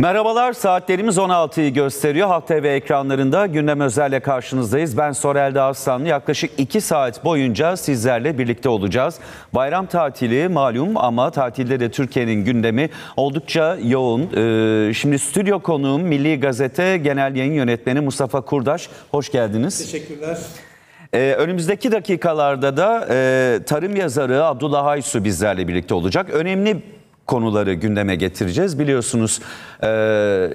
Merhabalar saatlerimiz 16'yı gösteriyor. Halk TV ekranlarında gündem özelle karşınızdayız. Ben Sorel Dağıstanlı yaklaşık 2 saat boyunca sizlerle birlikte olacağız. Bayram tatili malum ama tatilde de Türkiye'nin gündemi oldukça yoğun. Ee, şimdi stüdyo konuğum Milli Gazete Genel Yayın Yönetmeni Mustafa Kurdaş. Hoş geldiniz. Teşekkürler. Ee, önümüzdeki dakikalarda da e, tarım yazarı Abdullah Aysu bizlerle birlikte olacak. Önemli konuları gündeme getireceğiz. Biliyorsunuz e,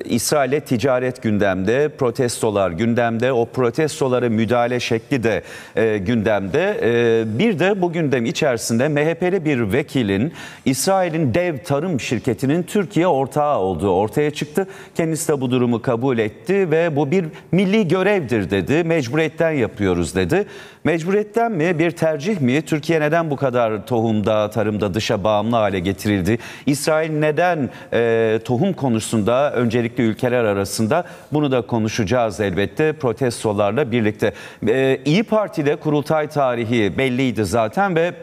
İsrail'e ticaret gündemde, protestolar gündemde, o protestolara müdahale şekli de e, gündemde. E, bir de bu gündem içerisinde MHP'li bir vekilin İsrail'in dev tarım şirketinin Türkiye ortağı olduğu ortaya çıktı. Kendisi de bu durumu kabul etti ve bu bir milli görevdir dedi. Mecburiyetten yapıyoruz dedi. Mecburiyetten mi bir tercih mi? Türkiye neden bu kadar tohumda, tarımda dışa bağımlı hale getirildi? İsrail neden e, tohum konusunda öncelikli ülkeler arasında bunu da konuşacağız elbette protestolarla birlikte. E, İyi Parti'de kurultay tarihi belliydi zaten ve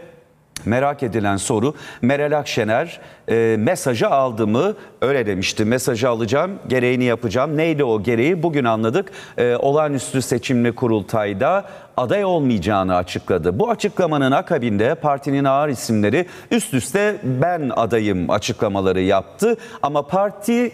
Merak edilen soru Meral Akşener e, mesajı aldı mı? Öyle demişti mesajı alacağım gereğini yapacağım. Neydi o gereği? Bugün anladık. E, olağanüstü seçimli kurultayda aday olmayacağını açıkladı. Bu açıklamanın akabinde partinin ağır isimleri üst üste ben adayım açıklamaları yaptı. Ama parti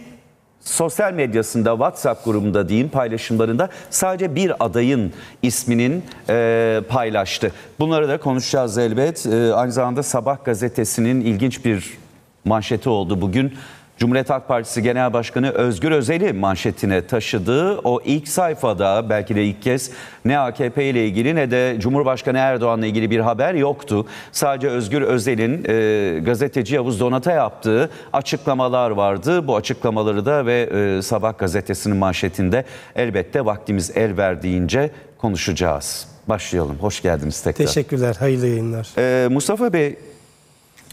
sosyal medyasında WhatsApp grubunda diyeyim paylaşımlarında sadece bir adayın isminin e, paylaştı. Bunları da konuşacağız elbet. E, aynı zamanda Sabah gazetesinin ilginç bir manşeti oldu bugün. Cumhuriyet Halk Partisi Genel Başkanı Özgür Özel'i manşetine taşıdığı o ilk sayfada belki de ilk kez ne AKP ile ilgili ne de Cumhurbaşkanı Erdoğan'la ilgili bir haber yoktu. Sadece Özgür Özel'in e, gazeteci Yavuz Donat'a yaptığı açıklamalar vardı. Bu açıklamaları da ve e, Sabah gazetesinin manşetinde elbette vaktimiz el verdiğince konuşacağız. Başlayalım. Hoş geldiniz tekrar. Teşekkürler. Hayırlı yayınlar. Ee, Mustafa Bey,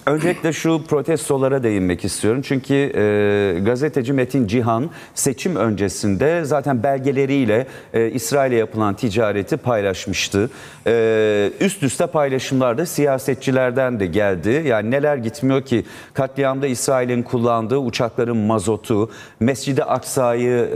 öncelikle şu protestolara değinmek istiyorum. Çünkü e, gazeteci Metin Cihan seçim öncesinde zaten belgeleriyle e, İsrail'e yapılan ticareti paylaşmıştı. E, üst üste paylaşımlar da siyasetçilerden de geldi. Yani neler gitmiyor ki katliamda İsrail'in kullandığı uçakların mazotu, Mescid-i Aksa'yı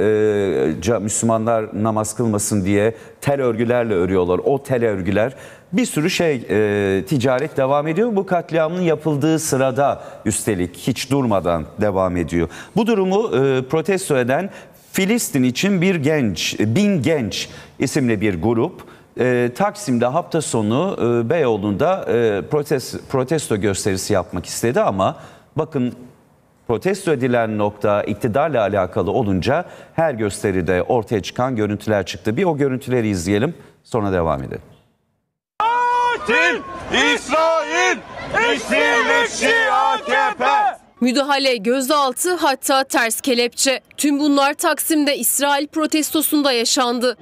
e, Müslümanlar namaz kılmasın diye tel örgülerle örüyorlar. O tel örgüler bir sürü şey e, ticaret devam ediyor. Bu katliamın yapıldığı sırada üstelik hiç durmadan devam ediyor. Bu durumu e, protesto eden Filistin için bir genç, Bin Genç isimli bir grup e, Taksim'de hafta sonu e, Beyoğlu'nda e, protesto, protesto gösterisi yapmak istedi ama bakın protesto edilen nokta iktidarla alakalı olunca her gösteride ortaya çıkan görüntüler çıktı. Bir o görüntüleri izleyelim sonra devam edelim. Katil İsrail işçilikçi AKP Müdahale, gözaltı hatta ters kelepçe. Tüm bunlar Taksim'de İsrail protestosunda yaşandı.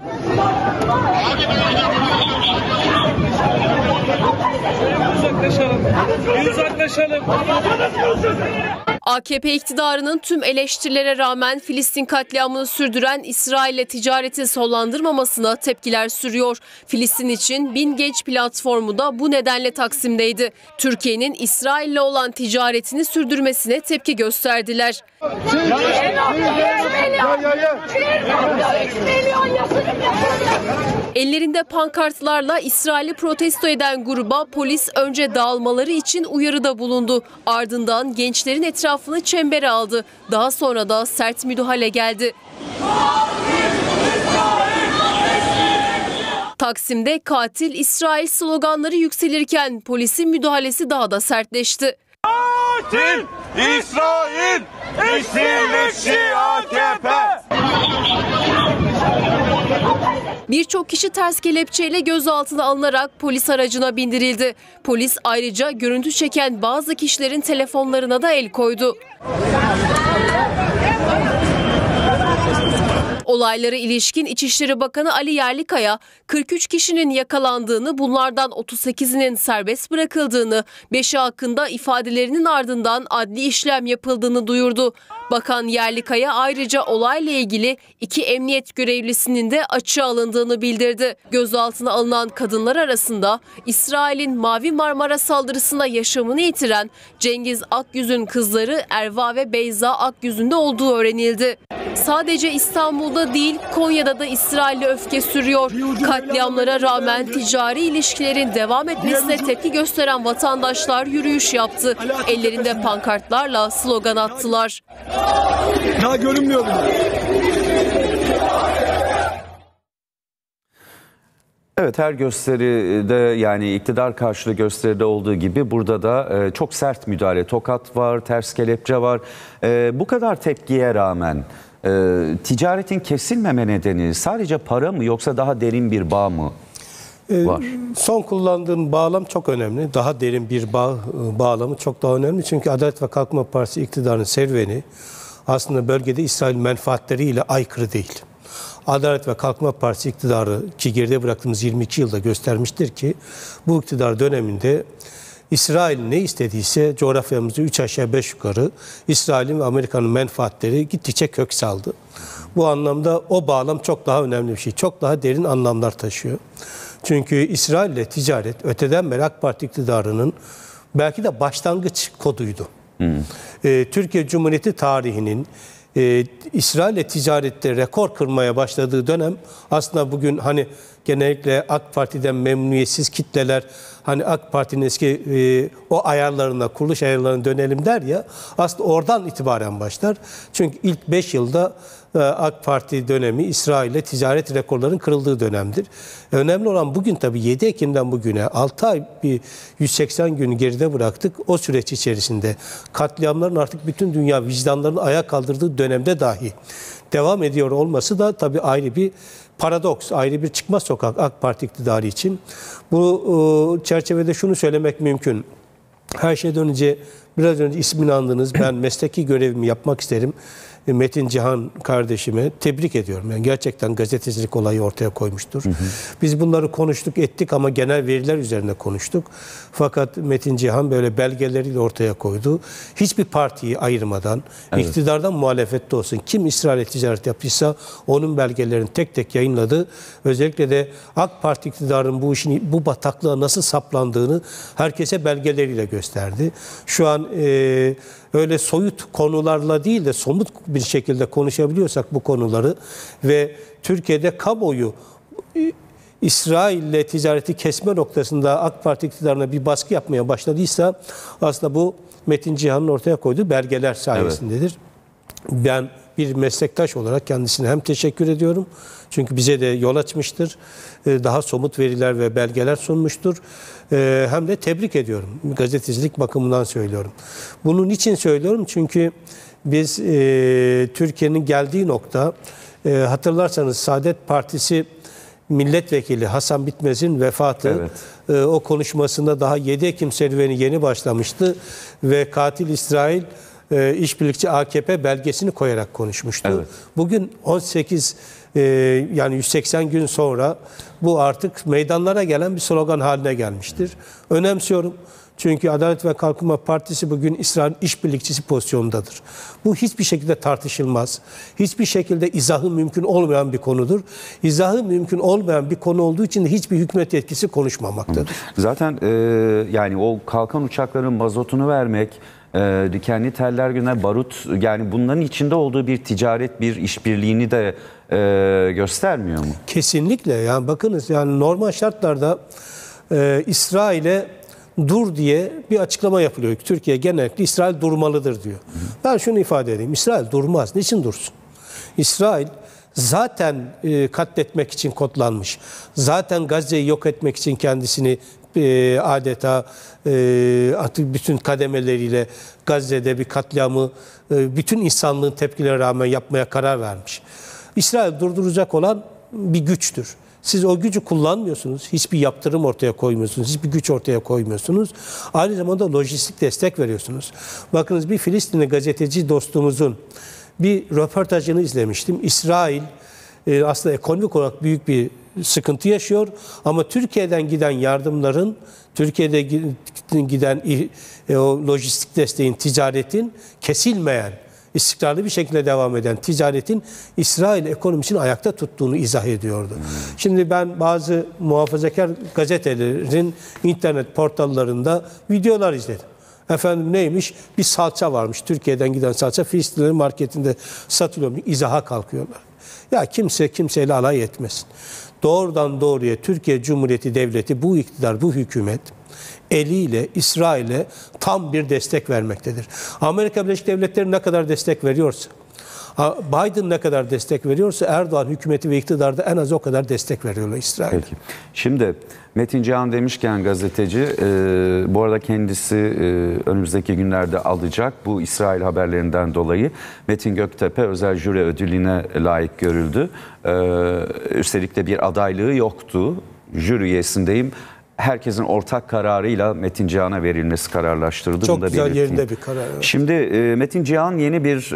AKP iktidarının tüm eleştirilere rağmen Filistin katliamını sürdüren İsrail'le ticareti sonlandırmamasına tepkiler sürüyor. Filistin için Bin Genç platformu da bu nedenle Taksim'deydi. Türkiye'nin İsrail'le olan ticaretini sürdürmesine tepki gösterdiler. Ellerinde pankartlarla İsrail'i protesto eden gruba polis önce dağılmaları için uyarıda bulundu. Ardından gençlerin etrafını çembere aldı. Daha sonra da sert müdahale geldi. Taksim'de katil İsrail sloganları yükselirken polisin müdahalesi daha da sertleşti. Katil İsrail işçilikçi AKP Birçok kişi ters kelepçeyle gözaltına alınarak polis aracına bindirildi. Polis ayrıca görüntü çeken bazı kişilerin telefonlarına da el koydu. Olaylara ilişkin İçişleri Bakanı Ali Yerlikaya 43 kişinin yakalandığını, bunlardan 38'inin serbest bırakıldığını, 5'i hakkında ifadelerinin ardından adli işlem yapıldığını duyurdu. Bakan Yerlikaya ayrıca olayla ilgili iki emniyet görevlisinin de açığa alındığını bildirdi. Gözaltına alınan kadınlar arasında İsrail'in Mavi Marmara saldırısında yaşamını yitiren Cengiz Akyüz'ün kızları Erva ve Beyza Akyüz'ün de olduğu öğrenildi. Sadece İstanbul'da değil Konya'da da İsrail'le öfke sürüyor. Katliamlara rağmen ticari ilişkilerin devam etmesine tepki gösteren vatandaşlar yürüyüş yaptı. Ellerinde pankartlarla slogan attılar. Daha görünmüyor bunlar. Evet her gösteride yani iktidar karşıtı gösteride olduğu gibi burada da e, çok sert müdahale, tokat var, ters kelepçe var. E, bu kadar tepkiye rağmen e, ticaretin kesilmeme nedeni sadece para mı yoksa daha derin bir bağ mı var? Son kullandığım bağlam çok önemli. Daha derin bir bağ e, bağlamı çok daha önemli. Çünkü Adalet ve Kalkınma Partisi iktidarının serüveni aslında bölgede İsrail menfaatleriyle aykırı değil. Adalet ve Kalkınma Partisi iktidarı ki geride bıraktığımız 22 yılda göstermiştir ki bu iktidar döneminde İsrail ne istediyse coğrafyamızda 3 aşağı 5 yukarı İsrail'in ve Amerika'nın menfaatleri gittikçe kök saldı. Bu anlamda o bağlam çok daha önemli bir şey. Çok daha derin anlamlar taşıyor. Çünkü İsrail ile ticaret öteden beri AK Parti iktidarının belki de başlangıç koduydu. Ee, Türkiye Cumhuriyeti tarihinin e, İsrail ile ticarette rekor kırmaya başladığı dönem aslında bugün hani genellikle AK Parti'den memnuniyetsiz kitleler hani AK Parti'nin eski e, o ayarlarına, kuruluş ayarlarına dönelim der ya aslında oradan itibaren başlar. Çünkü ilk 5 yılda AK Parti dönemi İsrail'le ticaret rekorların kırıldığı dönemdir. Önemli olan bugün tabii 7 Ekim'den bugüne 6 ay bir 180 günü geride bıraktık. O süreç içerisinde katliamların artık bütün dünya vicdanlarını ayağa kaldırdığı dönemde dahi devam ediyor olması da tabii ayrı bir paradoks, ayrı bir çıkmaz sokak AK Parti iktidarı için. Bu e, çerçevede şunu söylemek mümkün. Her şeyden önce biraz önce ismini andınız. Ben mesleki görevimi yapmak isterim. Metin Cihan kardeşime tebrik ediyorum. Yani gerçekten gazetecilik olayı ortaya koymuştur. Biz bunları konuştuk, ettik ama genel veriler üzerine konuştuk. Fakat Metin Cihan böyle belgeleriyle ortaya koydu. Hiçbir partiyi ayırmadan, iktidardan muhalefette olsun, kim İsrail'e ticaret yaptıysa onun belgelerini tek tek yayınladı. Özellikle de AK Parti iktidarının bu işin bu bataklığa nasıl saplandığını herkese belgeleriyle gösterdi. Şu an e, öyle soyut konularla değil de somut bir şekilde konuşabiliyorsak bu konuları ve Türkiye'de kamuoyu e, İsrail ile ticareti kesme noktasında AK Parti iktidarına bir baskı yapmaya başladıysa aslında bu Metin Cihan'ın ortaya koyduğu belgeler sayesindedir. Ben bir meslektaş olarak kendisine hem teşekkür ediyorum. Çünkü bize de yol açmıştır. Ee, Daha somut veriler ve belgeler sunmuştur. Ee, Hem de tebrik ediyorum. Gazetecilik bakımından söylüyorum. Bunun için söylüyorum çünkü biz e, Türkiye'nin geldiği nokta e, hatırlarsanız Saadet Partisi milletvekili Hasan Bitmez'in vefatı Evet. e, o konuşmasında daha 7 Ekim serüveni yeni başlamıştı ve katil İsrail e, işbirlikçi AKP belgesini koyarak konuşmuştu. Evet. Bugün 18 e, yani 180 gün sonra bu artık meydanlara gelen bir slogan haline gelmiştir. Önemsiyorum. Çünkü Adalet ve Kalkınma Partisi bugün İsrail işbirlikçisi pozisyonundadır. Bu hiçbir şekilde tartışılmaz. Hiçbir şekilde izahı mümkün olmayan bir konudur. İzahı mümkün olmayan bir konu olduğu için de hiçbir hükümet yetkisi konuşmamaktadır. Zaten e, yani o kalkan uçakların mazotunu vermek, e, dikenli teller güne barut yani bunların içinde olduğu bir ticaret, bir işbirliğini de e, göstermiyor mu? Kesinlikle yani bakınız yani normal şartlarda e, İsrail'e dur diye bir açıklama yapılıyor. Türkiye genellikle İsrail durmalıdır diyor. Ben şunu ifade edeyim. İsrail durmaz. Niçin dursun? İsrail zaten e, katletmek için kodlanmış. Zaten Gazze'yi yok etmek için kendisini e, adeta e, artık bütün kademeleriyle Gazze'de bir katliamı e, bütün insanlığın tepkilerine rağmen yapmaya karar vermiş. İsrail durduracak olan bir güçtür. Siz o gücü kullanmıyorsunuz. Hiçbir yaptırım ortaya koymuyorsunuz. Hiçbir güç ortaya koymuyorsunuz. Aynı zamanda lojistik destek veriyorsunuz. Bakınız bir Filistinli gazeteci dostumuzun bir röportajını izlemiştim. İsrail aslında ekonomik olarak büyük bir sıkıntı yaşıyor ama Türkiye'den giden yardımların, Türkiye'de gi- giden e, o lojistik desteğin, ticaretin kesilmeyen istikrarlı bir şekilde devam eden ticaretin İsrail ekonomisini ayakta tuttuğunu izah ediyordu. Şimdi ben bazı muhafazakar gazetelerin internet portallarında videolar izledim. Efendim neymiş? Bir salça varmış. Türkiye'den giden salça Filistinlerin marketinde satılıyormuş. İzaha kalkıyorlar. Ya kimse kimseyle alay etmesin. Doğrudan doğruya Türkiye Cumhuriyeti Devleti bu iktidar, bu hükümet eliyle İsrail'e tam bir destek vermektedir. Amerika Birleşik Devletleri ne kadar destek veriyorsa, Biden ne kadar destek veriyorsa Erdoğan hükümeti ve iktidarda en az o kadar destek veriyorlar İsrail'e. Peki. Şimdi Metin Cihan demişken gazeteci, e, bu arada kendisi e, önümüzdeki günlerde alacak bu İsrail haberlerinden dolayı Metin Göktepe özel jüri ödülüne layık görüldü. E, üstelik de bir adaylığı yoktu. Jüri üyesindeyim. Herkesin ortak kararıyla Metin Cihan'a verilmesi kararlaştırıldı. Çok Bunu da güzel belirteyim. yerinde bir karar, evet. Şimdi e, Metin Cihan yeni bir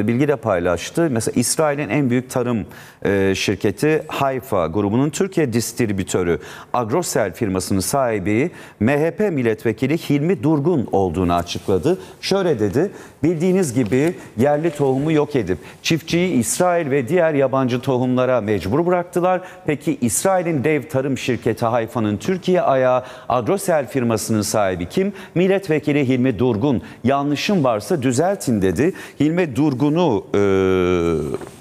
e, bilgi de paylaştı. Mesela İsrail'in en büyük tarım e, şirketi Hayfa grubunun Türkiye distribütörü Agrosel firmasının sahibi MHP milletvekili Hilmi Durgun olduğunu açıkladı. Şöyle dedi, bildiğiniz gibi yerli tohumu yok edip çiftçiyi İsrail ve diğer yabancı tohumlara mecbur bıraktılar. Peki İsrail'in dev tarım şirketi Hayfa'nın Türkiye ayağı Agrosel firmasının sahibi kim? Milletvekili Hilmi Durgun. Yanlışım varsa düzeltin dedi. Hilmi Durgun'u e,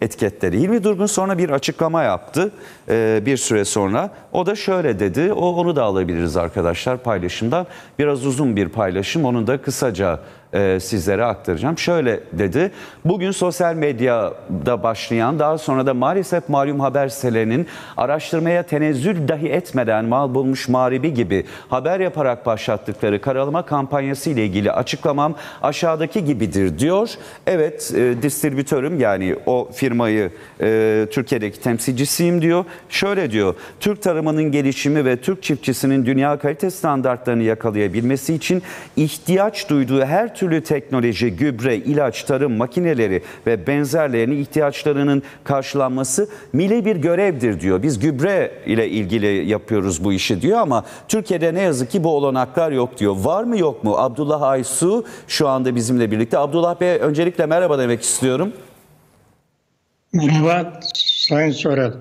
etiketleri. Hilmi Durgun sonra bir açıklama yaptı e, bir süre sonra. O da şöyle dedi. O onu da alabiliriz arkadaşlar paylaşımdan. Biraz uzun bir paylaşım. Onu da kısaca e, sizlere aktaracağım. Şöyle dedi. Bugün sosyal medyada başlayan daha sonra da maalesef malum haber sitelerinin araştırmaya tenezzül dahi etmeden mal bulmuş mağribi gibi haber yaparak başlattıkları karalama kampanyası ile ilgili açıklamam aşağıdaki gibidir diyor. Evet e, distribütörüm yani o firmayı e, Türkiye'deki temsilcisiyim diyor. Şöyle diyor. Türk tarımının gelişimi ve Türk çiftçisinin dünya kalite standartlarını yakalayabilmesi için ihtiyaç duyduğu her türlü teknoloji, gübre, ilaç, tarım makineleri ve benzerlerinin ihtiyaçlarının karşılanması milli bir görevdir diyor. Biz gübre ile ilgili yapıyoruz bu işi diyor ama Türkiye'de ne yazık ki bu olanaklar yok diyor. Var mı yok mu? Abdullah Aysu şu anda bizimle birlikte. Abdullah Bey öncelikle merhaba demek istiyorum. Merhaba Sayın Sorel.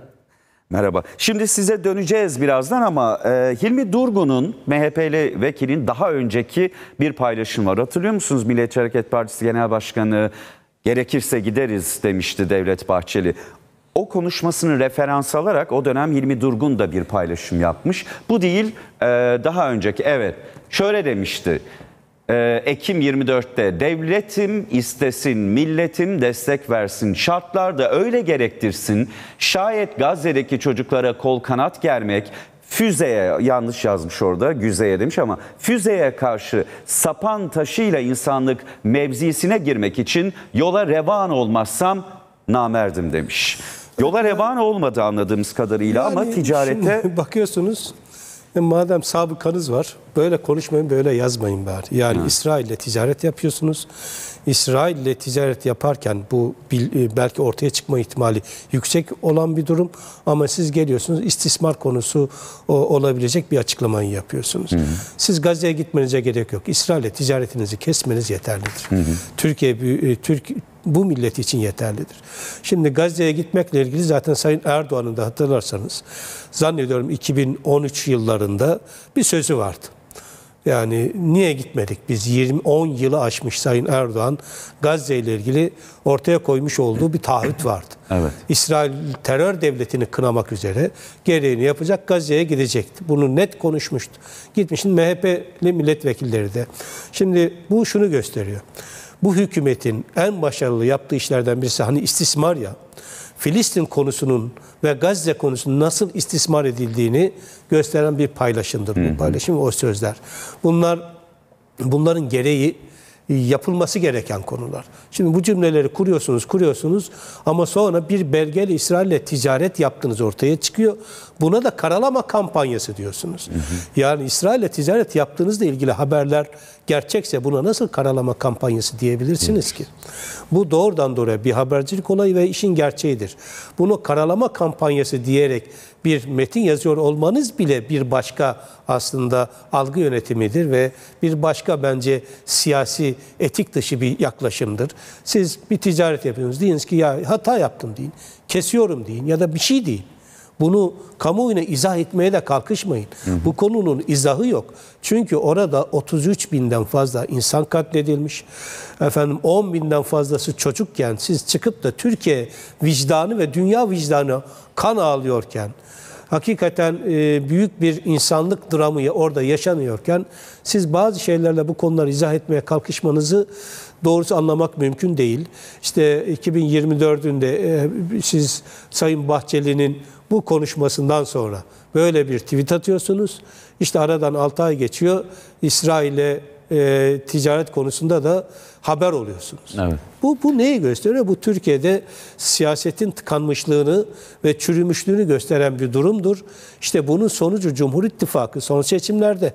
Merhaba. Şimdi size döneceğiz birazdan ama e, Hilmi Durgun'un MHP'li vekilin daha önceki bir paylaşım var. Hatırlıyor musunuz Milliyetçi Hareket Partisi Genel Başkanı gerekirse gideriz demişti Devlet Bahçeli. O konuşmasını referans alarak o dönem Hilmi Durgun da bir paylaşım yapmış. Bu değil e, daha önceki evet şöyle demişti. Ee, Ekim 24'te devletim istesin, milletim destek versin, şartlar da öyle gerektirsin. Şayet Gazze'deki çocuklara kol kanat germek, füzeye yanlış yazmış orada güzeye demiş ama füzeye karşı sapan taşıyla insanlık mevzisine girmek için yola revan olmazsam namerdim demiş. Yola revan olmadı anladığımız kadarıyla ama Yani ticarete şimdi bakıyorsunuz e, madem sabıkanız var böyle konuşmayın böyle yazmayın bari. Yani İsrail ile ticaret yapıyorsunuz. İsrail ile ticaret yaparken bu e, belki ortaya çıkma ihtimali yüksek olan bir durum ama siz geliyorsunuz istismar konusu olabilecek bir açıklamayı yapıyorsunuz. Siz Gazze'ye gitmenize gerek yok. İsrail ile ticaretinizi kesmeniz yeterlidir. Türkiye bü- e, Türk bu millet için yeterlidir. Şimdi Gazze'ye gitmekle ilgili zaten Sayın Erdoğan'ın da hatırlarsanız zannediyorum 2013 yıllarında bir sözü vardı. Yani niye gitmedik? Biz 20 10 yılı aşmış Sayın Erdoğan Gazze ile ilgili ortaya koymuş olduğu bir taahhüt vardı. Evet. İsrail terör devletini kınamak üzere gereğini yapacak Gazze'ye gidecekti. Bunu net konuşmuştu. Gitmişin MHP'li milletvekilleri de. Şimdi bu şunu gösteriyor. Bu hükümetin en başarılı yaptığı işlerden birisi hani istismar ya. Filistin konusunun ve Gazze konusunun nasıl istismar edildiğini gösteren bir paylaşımdır bu paylaşım o sözler. Bunlar bunların gereği yapılması gereken konular. Şimdi bu cümleleri kuruyorsunuz, kuruyorsunuz ama sonra bir belgeyle İsrail'le ticaret yaptığınız ortaya çıkıyor. Buna da karalama kampanyası diyorsunuz. Yani İsrail'le ticaret yaptığınızla ilgili haberler gerçekse buna nasıl karalama kampanyası diyebilirsiniz ki? Bu doğrudan doğruya bir habercilik olayı ve işin gerçeğidir. Bunu karalama kampanyası diyerek bir metin yazıyor olmanız bile bir başka aslında algı yönetimidir ve bir başka bence siyasi etik dışı bir yaklaşımdır. Siz bir ticaret yapıyorsunuz. Deyiniz ki ya hata yaptım deyin. Kesiyorum deyin ya da bir şey deyin. Bunu kamuoyuna izah etmeye de kalkışmayın. Bu konunun izahı yok. Çünkü orada 33 binden fazla insan katledilmiş. Efendim 10 binden fazlası çocukken siz çıkıp da Türkiye vicdanı ve dünya vicdanı kan ağlıyorken hakikaten e, büyük bir insanlık dramı orada yaşanıyorken siz bazı şeylerle bu konuları izah etmeye kalkışmanızı doğrusu anlamak mümkün değil. İşte 2024'ünde e, siz Sayın Bahçeli'nin bu konuşmasından sonra böyle bir tweet atıyorsunuz. İşte aradan 6 ay geçiyor. İsrail'e e, ticaret konusunda da haber oluyorsunuz. Evet. Bu, bu neyi gösteriyor? Bu Türkiye'de siyasetin tıkanmışlığını ve çürümüşlüğünü gösteren bir durumdur. İşte bunun sonucu Cumhur İttifakı son seçimlerde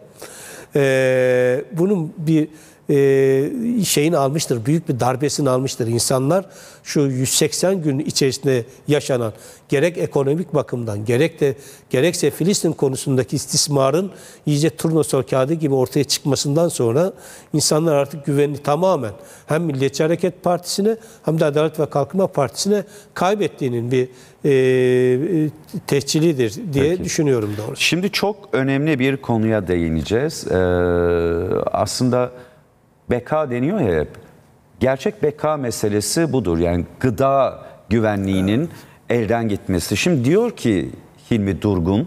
e, bunun bir e, şeyini almıştır, büyük bir darbesini almıştır. İnsanlar şu 180 gün içerisinde yaşanan gerek ekonomik bakımdan gerek de gerekse Filistin konusundaki istismarın iyice turnusol kağıdı gibi ortaya çıkmasından sonra insanlar artık güvenini tamamen hem Milliyetçi Hareket Partisi'ne hem de Adalet ve Kalkınma Partisi'ne kaybettiğinin bir e, e, tehcilidir diye düşünüyorum doğrusu. Şimdi çok önemli bir konuya değineceğiz. Ee, aslında beka deniyor ya hep. Gerçek beka meselesi budur. Yani gıda güvenliğinin elden gitmesi. Şimdi diyor ki Hilmi Durgun,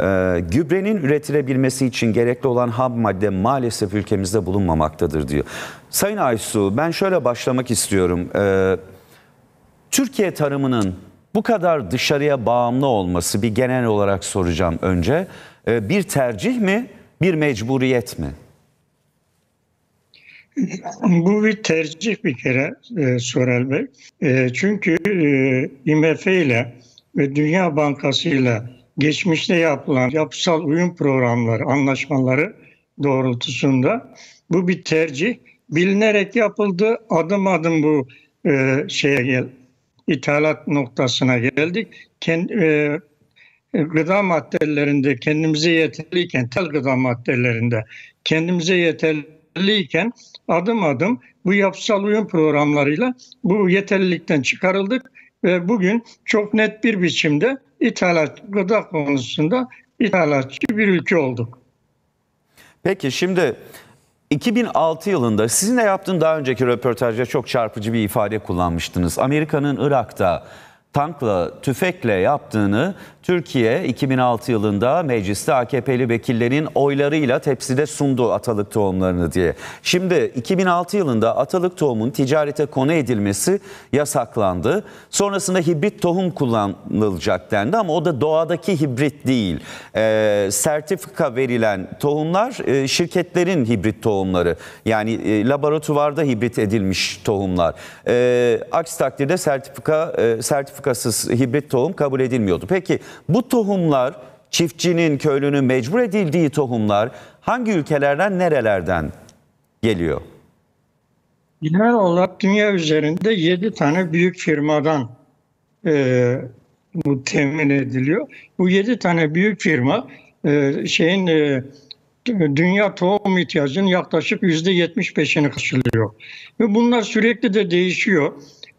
e, gübrenin üretilebilmesi için gerekli olan ham madde maalesef ülkemizde bulunmamaktadır diyor. Sayın Aysu ben şöyle başlamak istiyorum. Ee, Türkiye tarımının bu kadar dışarıya bağımlı olması bir genel olarak soracağım önce. Ee, Bir tercih mi, bir mecburiyet mi? Bu bir tercih bir kere e, Sorel Bey. E, çünkü e, IMF ile ve Dünya Bankası ile geçmişte yapılan yapısal uyum programları, anlaşmaları doğrultusunda bu bir tercih. Bilinerek yapıldı. Adım adım bu e, şeye gel, ithalat noktasına geldik. Kend, e, gıda maddelerinde kendimize yeterliyken, tel gıda maddelerinde kendimize yeterliyken adım adım bu yapısal uyum programlarıyla bu yeterlilikten çıkarıldık ve bugün çok net bir biçimde ithalat gıda konusunda ithalatçı bir ülke olduk. Peki şimdi 2006 yılında sizin de yaptığın daha önceki röportajda çok çarpıcı bir ifade kullanmıştınız. Amerika'nın Irak'ta tankla, tüfekle yaptığını Türkiye 2006 yılında mecliste AKP'li vekillerin oylarıyla tepside sundu atalık tohumlarını diye. Şimdi 2006 yılında atalık tohumun ticarete konu edilmesi yasaklandı. Sonrasında hibrit tohum kullanılacak dendi ama o da doğadaki hibrit değil. Ee, sertifika verilen tohumlar e, şirketlerin hibrit tohumları. Yani e, laboratuvarda hibrit edilmiş tohumlar. Ee, aksi takdirde sertifika e, sertifikasız hibrit tohum kabul edilmiyordu. Peki bu tohumlar çiftçinin, köylünün mecbur edildiği tohumlar hangi ülkelerden, nerelerden geliyor? Genel olarak dünya üzerinde 7 tane büyük firmadan e, bu temin ediliyor. Bu 7 tane büyük firma e, şeyin e, dünya tohum ihtiyacının yaklaşık %75'ini karşılıyor. Ve bunlar sürekli de değişiyor.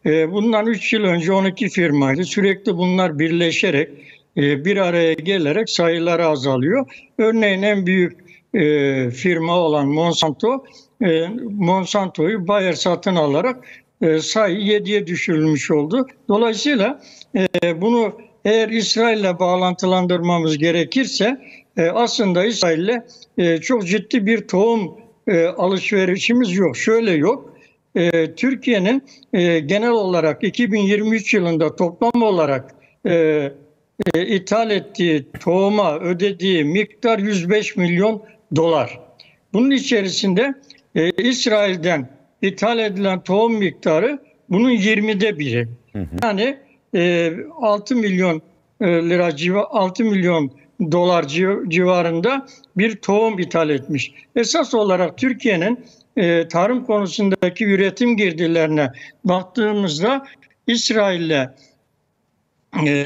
E, bundan 3 yıl önce 12 firmaydı. Sürekli bunlar birleşerek e, bir araya gelerek sayıları azalıyor. Örneğin en büyük e, firma olan Monsanto, e, Monsanto'yu Bayer satın alarak sayı 7'ye düşürülmüş oldu. Dolayısıyla bunu eğer İsrail'le bağlantılandırmamız gerekirse aslında İsrail'le çok ciddi bir tohum alışverişimiz yok. Şöyle yok. E, Türkiye'nin e, genel olarak 2023 yılında toplam olarak e, e, ithal ettiği tohuma ödediği miktar 105 milyon dolar. Bunun içerisinde e, İsrail'den ithal edilen tohum miktarı bunun 20'de biri. Yani e, 6 milyon e, lira civa, 6 milyon dolar civ- civarında bir tohum ithal etmiş. Esas olarak Türkiye'nin e, tarım konusundaki üretim girdilerine baktığımızda İsrail'le e,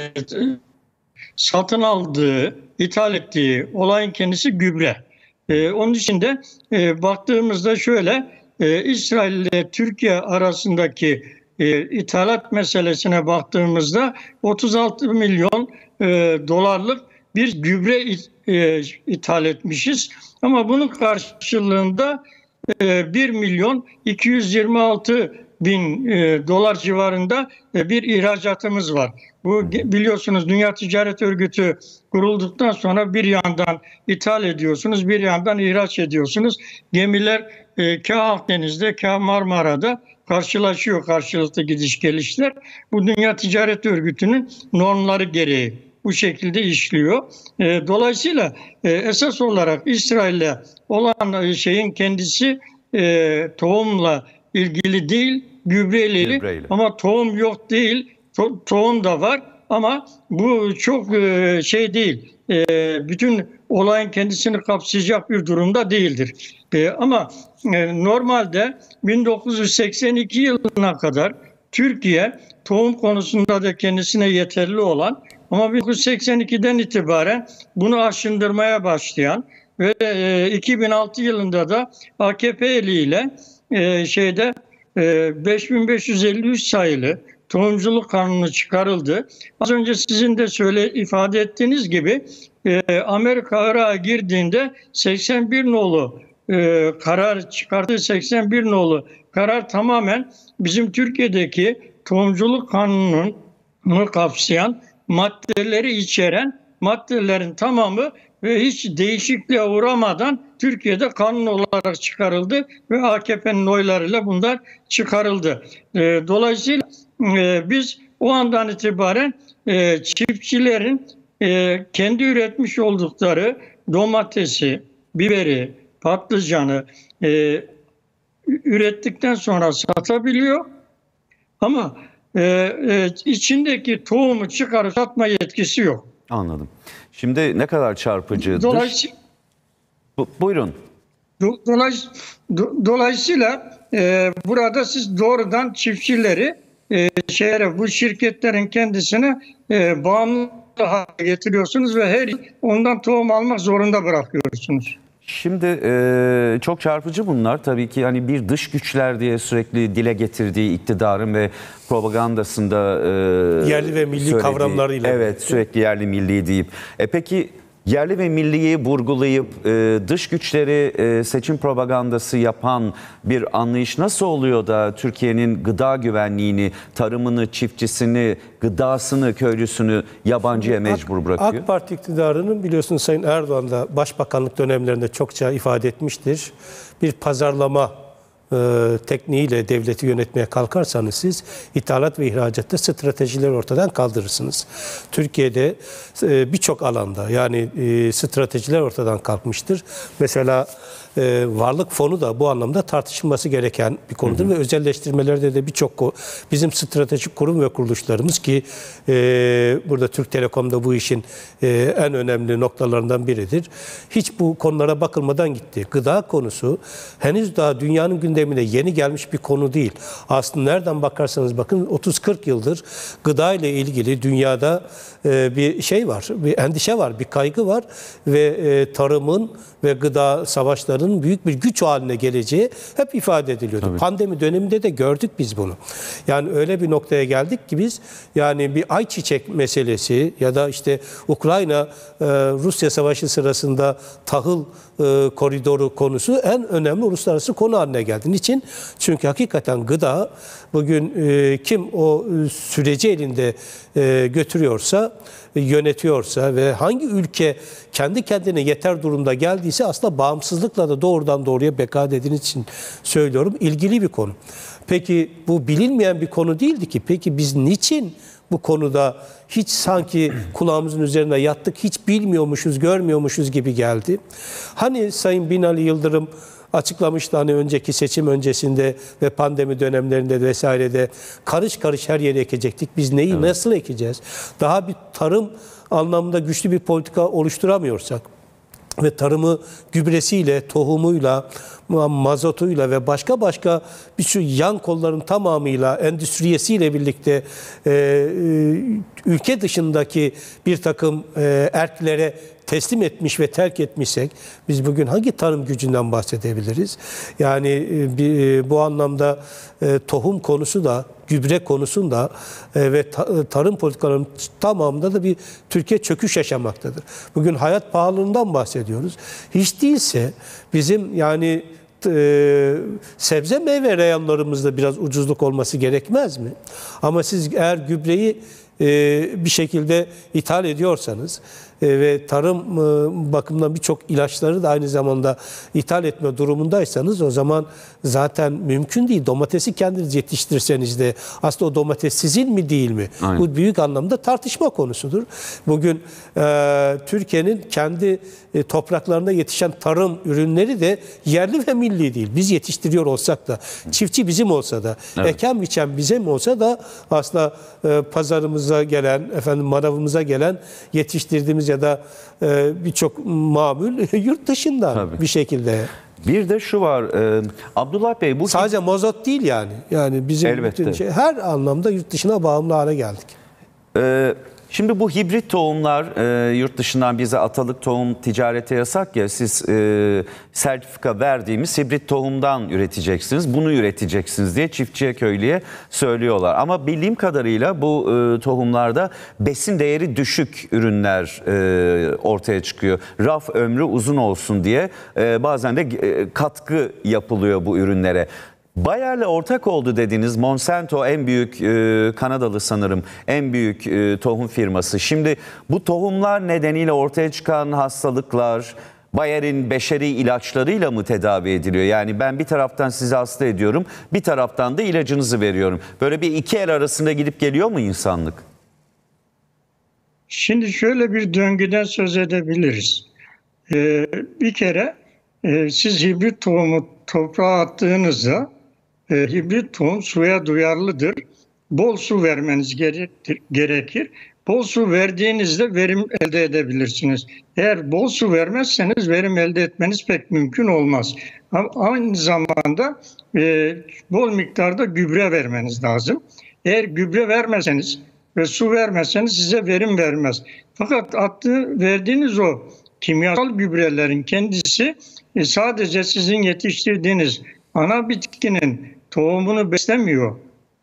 satın aldığı, ithal ettiği olayın kendisi gübre. Ee, onun için de e, baktığımızda şöyle e, İsrail ile Türkiye arasındaki e, ithalat meselesine baktığımızda 36 milyon e, dolarlık bir gübre it- e, ithal etmişiz. Ama bunun karşılığında e, 1 milyon 226 bin e, dolar civarında e, bir ihracatımız var. Bu biliyorsunuz Dünya Ticaret Örgütü kurulduktan sonra bir yandan ithal ediyorsunuz, bir yandan ihraç ediyorsunuz. Gemiler e, kah Akdeniz'de, kah Marmara'da karşılaşıyor karşılıklı gidiş gelişler. Bu Dünya Ticaret Örgütü'nün normları gereği bu şekilde işliyor. E, dolayısıyla e, esas olarak İsrail'le olan e, şeyin kendisi e, tohumla ilgili değil, gübreyle. Ama tohum yok değil, to- tohum da var ama bu çok e, şey değil. E, bütün olayın kendisini kapsayacak bir durumda değildir. E, ama e, normalde 1982 yılına kadar Türkiye tohum konusunda da kendisine yeterli olan ama 1982'den itibaren bunu aşındırmaya başlayan ve e, 2006 yılında da AKP eliyle e, şeyde e, 5553 sayılı tohumculuk kanunu çıkarıldı. Az önce sizin de söyle ifade ettiğiniz gibi e, Amerika Irak'a girdiğinde 81 nolu e, karar çıkardığı 81 nolu karar tamamen bizim Türkiye'deki tohumculuk kanununu kapsayan maddeleri içeren maddelerin tamamı ve hiç değişikliğe uğramadan Türkiye'de kanun olarak çıkarıldı ve AKP'nin oylarıyla bunlar çıkarıldı. E, dolayısıyla e, biz o andan itibaren e, çiftçilerin e, kendi üretmiş oldukları domatesi, biberi, patlıcanı e, ürettikten sonra satabiliyor. Ama e, e, içindeki tohumu çıkarıp satma yetkisi yok. Anladım. Şimdi ne kadar çarpıcıdır? Dolayısıyla Bu- buyurun. Do- dolays- do- Dolayısıyla e, burada siz doğrudan çiftçileri e, şehre bu şirketlerin kendisine e, bağımlı hale getiriyorsunuz ve her ondan tohum almak zorunda bırakıyorsunuz. Şimdi e, çok çarpıcı bunlar. Tabii ki hani bir dış güçler diye sürekli dile getirdiği iktidarın ve propagandasında e, Yerli ve milli söylediği- kavramlarıyla Evet sürekli yerli milli deyip. E peki yerli ve milliyi vurgulayıp e, dış güçleri e, seçim propagandası yapan bir anlayış nasıl oluyor da Türkiye'nin gıda güvenliğini, tarımını, çiftçisini, gıdasını, köylüsünü yabancıya mecbur bırakıyor? AK Parti iktidarının biliyorsunuz Sayın Erdoğan da başbakanlık dönemlerinde çokça ifade etmiştir. Bir pazarlama e, tekniğiyle devleti yönetmeye kalkarsanız siz ithalat ve ihracatta stratejileri ortadan kaldırırsınız. Türkiye'de e, birçok alanda yani e, stratejiler ortadan kalkmıştır. Mesela e, varlık fonu da bu anlamda tartışılması gereken bir konudur ve özelleştirmelerde de birçok bizim stratejik kurum ve kuruluşlarımız ki e, burada Türk Telekom'da bu işin e, en önemli noktalarından biridir. Hiç bu konulara bakılmadan gitti. Gıda konusu henüz daha dünyanın gündemine yeni gelmiş bir konu değil. Aslında nereden bakarsanız bakın 30-40 yıldır gıda ile ilgili dünyada e, bir şey var, bir endişe var, bir kaygı var ve e, tarımın ve gıda savaşlarının büyük bir güç haline geleceği hep ifade ediliyordu. Pandemi döneminde de gördük biz bunu. Yani öyle bir noktaya geldik ki biz yani bir ayçiçek meselesi ya da işte Ukrayna e, Rusya savaşı sırasında tahıl e, koridoru konusu en önemli uluslararası konu haline geldi. Niçin? Çünkü hakikaten gıda bugün e, kim o e, süreci elinde e, götürüyorsa, e, yönetiyorsa ve hangi ülke kendi kendine yeter durumda geldiyse aslında bağımsızlıkla da doğrudan doğruya beka dediğiniz için söylüyorum. ilgili bir konu. Peki bu bilinmeyen bir konu değildi ki. Peki biz niçin bu konuda hiç sanki kulağımızın üzerine yattık, hiç bilmiyormuşuz, görmüyormuşuz gibi geldi. Hani Sayın Binali Yıldırım açıklamıştı hani önceki seçim öncesinde ve pandemi dönemlerinde vesairede karış karış her yere ekecektik. Biz neyi nasıl ekeceğiz? Daha bir tarım anlamında güçlü bir politika oluşturamıyorsak ve tarımı gübresiyle, tohumuyla, mazotuyla ve başka başka bir şu yan kolların tamamıyla endüstriyesiyle birlikte e, e, ülke dışındaki bir takım e, erklere teslim etmiş ve terk etmişsek biz bugün hangi tarım gücünden bahsedebiliriz? Yani e, e, bu anlamda tohum konusu da gübre konusunda e, ve ta- tarım politikalarının tamamında da bir Türkiye çöküş yaşamaktadır. Bugün hayat pahalılığından bahsediyoruz. Hiç değilse bizim yani e, sebze meyve reyonlarımızda biraz ucuzluk olması gerekmez mi? Ama siz eğer gübreyi e, bir şekilde ithal ediyorsanız ve tarım e, bakımından birçok ilaçları da aynı zamanda ithal etme durumundaysanız o zaman zaten mümkün değil. Domatesi kendiniz yetiştirseniz de aslında o domates sizin mi değil mi? Aynen. Bu büyük anlamda tartışma konusudur. Bugün e, Türkiye'nin kendi e, topraklarında yetişen tarım ürünleri de yerli ve milli değil. Biz yetiştiriyor olsak da, çiftçi bizim olsa da, eken biçen bizim olsa da aslında e, pazarımıza gelen, efendim manavımıza gelen yetiştirdiğimiz ya da e, birçok mamul yurt dışından Tabii. bir şekilde. Bir de şu var e, Abdullah Bey bu Sadece mozot değil yani. Yani bizim Elbette. bütün şey, her anlamda yurt dışına bağımlı hale geldik. Ee, Şimdi bu hibrit tohumlar e, yurt dışından bize atalık tohum ticarete yasak ya siz e, sertifika verdiğimiz hibrit tohumdan üreteceksiniz. Bunu üreteceksiniz diye çiftçiye köylüye söylüyorlar. Ama bildiğim kadarıyla bu e, tohumlarda besin değeri düşük ürünler e, ortaya çıkıyor. Raf ömrü uzun olsun diye e, bazen de e, katkı yapılıyor bu ürünlere. Bayer'le ortak oldu dediğiniz Monsanto en büyük e, Kanadalı sanırım en büyük e, tohum firması. Şimdi bu tohumlar nedeniyle ortaya çıkan hastalıklar Bayer'in beşeri ilaçlarıyla mı tedavi ediliyor? Yani ben bir taraftan sizi hasta ediyorum bir taraftan da ilacınızı veriyorum. Böyle bir iki el arasında gidip geliyor mu insanlık? Şimdi şöyle bir döngüden söz edebiliriz. Ee, bir kere e, siz hibrit tohumu toprağa attığınızda e, hibrit tohum suya duyarlıdır. Bol su vermeniz gerektir, gerekir. Bol su verdiğinizde verim elde edebilirsiniz. Eğer bol su vermezseniz verim elde etmeniz pek mümkün olmaz. Ama aynı zamanda e, bol miktarda gübre vermeniz lazım. Eğer gübre vermezseniz ve su vermezseniz size verim vermez. Fakat attığı, verdiğiniz o kimyasal gübrelerin kendisi e, sadece sizin yetiştirdiğiniz ana bitkinin tohumunu beslemiyor.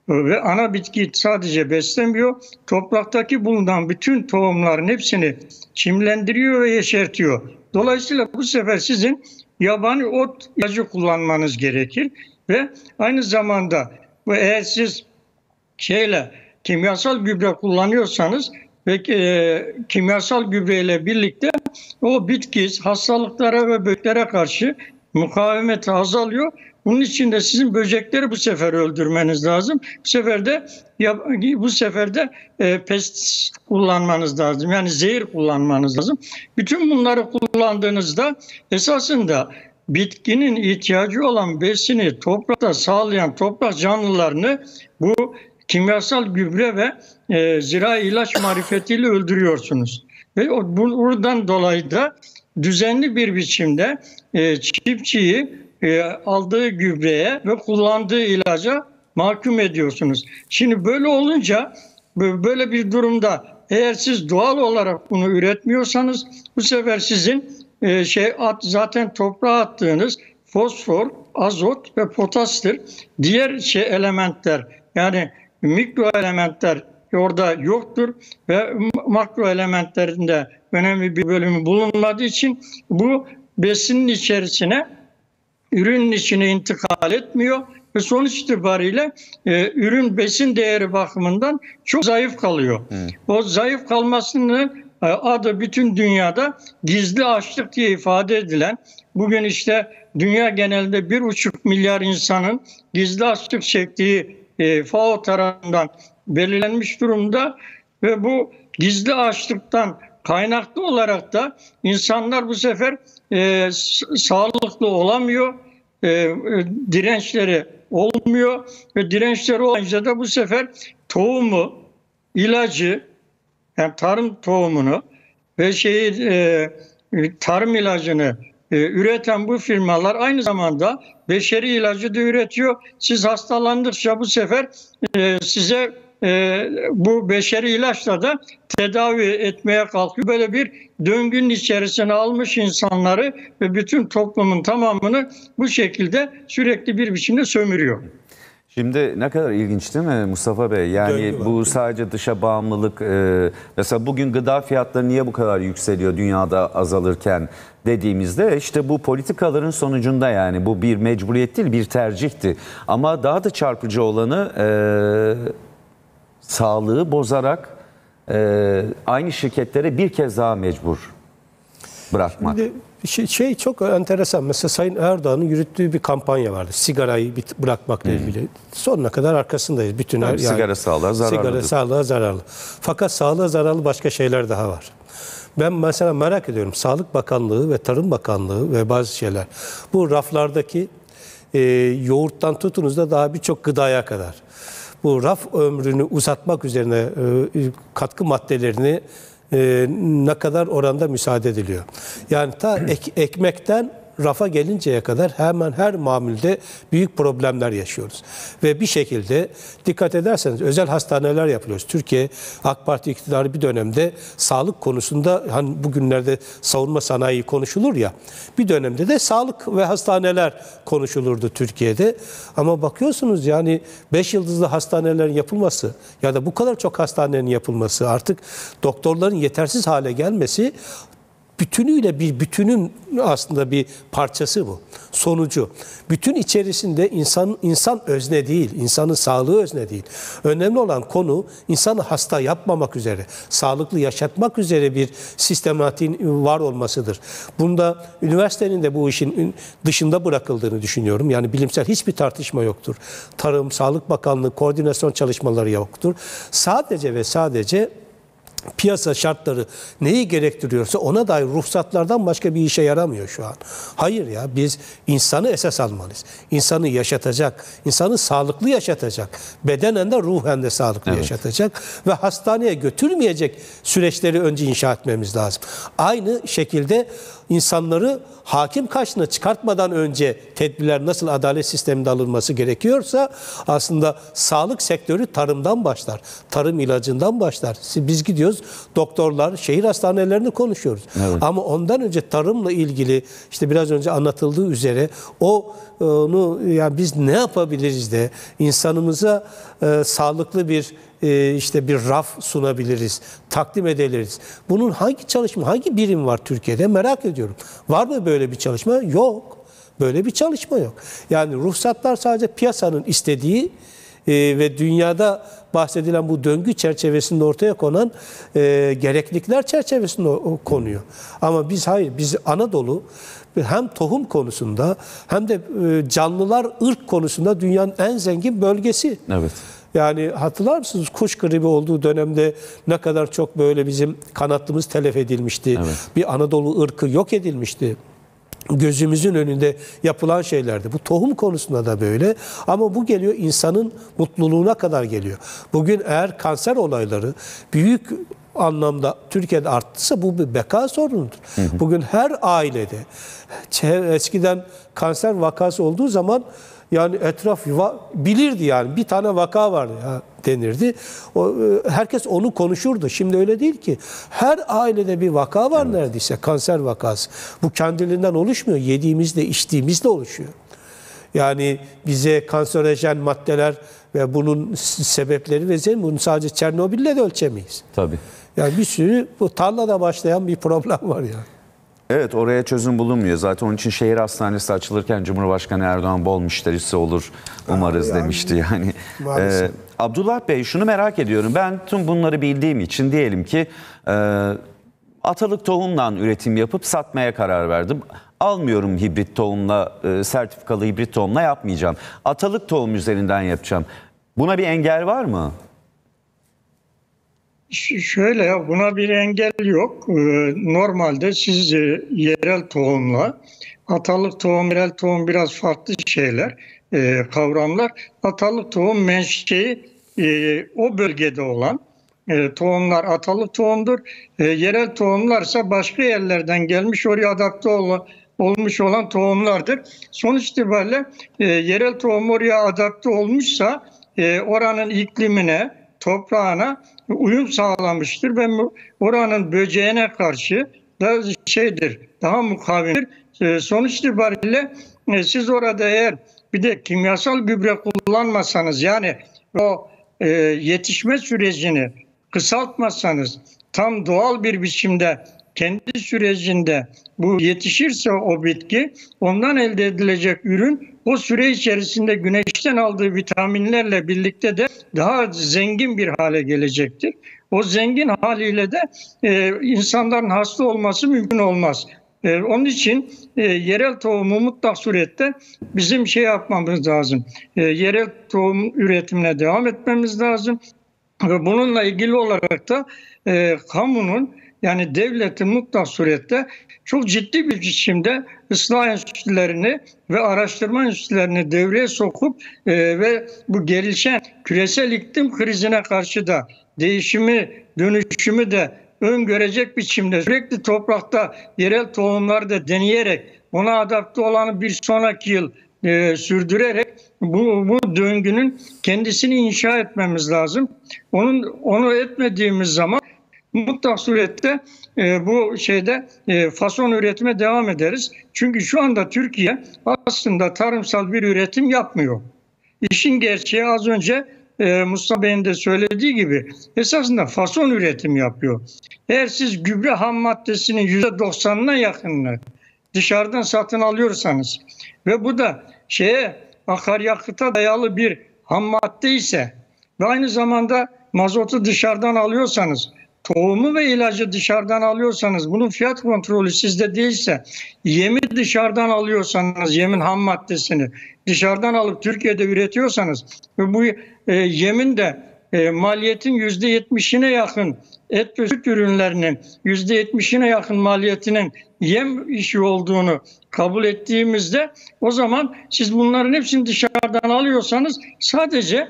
Ve ana bitki sadece beslemiyor. Topraktaki bulunan bütün tohumların hepsini çimlendiriyor ve yeşertiyor. Dolayısıyla bu sefer sizin yabani ot ilacı kullanmanız gerekir. Ve aynı zamanda bu eğer siz şeyle kimyasal gübre kullanıyorsanız ve e, kimyasal gübreyle birlikte o bitki hastalıklara ve böceklere karşı mukavemeti azalıyor. Bunun için de sizin böcekleri bu sefer öldürmeniz lazım. Bu sefer de bu sefer de e, pest kullanmanız lazım. Yani zehir kullanmanız lazım. Bütün bunları kullandığınızda esasında bitkinin ihtiyacı olan besini toprakta sağlayan toprak canlılarını bu kimyasal gübre ve e, zira ilaç marifetiyle öldürüyorsunuz. Ve buradan dolayı da düzenli bir biçimde e, çiftçiyi e, aldığı gübreye ve kullandığı ilaca mahkum ediyorsunuz. Şimdi böyle olunca böyle bir durumda eğer siz doğal olarak bunu üretmiyorsanız bu sefer sizin e, şey at, zaten toprağa attığınız fosfor, azot ve potastır. Diğer şey elementler yani mikro elementler orada yoktur ve makro elementlerinde önemli bir bölümü bulunmadığı için bu besinin içerisine ürünün içine intikal etmiyor ve sonuç itibariyle e, ürün besin değeri bakımından çok zayıf kalıyor. Hmm. O zayıf kalmasının e, adı bütün dünyada gizli açlık diye ifade edilen bugün işte dünya genelinde bir buçuk milyar insanın gizli açlık çektiği e, FAO tarafından belirlenmiş durumda ve bu gizli açlıktan kaynaklı olarak da insanlar bu sefer e, sağlıklı olamıyor, e, e, dirençleri olmuyor ve dirençleri olunca da bu sefer tohumu, ilacı, yani tarım tohumunu ve şeyi e, tarım ilacını e, üreten bu firmalar aynı zamanda beşeri ilacı da üretiyor. Siz hastalandıkça bu sefer e, size e, bu beşeri ilaçla da tedavi etmeye kalkıyor. Böyle bir döngünün içerisine almış insanları ve bütün toplumun tamamını bu şekilde sürekli bir biçimde sömürüyor. Şimdi ne kadar ilginç değil mi Mustafa Bey? Yani Döngü var. bu sadece dışa bağımlılık. e, mesela bugün gıda fiyatları niye bu kadar yükseliyor dünyada azalırken dediğimizde işte bu politikaların sonucunda yani bu bir mecburiyet değil bir tercihti. Ama daha da çarpıcı olanı e, sağlığı bozarak e, aynı şirketlere bir kez daha mecbur bırakmak. Şimdi şey, şey çok enteresan. Mesela Sayın Erdoğan'ın yürüttüğü bir kampanya vardı. Sigarayı bit- bırakmakla ilgili. Sonuna kadar arkasındayız. Bütün Tabii, sigara sağlığa zararlıdır. Sigara sağlığa zararlı. Fakat sağlığa zararlı başka şeyler daha var. Ben mesela merak ediyorum. Sağlık Bakanlığı ve Tarım Bakanlığı ve bazı şeyler. Bu raflardaki e, yoğurttan tutunuz da daha birçok gıdaya kadar. Bu raf ömrünü uzatmak üzerine e, katkı maddelerini e, ne kadar oranda müsaade ediliyor. Yani ta ek- ekmekten rafa gelinceye kadar hemen her mamulde büyük problemler yaşıyoruz. Ve bir şekilde dikkat ederseniz özel hastaneler yapıyoruz. Türkiye AK Parti iktidarı bir dönemde sağlık konusunda hani bugünlerde savunma sanayi konuşulur ya bir dönemde de sağlık ve hastaneler konuşulurdu Türkiye'de. Ama bakıyorsunuz yani 5 yıldızlı hastanelerin yapılması ya da bu kadar çok hastanenin yapılması artık doktorların yetersiz hale gelmesi bütünüyle bir bütünün aslında bir parçası bu. Sonucu. Bütün içerisinde insan insan özne değil, insanın sağlığı özne değil. Önemli olan konu insanı hasta yapmamak üzere, sağlıklı yaşatmak üzere bir sistematiğin var olmasıdır. Bunda üniversitenin de bu işin dışında bırakıldığını düşünüyorum. Yani bilimsel hiçbir tartışma yoktur. Tarım, Sağlık Bakanlığı koordinasyon çalışmaları yoktur. Sadece ve sadece piyasa şartları neyi gerektiriyorsa ona dair ruhsatlardan başka bir işe yaramıyor şu an. Hayır ya biz insanı esas almalıyız. İnsanı yaşatacak, insanı sağlıklı yaşatacak, bedenen de ruhen de sağlıklı yaşatacak ve hastaneye götürmeyecek süreçleri önce inşa etmemiz lazım. Aynı şekilde insanları hakim karşısına çıkartmadan önce tedbirler nasıl adalet sisteminde alınması gerekiyorsa aslında sağlık sektörü tarımdan başlar. Tarım ilacından başlar. Biz gidiyoruz doktorlar, şehir hastanelerini konuşuyoruz. Ama ondan önce tarımla ilgili işte biraz önce anlatıldığı üzere o onu yani biz ne yapabiliriz de insanımıza e, sağlıklı bir işte bir raf sunabiliriz, takdim ederiz. Bunun hangi çalışma, hangi birim var Türkiye'de merak ediyorum. Var mı böyle bir çalışma? Yok. Böyle bir çalışma yok. Yani ruhsatlar sadece piyasanın istediği e, ve dünyada bahsedilen bu döngü çerçevesinde ortaya konan e, gereklilikler çerçevesinde o konuyor. Ama biz hayır, biz Anadolu hem tohum konusunda hem de e, canlılar ırk konusunda dünyanın en zengin bölgesi. Evet. Yani hatırlar mısınız kuş gribi olduğu dönemde ne kadar çok böyle bizim kanatlımız telef edilmişti. Bir Anadolu ırkı yok edilmişti gözümüzün önünde yapılan şeylerdi. Bu tohum konusunda da böyle ama bu geliyor insanın mutluluğuna kadar geliyor. Bugün eğer kanser olayları büyük anlamda Türkiye'de arttıysa bu bir beka sorunudur. Bugün her ailede eskiden kanser vakası olduğu zaman yani etraf bilirdi yani bir tane vaka var ya denirdi. O, e, herkes onu konuşurdu. Şimdi öyle değil ki. Her ailede bir vaka var neredeyse kanser vakası. Bu kendiliğinden oluşmuyor. Yediğimizle içtiğimizle oluşuyor. Yani bize kanserojen maddeler ve bunun sebepleri ve zemin bunu sadece Çernobil'le de ölçemeyiz. Tabii. Yani bir sürü bu tarlada başlayan bir problem var yani. Evet oraya çözüm bulunmuyor. Zaten onun için şehir hastanesi açılırken Cumhurbaşkanı Erdoğan bol müşterisi olur umarız yani demişti yani. maalesef. Ee, Abdullah Bey şunu merak ediyorum. Ben tüm bunları bildiğim için diyelim ki e, atalık tohumla üretim yapıp satmaya karar verdim. Almıyorum hibrit tohumla, e, sertifikalı hibrit tohumla yapmayacağım. Atalık tohum üzerinden yapacağım. Buna bir engel var mı? Şöyle ya buna bir engel yok. Ee, Normalde siz e, yerel tohumla atalık tohum, yerel tohum biraz farklı şeyler, e, kavramlar. Atalık tohum menşei e, o bölgede olan tohumlar atalık tohumdur. Yerel tohumlar ise başka yerlerden gelmiş oraya adapte olan olmuş olan tohumlardır. Sonuç itibariyle yerel tohum oraya adapte olmuşsa oranın iklimine, toprağına uyum sağlamıştır ve oranın böceğine karşı da şeydir, daha mukavemettir. E, Sonuç itibariyle e, siz orada eğer bir de kimyasal gübre kullanmasanız yani o e, yetişme sürecini kısaltmazsanız tam doğal bir biçimde kendi sürecinde bu yetişirse o bitki ondan elde edilecek ürün o süre içerisinde güneşten aldığı vitaminlerle birlikte de daha zengin bir hale gelecektir. O zengin haliyle de e, insanların hasta olması mümkün olmaz. E, onun için e, yerel tohumu mutlak surette bizim şey yapmamız lazım. E, yerel tohum üretimine devam etmemiz lazım. Ve bununla ilgili olarak da e, kamunun yani devletin mutlak surette çok ciddi bir biçimde ıslah enstitülerini ve araştırma enstitülerini devreye sokup e, ve bu gelişen küresel iklim krizine karşı da değişimi, dönüşümü de öngörecek biçimde sürekli toprakta yerel tohumları da deneyerek ona adapte olanı bir sonraki yıl e, sürdürerek bu, bu döngünün kendisini inşa etmemiz lazım. Onun onu etmediğimiz zaman mutlak surette e, bu şeyde e, fason üretime devam ederiz. Çünkü şu anda Türkiye aslında tarımsal bir üretim yapmıyor. İşin gerçeği az önce e, Mustafa Bey'in de söylediği gibi esasında fason üretim yapıyor. Eğer siz gübre ham maddesinin %90'ına yakınını dışarıdan satın alıyorsanız ve bu da şeye akaryakıta dayalı bir ham madde ise ve aynı zamanda mazotu dışarıdan alıyorsanız tohumu ve ilacı dışarıdan alıyorsanız bunun fiyat kontrolü sizde değilse yemi dışarıdan alıyorsanız yemin ham maddesini dışarıdan alıp Türkiye'de üretiyorsanız ve bu e, yemin de e, maliyetin yüzde yetmişine yakın et ve süt ürünlerinin yüzde yetmişine yakın maliyetinin yem işi olduğunu kabul ettiğimizde o zaman siz bunların hepsini dışarıdan alıyorsanız sadece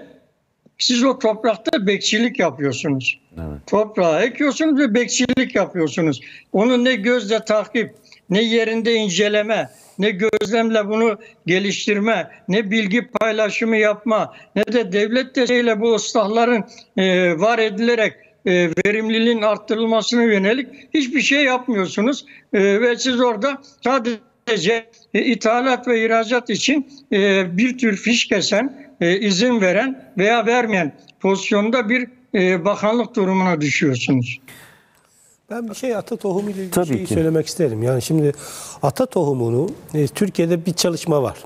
siz o toprakta bekçilik yapıyorsunuz. Toprağa ekiyorsunuz ve bekçilik yapıyorsunuz. Onu ne gözle takip, ne yerinde inceleme, ne gözlemle bunu geliştirme, ne bilgi paylaşımı yapma, ne de devlet desteğiyle bu ıslahların e, var edilerek e, verimliliğin arttırılmasına yönelik hiçbir şey yapmıyorsunuz. E, ve siz orada sadece e, ithalat ve ihracat için e, bir tür fiş kesen, e, izin veren veya vermeyen pozisyonda bir e, bakanlık durumuna düşüyorsunuz. Ben bir şey ata tohumu ile ilgili şeyi ki. söylemek isterim. Yani şimdi ata tohumunu e, Türkiye'de bir çalışma var.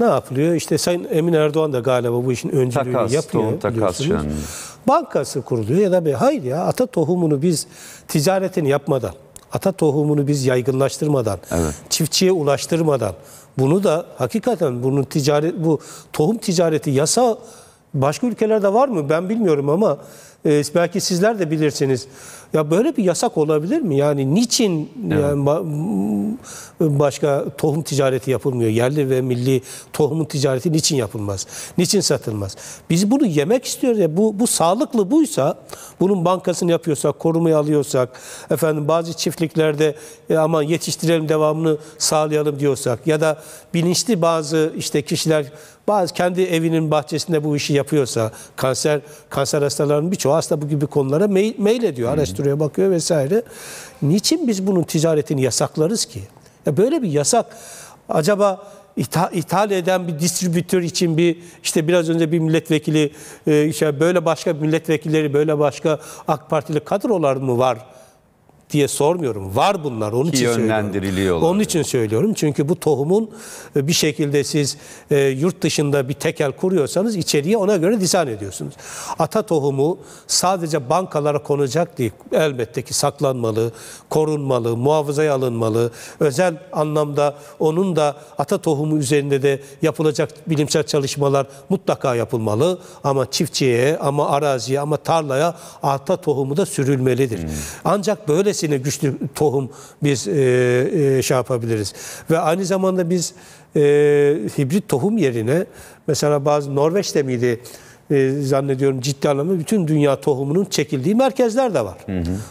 Ne yapılıyor? İşte Sayın Emin Erdoğan da galiba bu işin öncülüğünü Takas, yapıyor. tohum takas yani. Bankası kuruluyor ya da bir hayır ya ata tohumunu biz ticaretini yapmadan, ata tohumunu biz yaygınlaştırmadan, Evet. çiftçiye ulaştırmadan bunu da hakikaten bunun ticaret bu tohum ticareti yasa başka ülkelerde var mı? Ben bilmiyorum ama e, belki sizler de bilirsiniz. Ya böyle bir yasak olabilir mi? Yani niçin yani ba- başka tohum ticareti yapılmıyor? Yerli ve milli tohumun ticareti niçin yapılmaz? Niçin satılmaz? Biz bunu yemek istiyoruz ya bu bu sağlıklı buysa bunun bankasını yapıyorsak, korumaya alıyorsak, efendim bazı çiftliklerde e, aman yetiştirelim devamını sağlayalım diyorsak ya da bilinçli bazı işte kişiler bazı kendi evinin bahçesinde bu işi yapıyorsa kanser kanser hastalarının birçoğu hasta bu gibi konulara mail, mail ediyor, araştırıyor, bakıyor vesaire. Niçin biz bunun ticaretini yasaklarız ki? Ya böyle bir yasak acaba ithal, ithal eden bir distribütör için bir işte biraz önce bir milletvekili e, işte böyle başka milletvekilleri böyle başka AK Partili kadrolar mı var? Diye sormuyorum. Var bunlar. Onun Ki için söylüyorum. Onun için söylüyorum. Çünkü bu tohumun e, bir şekilde siz e, yurt dışında bir tekel kuruyorsanız içeriye ona göre dizayn ediyorsunuz. Ata tohumu sadece bankalara konacak değil. Elbette ki saklanmalı, korunmalı, muhafazaya alınmalı. Özel anlamda onun da ata tohumu üzerinde de yapılacak bilimsel çalışmalar mutlaka yapılmalı. Ama çiftçiye, ama araziye, ama tarlaya ata tohumu da sürülmelidir. Ancak böylesine güçlü tohum biz e, e, şey yapabiliriz. Ve aynı zamanda biz e, hibrit tohum yerine mesela bazı Norveç'te miydi e, zannediyorum ciddi anlamda bütün dünya tohumunun çekildiği merkezler de var.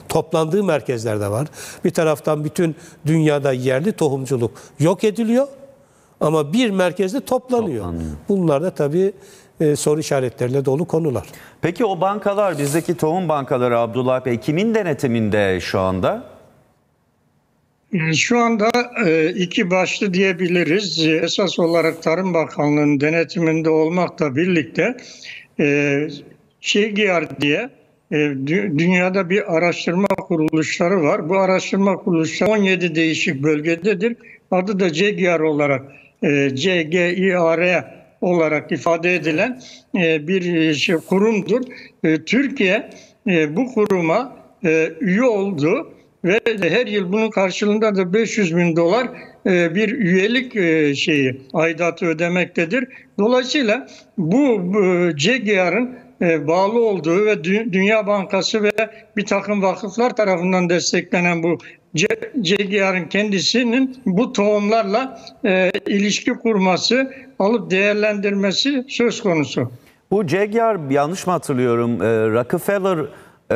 Toplandığı merkezler de var. Bir taraftan bütün dünyada yerli tohumculuk yok ediliyor ama bir merkezde toplanıyor. Bunlar da tabii e, soru işaretleriyle dolu konular. Peki o bankalar, bizdeki tohum bankaları Abdullah Bey kimin denetiminde şu anda? Şu anda e, iki başlı diyebiliriz. Esas olarak Tarım Bakanlığı'nın denetiminde olmakla birlikte e, ŞEGİAR diye e, dü- dünyada bir araştırma kuruluşları var. Bu araştırma kuruluşları 17 değişik bölgededir. Adı da CGIAR olarak CGIAR olarak ifade edilen e, bir e, şey, kurumdur. E, Türkiye bu kuruma üye oldu ve her yıl bunun karşılığında da 500 bin dolar bir üyelik şeyi aidatı ödemektedir. Dolayısıyla bu, CGR'ın bağlı olduğu ve Dü- Dünya Bankası ve bir takım vakıflar tarafından desteklenen bu CGR'ın kendisinin bu tohumlarla e, ilişki kurması, alıp değerlendirmesi söz konusu. Bu CEGYAR yanlış mı hatırlıyorum? e, Rockefeller e,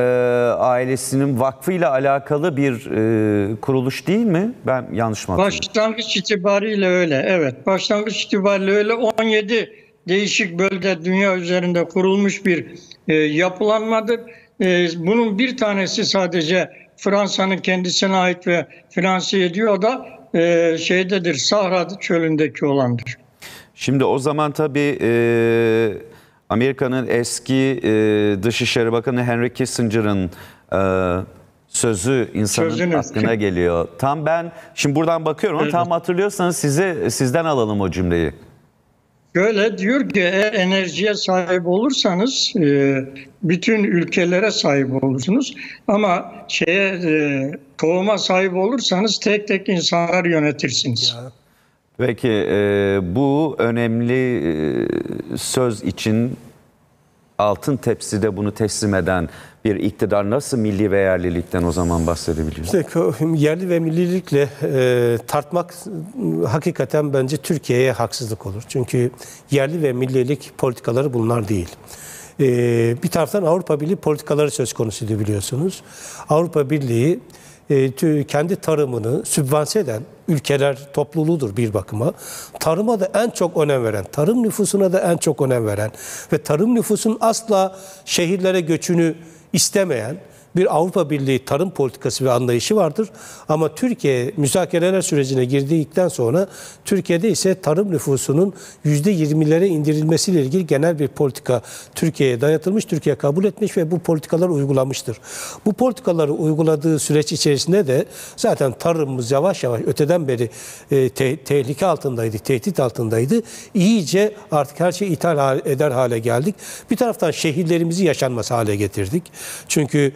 ailesinin vakfıyla alakalı bir e, kuruluş değil mi? Ben yanlış mı hatırlıyorum? Başlangıç itibariyle öyle. Evet. Başlangıç itibariyle öyle 17 değişik bölge dünya üzerinde kurulmuş bir e, yapılanmadır. E, bunun bir tanesi sadece Fransa'nın kendisine ait ve finanse ediyor da e, şeydedir Sahra çölündeki olandır. Şimdi o zaman tabii e, Amerika'nın eski e, Dışişleri Bakanı Henry Kissinger'ın e, sözü insanın Sözünü. aklına geliyor. Tam ben şimdi buradan bakıyorum ama Evet. tam hatırlıyorsanız size sizden alalım o cümleyi. Şöyle diyor ki enerjiye sahip olursanız e, bütün ülkelere sahip olursunuz ama şeye e, tohuma sahip olursanız tek tek insanlar yönetirsiniz. Peki e, bu önemli e, söz için altın tepside bunu teslim eden bir iktidar nasıl milli ve yerlilikten o zaman bahsedebiliyor? İşte yerli ve millilikle e, tartmak hakikaten bence Türkiye'ye haksızlık olur. Çünkü yerli ve millilik politikaları bunlar değil. E, bir taraftan Avrupa Birliği politikaları söz konusuydu biliyorsunuz. Avrupa Birliği e, kendi tarımını sübvanse eden ülkeler topluluğudur bir bakıma. Tarıma da en çok önem veren, tarım nüfusuna da en çok önem veren ve tarım nüfusunun asla şehirlere göçünü istemeyen bir Avrupa Birliği tarım politikası ve anlayışı vardır. Ama Türkiye müzakereler sürecine girdikten sonra Türkiye'de ise tarım nüfusunun %20'lere indirilmesiyle ilgili genel bir politika Türkiye'ye dayatılmış, Türkiye kabul etmiş ve bu politikalar uygulamıştır. Bu politikaları uyguladığı süreç içerisinde de zaten tarımımız yavaş yavaş öteden beri e, te- tehlike altındaydı, tehdit altındaydı. İyice artık her şeyi ithal hal- eder hale geldik. Bir taraftan şehirlerimizi yaşanmaz hale getirdik. Çünkü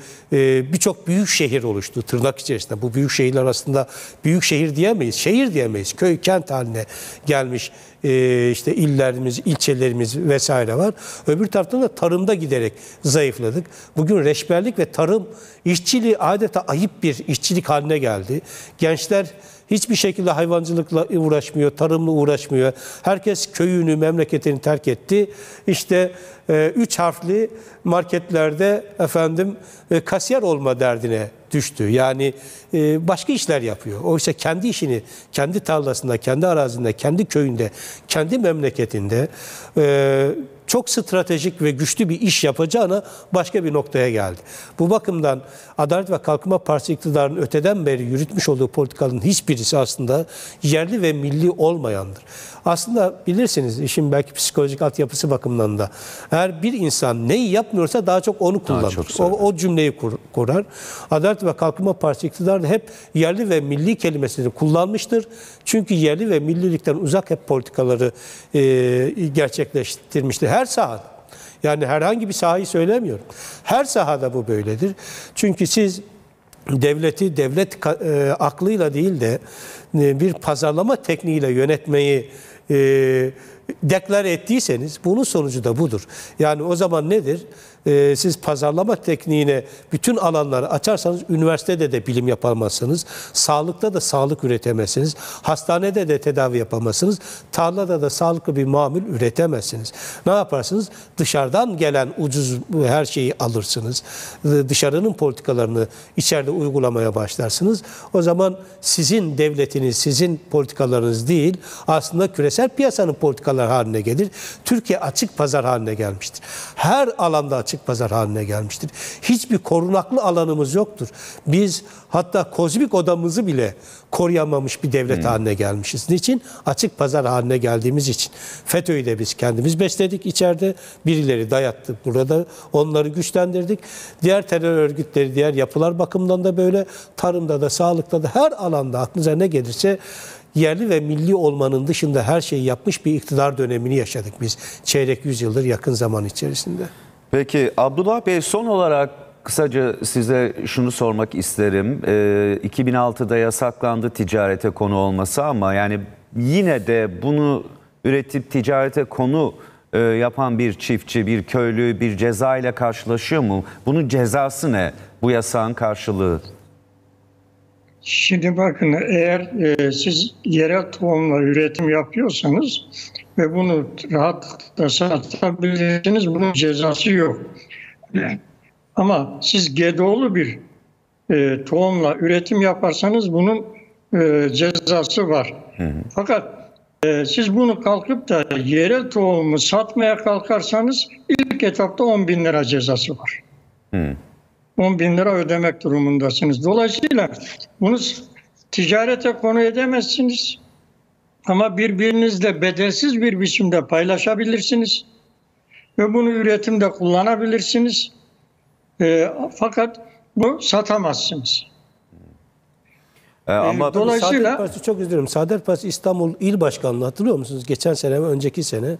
birçok büyük şehir oluştu tırnak içerisinde. Bu büyük şehirler arasında büyük şehir diyemeyiz, şehir diyemeyiz. Köy, kent haline gelmiş e, işte illerimiz, ilçelerimiz vesaire var. Öbür taraftan da tarımda giderek zayıfladık. Bugün reçberlik ve tarım işçiliği adeta ayıp bir işçilik haline geldi. Gençler hiçbir şekilde hayvancılıkla uğraşmıyor, tarımla uğraşmıyor. Herkes köyünü, memleketini terk etti. İşte e, üç harfli marketlerde efendim e, kasiyer olma derdine düştü. Yani e, başka işler yapıyor. Oysa kendi işini, kendi tarlasında, kendi arazinde, kendi köyünde, kendi memleketinde e, çok stratejik ve güçlü bir iş yapacağına başka bir noktaya geldi. Bu bakımdan Adalet ve Kalkınma Partisi iktidarının öteden beri yürütmüş olduğu politikaların hiçbirisi aslında yerli ve milli olmayandır. Aslında bilirsiniz işin belki psikolojik altyapısı bakımından da eğer bir insan neyi yapmıyorsa daha çok onu kullanır. çok o, o cümleyi kur- kurar. Adalet ve Kalkınma Partisi iktidarı da hep yerli ve milli kelimesini kullanmıştır. Çünkü yerli ve millilikten uzak hep politikaları e, gerçekleştirmiştir. Her sahada. Yani herhangi bir sahayı söylemiyorum. Her sahada bu böyledir. Çünkü siz devleti devlet e, aklıyla değil de e, bir pazarlama tekniğiyle yönetmeyi e, deklar ettiyseniz bunun sonucu da budur. Yani o zaman nedir? E, siz pazarlama tekniğine bütün alanları açarsanız üniversitede de bilim yapamazsınız. Sağlıkta da sağlık üretemezsiniz. Hastanede de tedavi yapamazsınız. Tarlada da sağlıklı bir mamul üretemezsiniz. Ne yaparsınız? Dışarıdan gelen ucuz her şeyi alırsınız. Dışarının politikalarını içeride uygulamaya başlarsınız. O zaman sizin devletiniz, sizin politikalarınız değil, aslında küresel piyasanın politikaları haline gelir. Türkiye açık pazar haline gelmiştir. Her alanda açık pazar haline gelmiştir. Hiçbir korunaklı alanımız yoktur. Biz hatta kozmik odamızı bile koruyamamış bir devlet haline gelmişiz. Niçin? Açık pazar haline geldiğimiz için. FETÖ'yü de biz kendimiz besledik içeride. Birileri dayattı burada. Onları güçlendirdik. Diğer terör örgütleri, diğer yapılar bakımından da böyle. Tarımda da, sağlıkta da her alanda aklınıza ne gelirse yerli ve milli olmanın dışında her şeyi yapmış bir iktidar dönemini yaşadık biz. Çeyrek yüzyıldır yakın zaman içerisinde. Peki Abdullah Bey son olarak kısaca size şunu sormak isterim. Ee, 2006'da yasaklandı ticarete konu olması ama yani yine de bunu üretip ticarete konu e, yapan bir çiftçi, bir köylü bir ceza ile karşılaşıyor mu? Bunun cezası ne? Bu yasağın karşılığı? Şimdi bakın eğer e, siz yerel tohumla üretim yapıyorsanız ve bunu rahatlıkla satabilirsiniz bunun cezası yok. Ama siz GDO'lu bir e, tohumla üretim yaparsanız bunun e, cezası var. Fakat e, siz bunu kalkıp da yerel tohumu satmaya kalkarsanız ilk etapta 10 bin lira cezası var. 10 bin lira ödemek durumundasınız. Dolayısıyla bunu ticarete konu edemezsiniz. Ama birbirinizle bedelsiz bir biçimde paylaşabilirsiniz. Ve bunu üretimde kullanabilirsiniz. E, fakat bu satamazsınız. Ee, ama dolayısıyla- Saadet Partisi çok üzülüyorum. Saadet Partisi İstanbul İl Başkanlığı hatırlıyor musunuz? Geçen sene ve önceki sene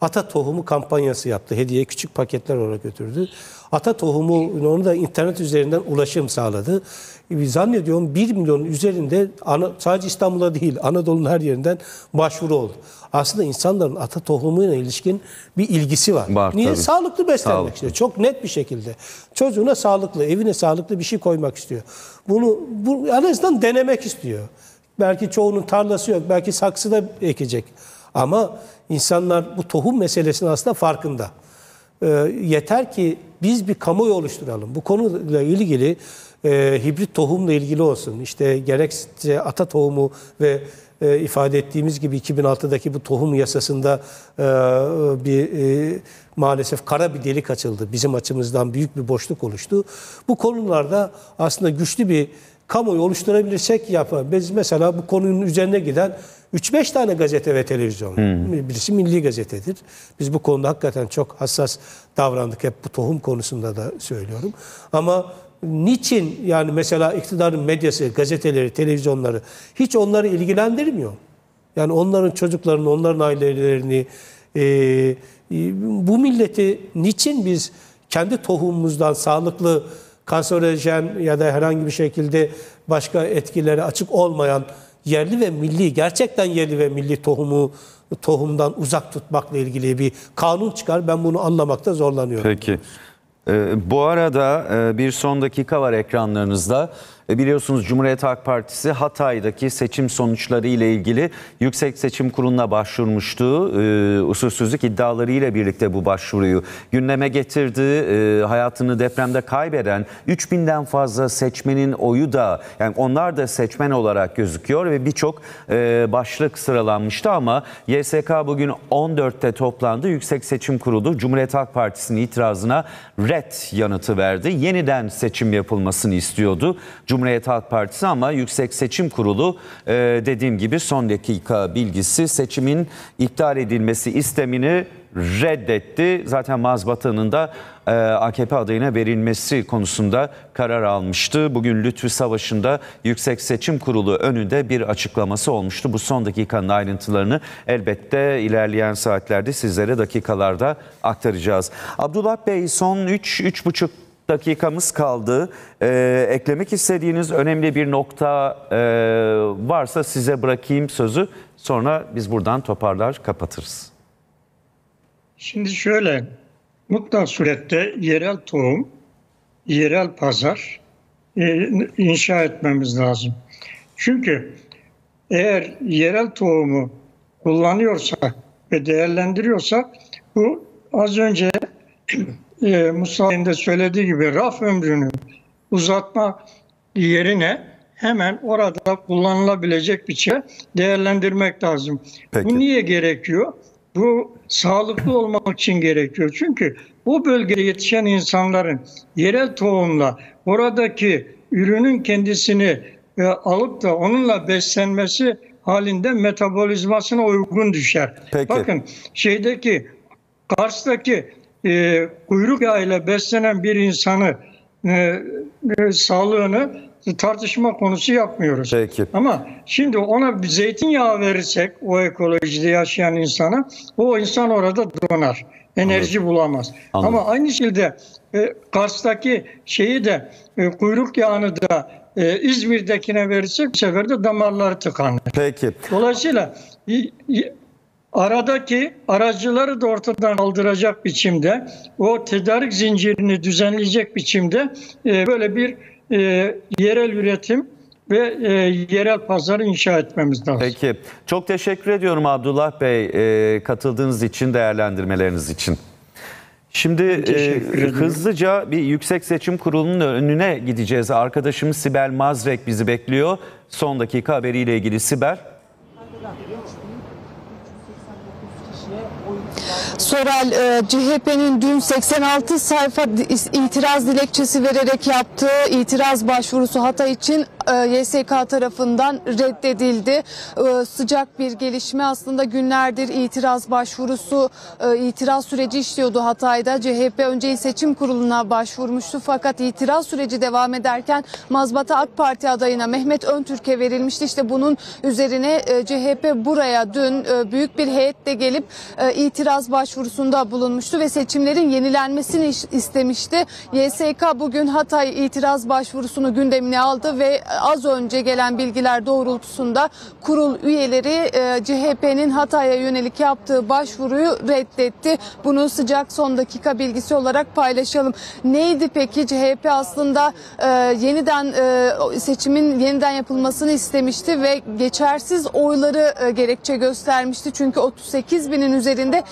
ata tohumu kampanyası yaptı. Hediye küçük paketler olarak götürdü. Ata tohumu onu da internet üzerinden ulaşım sağladı. E, Zannediyorum 1 milyonun üzerinde ana, sadece İstanbul'a değil Anadolu'nun her yerinden başvuru oldu. Aslında insanların ata tohumuyla ilişkin bir ilgisi var. Var, Niye? tabii. Sağlıklı beslenmek Sağlıklı. istiyor. Çok net bir şekilde. Çocuğuna sağlıklı, evine sağlıklı bir şey koymak istiyor. Bunu bu, en azından denemek istiyor. Belki çoğunun tarlası yok, belki saksıda ekecek. Ama insanlar bu tohum meselesinin aslında farkında. Ee, yeter ki biz bir kamuoyu oluşturalım. Bu konuyla ilgili e, hibrit tohumla ilgili olsun. İşte gerekse ata tohumu ve e, ifade ettiğimiz gibi 2006'daki bu tohum yasasında e, bir e, maalesef kara bir delik açıldı. Bizim açımızdan büyük bir boşluk oluştu. Bu konularda aslında güçlü bir kamuoyu oluşturabilirsek yapar. Biz mesela bu konunun üzerine giden 3-5 tane gazete ve televizyon. Birisi Milli Gazete'dir. Biz bu konuda hakikaten çok hassas davrandık. Hep bu tohum konusunda da söylüyorum. Ama niçin yani mesela iktidarın medyası, gazeteleri, televizyonları hiç onları ilgilendirmiyor? Yani onların çocuklarını, onların ailelerini, e, e, bu milleti niçin biz kendi tohumumuzdan sağlıklı, kanserojen ya da herhangi bir şekilde başka etkileri açık olmayan yerli ve milli, gerçekten yerli ve milli tohumu tohumdan uzak tutmakla ilgili bir kanun çıkar. Ben bunu anlamakta zorlanıyorum. Peki. Ee, bu arada e, bir son dakika var ekranlarınızda. Biliyorsunuz Cumhuriyet Halk Partisi Hatay'daki seçim sonuçları ile ilgili Yüksek Seçim Kurulu'na başvurmuştu. E, usulsüzlük iddiaları ile birlikte bu başvuruyu gündeme getirdi. E, hayatını depremde kaybeden 3000'den fazla seçmenin oyu da yani onlar da seçmen olarak gözüküyor ve birçok e, başlık sıralanmıştı ama YSK bugün 14'te toplandı. Yüksek Seçim Kurulu Cumhuriyet Halk Partisi'nin itirazına red yanıtı verdi. Yeniden seçim yapılmasını istiyordu Cumhuriyet Halk Partisi ama Yüksek Seçim Kurulu e, dediğim gibi son dakika bilgisi seçimin iptal edilmesi istemini reddetti. Zaten mazbatanın da e, AKP adayına verilmesi konusunda karar almıştı. Bugün Lütfü Savaşı'nda Yüksek Seçim Kurulu önünde bir açıklaması olmuştu. Bu son dakikanın ayrıntılarını elbette ilerleyen saatlerde sizlere dakikalarda aktaracağız. Abdullah Bey son 3-3,5 dakikamız kaldı. Ee, eklemek istediğiniz önemli bir nokta e, varsa size bırakayım sözü. Sonra biz buradan toparlar kapatırız. Şimdi şöyle, mutlak surette yerel tohum, yerel pazar e, inşa etmemiz lazım. Çünkü eğer yerel tohumu kullanıyorsak ve değerlendiriyorsak bu az önce e, Mustafa'nın da söylediği gibi raf ömrünü uzatma yerine hemen orada kullanılabilecek biçimde değerlendirmek lazım. Peki. Bu niye gerekiyor? bu sağlıklı olmak için gerekiyor. Çünkü o bölgede yetişen insanların yerel tohumla oradaki ürünün kendisini e, alıp da onunla beslenmesi halinde metabolizmasına uygun düşer. Peki. Bakın şeydeki Kars'taki e, kuyruk yağıyla beslenen bir insanı e, e, sağlığını tartışma konusu yapmıyoruz. Peki. Ama şimdi ona bir zeytinyağı verirsek o ekolojide yaşayan insana o insan orada donar. Enerji bulamaz. Anladım. Ama aynı şekilde e, Kars'taki şeyi de e, kuyruk yağını da e, İzmir'dekine verirsek bu sefer de damarları tıkanır. Peki. Dolayısıyla aradaki aracıları da ortadan kaldıracak biçimde o tedarik zincirini düzenleyecek biçimde e, böyle bir e, yerel üretim ve e, yerel pazarı inşa etmemiz lazım. Peki. Çok teşekkür ediyorum Abdullah Bey e, katıldığınız için, değerlendirmeleriniz için. Şimdi e, hızlıca bir Yüksek Seçim Kurulu'nun önüne gideceğiz. Arkadaşımız Sibel Mazrek bizi bekliyor. Son dakika haberiyle ilgili Sibel. Sorel e, CHP'nin dün 86 sayfa itiraz dilekçesi vererek yaptığı itiraz başvurusu Hatay için e, YSK tarafından reddedildi. E, Sıcak bir gelişme aslında günlerdir itiraz başvurusu, e, itiraz süreci işliyordu Hatay'da. CHP önce Seçim Kurulu'na başvurmuştu fakat itiraz süreci devam ederken Mazbata AK Parti adayına Mehmet Öntürk'e verilmişti. İşte bunun üzerine CHP buraya dün büyük bir heyetle gelip itiraz başvurusunda bulunmuştu ve seçimlerin yenilenmesini iş- istemişti. YSK bugün Hatay itiraz başvurusunu gündemine aldı ve az önce gelen bilgiler doğrultusunda kurul üyeleri e, CHP'nin Hatay'a yönelik yaptığı başvuruyu reddetti. Bunu sıcak son dakika bilgisi olarak paylaşalım. Neydi peki CHP aslında e, yeniden e, seçimin yeniden yapılmasını istemişti ve geçersiz oyları gerekçe göstermişti. Çünkü 38 binin üzerinde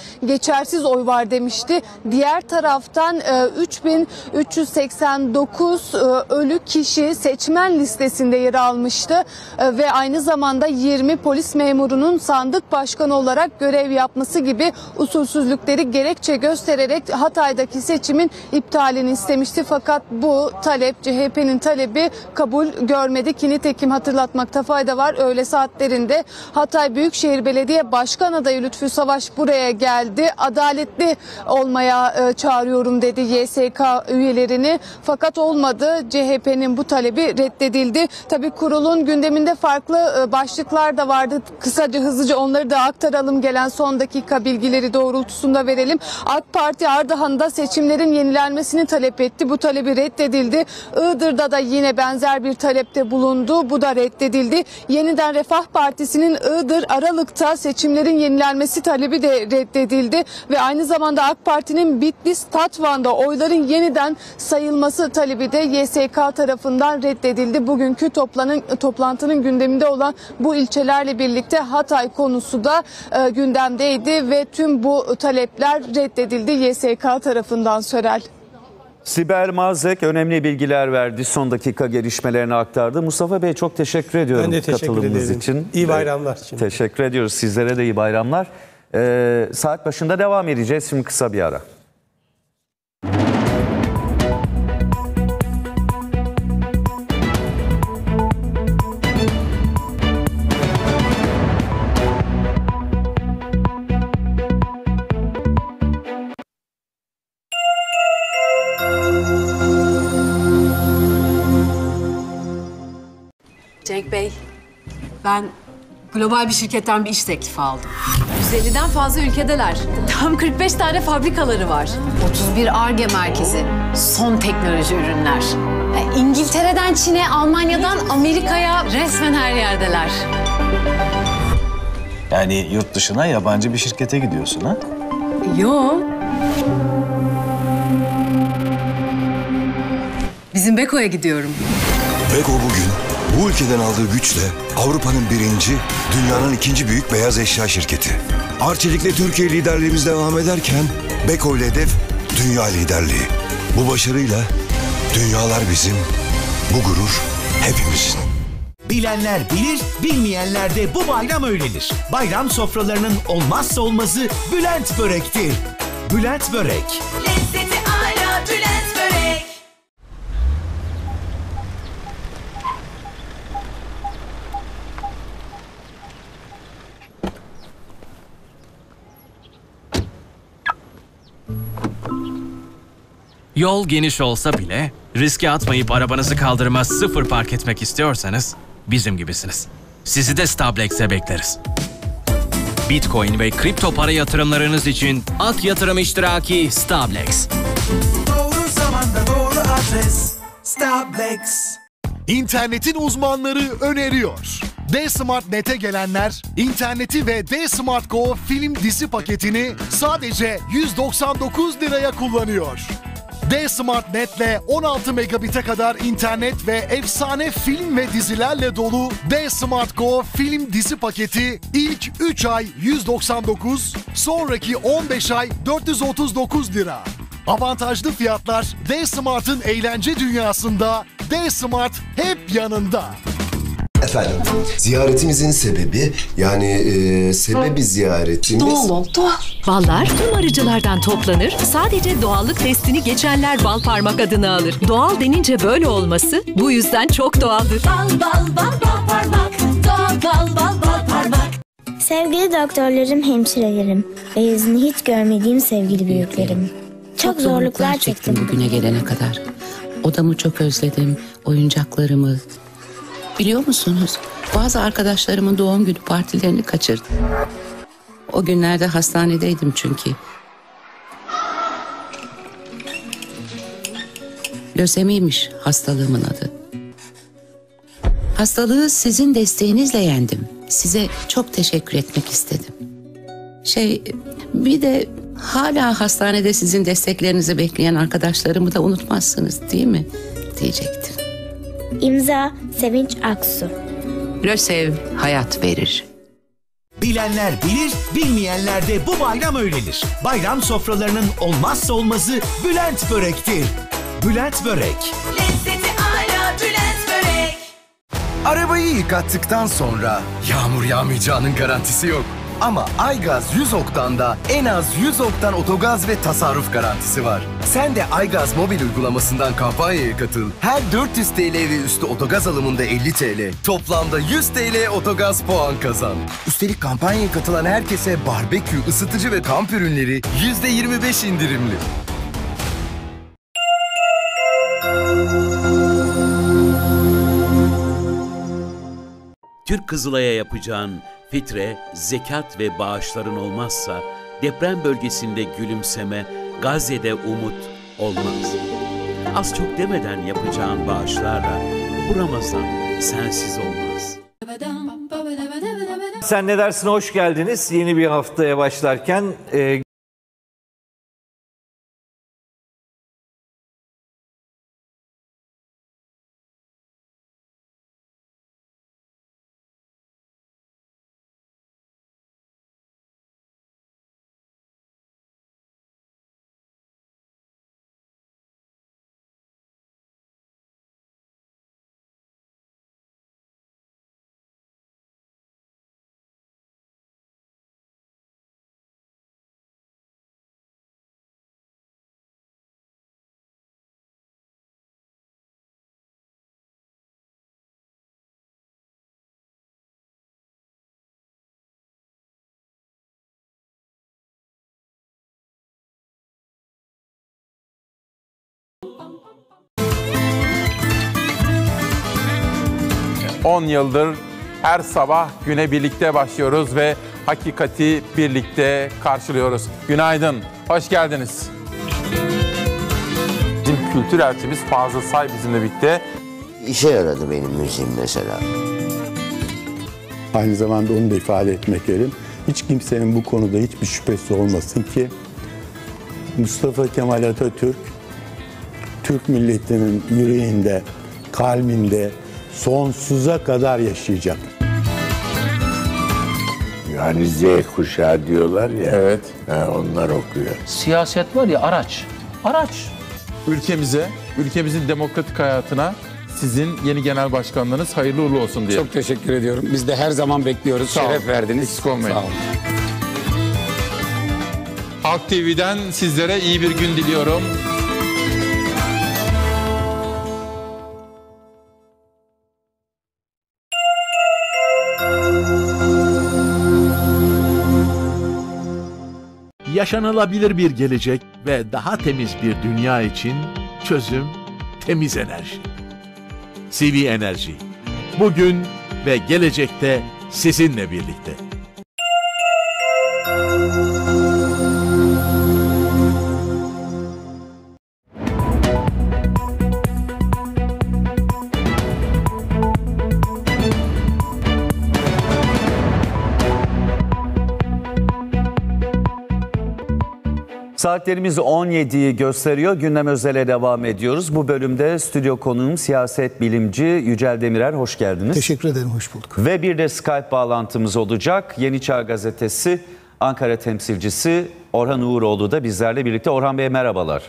geçersiz oy var demişti. Diğer taraftan e, 3389 e, ölü kişi seçmen listesinde yer almıştı E, ve aynı zamanda 20 polis memurunun sandık başkanı olarak görev yapması gibi usulsüzlükleri gerekçe göstererek Hatay'daki seçimin iptalini istemişti. Fakat bu talep CHP'nin talebi kabul görmedi ki nitekim hatırlatmakta fayda var. Öğle saatlerinde Hatay Büyükşehir Belediye Başkan adayı Lütfü Savaş buraya geldi. Adaletli olmaya e, çağırıyorum dedi YSK üyelerini. Fakat olmadı. CHP'nin bu talebi reddedildi. Tabii kurulun gündeminde farklı e, başlıklar da vardı. Kısaca hızlıca onları da aktaralım. Gelen son dakika bilgileri doğrultusunda verelim. AK Parti Ardahan'da seçimlerin yenilenmesini talep etti. Bu talebi reddedildi. Iğdır'da da yine benzer bir talepte bulundu. Bu da reddedildi. Yeniden Refah Partisi'nin Iğdır Aralık'ta seçimlerin yenilenmesi talebi de reddedildi ve aynı zamanda AK Parti'nin Bitlis Tatvan'da oyların yeniden sayılması talebi de YSK tarafından reddedildi. Bugünkü toplanın, toplantının gündeminde olan bu ilçelerle birlikte Hatay konusu da e, gündemdeydi ve tüm bu talepler reddedildi YSK tarafından Sörel. Sibel Mazrek önemli bilgiler verdi. Son dakika gelişmelerini aktardı. Mustafa Bey çok teşekkür ediyorum Ben de teşekkür katılımınız ederim. için. İyi bayramlar şimdi. Teşekkür ediyoruz. Sizlere de iyi bayramlar. Ee, saat başında devam edeceğiz. Şimdi kısa bir ara. Cenk Bey, ben global bir şirketten bir iş teklifi aldım. 150'den fazla ülkedeler. Tam 45 tane fabrikaları var. 31 ARGE merkezi. Son teknoloji ürünler. E, İngiltere'den Çin'e, Almanya'dan Amerika'ya resmen her yerdeler. Yani yurt dışına yabancı bir şirkete gidiyorsun ha? Yo. Bizim Beko'ya gidiyorum. Beko bugün bu ülkeden aldığı güçle Avrupa'nın birinci, dünyanın ikinci büyük beyaz eşya şirketi. Arçelik'le Türkiye liderliğimiz devam ederken Beko ile hedef dünya liderliği. Bu başarıyla dünyalar bizim, bu gurur hepimizin. Bilenler bilir, bilmeyenler de bu bayram öyledir. Bayram sofralarının olmazsa olmazı Bülent Börek'tir. Bülent Börek. Lezzeti ala Yol geniş olsa bile riske atmayıp arabanızı kaldırıma sıfır park etmek istiyorsanız bizim gibisiniz. Sizi de Stablex'e bekleriz. Bitcoin ve kripto para yatırımlarınız için Ak Yatırım İştiraki Stablex. Doğru zamanda doğru adres. Stablex. İnternetin uzmanları öneriyor. D-Smart Net'e gelenler interneti ve D-Smart Go film dizi paketini sadece 199 liraya kullanıyor. D-Smart Net'le 16 megabit'e kadar internet ve efsane film ve dizilerle dolu D-Smart Go film dizi paketi ilk 3 ay 199, sonraki 15 ay 439 lira. Avantajlı fiyatlar D-Smart'ın eğlence dünyasında D-Smart hep yanında. Efendim, ziyaretimizin sebebi yani e, sebebi ziyaretimiz... Doğal ol, doğal. Ballar tüm arıcılardan toplanır. Sadece doğallık testini geçenler bal parmak adını alır. Doğal denince böyle olması bu yüzden çok doğaldır. Bal bal bal bal parmak. Doğal bal bal bal parmak. Sevgili doktorlarım, hemşirelerim ve yüzünü hiç görmediğim sevgili büyüklerim. Çok zorluklar çektim. bugüne gelene kadar. Odamı çok özledim, oyuncaklarımı. Biliyor musunuz? Bazı arkadaşlarımın doğum günü partilerini kaçırdım. O günlerde hastanedeydim çünkü. Lösemiymiş hastalığımın adı. Hastalığı sizin desteğinizle yendim. Size çok teşekkür etmek istedim. Şey, bir de hala hastanede sizin desteklerinizi bekleyen arkadaşlarımı da unutmazsınız değil mi? Diyecektim. İmza Sevinç Aksu. Lösev hayat verir. Bilenler bilir, bilmeyenler de bu bayram öyledir. Bayram sofralarının olmazsa olmazı Bülent Börek'tir. Bülent Börek. Lezzeti ala Bülent Börek. Arabayı yıkattıktan sonra yağmur yağmayacağının garantisi yok. Ama Aygaz 100 Oktan'da en az 100 Oktan otogaz ve tasarruf garantisi var. Sen de Aygaz mobil uygulamasından kampanyaya katıl. Her 400 TL ve üstü otogaz alımında 50 TL, toplamda 100 TL otogaz puan kazan. Üstelik kampanyaya katılan herkese barbekü, ısıtıcı ve kamp ürünleri %25 indirimli. Türk Kızılay'a yapacağın fitre, zekat ve bağışların olmazsa deprem bölgesinde gülümseme, Gazze'de umut olmaz. Az çok demeden yapacağın bağışlarla bu Ramazan sensiz olmaz. Sen ne dersin hoş geldiniz. Yeni bir haftaya başlarken e, 10 yıldır her sabah güne birlikte başlıyoruz ve hakikati birlikte karşılıyoruz. Günaydın, hoş geldiniz. Bizim kültür elçimiz Fazıl Say bizimle birlikte. İşe yaradı benim müziğim mesela. Aynı zamanda onu da ifade etmek gerekim. Hiç kimsenin bu konuda hiçbir şüphesi olmasın ki Mustafa Kemal Atatürk Türk milletinin yüreğinde, kalbinde sonsuza kadar yaşayacak. Yani Z kuşağı diyorlar ya. Evet. onlar okuyor. Siyaset var ya araç. Araç. Ülkemize, ülkemizin demokratik hayatına sizin yeni genel başkanlığınız hayırlı uğurlu olsun diye. Çok teşekkür ediyorum. Biz de her zaman bekliyoruz. Sağ olun. Şeref verdiniz. Eksik olmayın. Sağ olun. Halk TV'den sizlere iyi bir gün diliyorum. Yaşanılabilir bir gelecek ve daha temiz bir dünya için çözüm temiz enerji. CV Enerji. Bugün ve gelecekte sizinle birlikte. Saatlerimiz 17'yi gösteriyor. Gündem özele devam ediyoruz. Bu bölümde stüdyo konuğum siyaset bilimci Yücel Demirer. Hoş geldiniz. Teşekkür ederim, hoş bulduk. Ve bir de Skype bağlantımız olacak. Yeni Çağ Gazetesi Ankara temsilcisi Orhan Uğuroğlu da bizlerle birlikte. Orhan Bey merhabalar.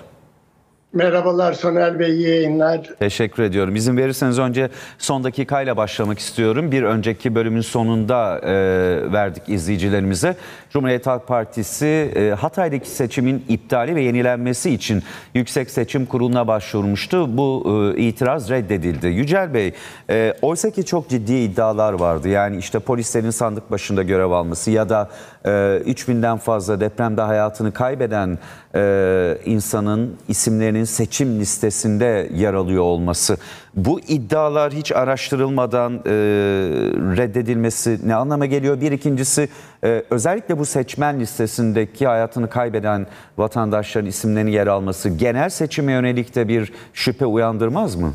Merhabalar Soner Bey, iyi yayınlar. Teşekkür ediyorum. İzin verirseniz önce son dakikayla başlamak istiyorum. Bir önceki bölümün sonunda e, verdik izleyicilerimize. Cumhuriyet Halk Partisi e, Hatay'daki seçimin iptali ve yenilenmesi için Yüksek Seçim Kurulu'na başvurmuştu. Bu e, itiraz reddedildi. Yücel Bey, e, oysa ki çok ciddi iddialar vardı. Yani işte polislerin sandık başında görev alması ya da e, 3000'den fazla depremde hayatını kaybeden e, insanın isimlerinin seçim listesinde yer alıyor olması. Bu iddialar hiç araştırılmadan e, reddedilmesi ne anlama geliyor? Bir ikincisi e, özellikle bu seçmen listesindeki hayatını kaybeden vatandaşların isimlerinin yer alması genel seçime yönelik de bir şüphe uyandırmaz mı?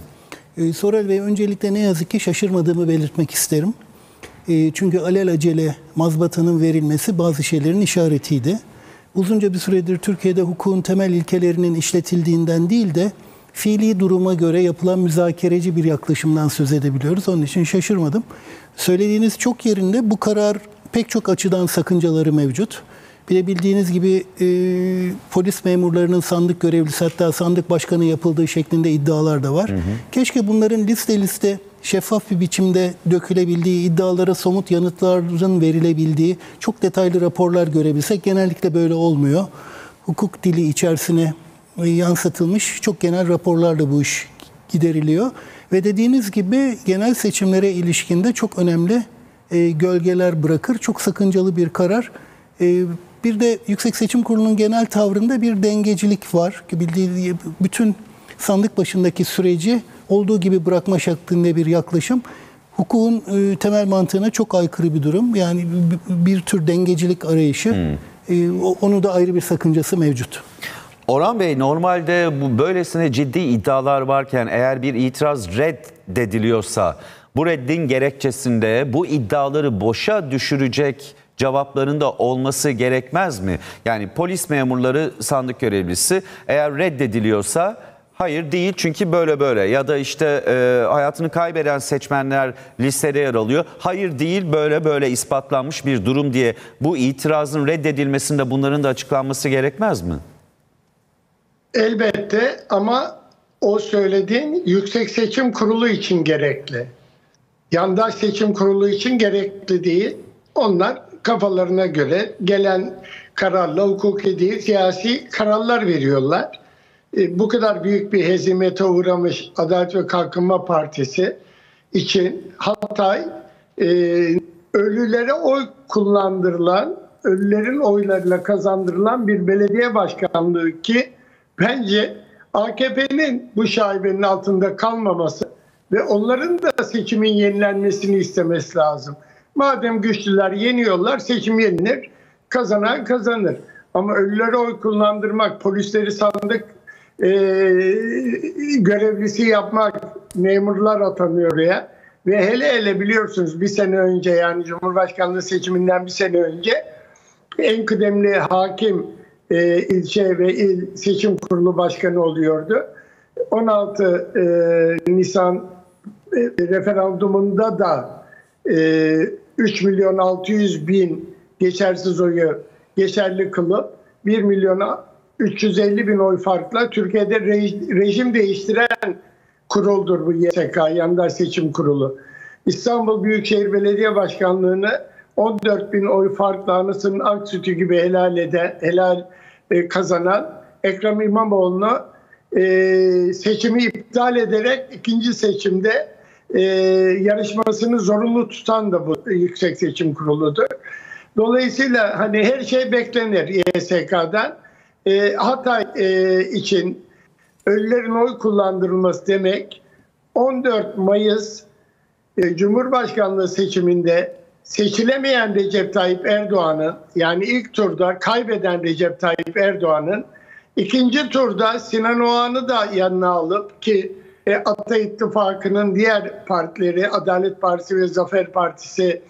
Ee, Sorel Bey öncelikle ne yazık ki şaşırmadığımı belirtmek isterim. Ee, çünkü alelacele mazbatanın verilmesi bazı şeylerin işaretiydi. Uzunca bir süredir Türkiye'de hukukun temel ilkelerinin işletildiğinden değil de fiili duruma göre yapılan müzakereci bir yaklaşımdan söz edebiliyoruz. Onun için şaşırmadım. Söylediğiniz çok yerinde bu karar pek çok açıdan sakıncaları mevcut. Bir de bildiğiniz gibi e, polis memurlarının sandık görevlisi hatta sandık başkanı yapıldığı şeklinde iddialar da var. Keşke bunların liste liste şeffaf bir biçimde dökülebildiği, iddialara somut yanıtların verilebildiği çok detaylı raporlar görebilsek genellikle böyle olmuyor. Hukuk dili içerisine e, yansıtılmış çok genel raporlarla bu iş gideriliyor. Ve dediğiniz gibi genel seçimlere ilişkinde çok önemli e, gölgeler bırakır. Çok sakıncalı bir karar. E, bir de Yüksek Seçim Kurulu'nun genel tavrında bir dengecilik var. Bildiği bütün sandık başındaki süreci olduğu gibi bırakma şeklinde bir yaklaşım. Hukukun e, temel mantığına çok aykırı bir durum. Yani bir, bir tür dengecilik arayışı. E, o- onu da ayrı bir sakıncası mevcut. Orhan Bey normalde bu böylesine ciddi iddialar varken eğer bir itiraz reddediliyorsa bu reddin gerekçesinde bu iddiaları boşa düşürecek cevapların da olması gerekmez mi? Yani polis memurları sandık görevlisi eğer reddediliyorsa hayır değil çünkü böyle böyle ya da işte e, hayatını kaybeden seçmenler listede yer alıyor. Hayır değil böyle böyle ispatlanmış bir durum diye bu itirazın reddedilmesinde bunların da açıklanması gerekmez mi? Elbette ama o söylediğin Yüksek Seçim Kurulu için gerekli. Yandaş Seçim Kurulu için gerekli değil. Onlar kafalarına göre gelen kararla hukuki değil siyasi kararlar veriyorlar. E, bu kadar büyük bir hezimete uğramış Adalet ve Kalkınma Partisi için Hatay e, ölülere oy kullandırılan, ölülerin oylarıyla kazandırılan bir belediye başkanlığı ki bence AKP'nin bu şaibenin altında kalmaması ve onların da seçimin yenilenmesini istemesi lazım. Madem güçlüler yeniyorlar, seçim yenilir, kazanan kazanır. Ama ölülere oy kullandırmak, polisleri sandık e, görevlisi yapmak, memurlar atanıyor oraya. Ve hele hele biliyorsunuz bir sene önce yani Cumhurbaşkanlığı seçiminden bir sene önce en kıdemli hakim e, ilçe ve il seçim kurulu başkanı oluyordu. 16 e, Nisan e, referandumunda da e, 3 milyon 600 bin geçersiz oyu geçerli kılıp 1 milyon 350 bin oy farkla Türkiye'de rej- rejim değiştiren kuruldur bu YSK, Yandaş Seçim Kurulu. İstanbul Büyükşehir Belediye Başkanlığı'nı 14 bin oy farkla anısının ak sütü gibi helal eden, helal e, kazanan Ekrem İmamoğlu'nu e, seçimi iptal ederek ikinci seçimde e, yarışmasını zorunlu tutan da bu Yüksek Seçim Kurulu'dur. Dolayısıyla hani her şey beklenir YSK'dan. E, Hatay e, için ölülerin oy kullandırılması demek 14 Mayıs e, Cumhurbaşkanlığı seçiminde seçilemeyen Recep Tayyip Erdoğan'ın yani ilk turda kaybeden Recep Tayyip Erdoğan'ın ikinci turda Sinan Oğan'ı da yanına alıp ki e, Ata İttifakı'nın diğer partileri Adalet Partisi ve Zafer Partisi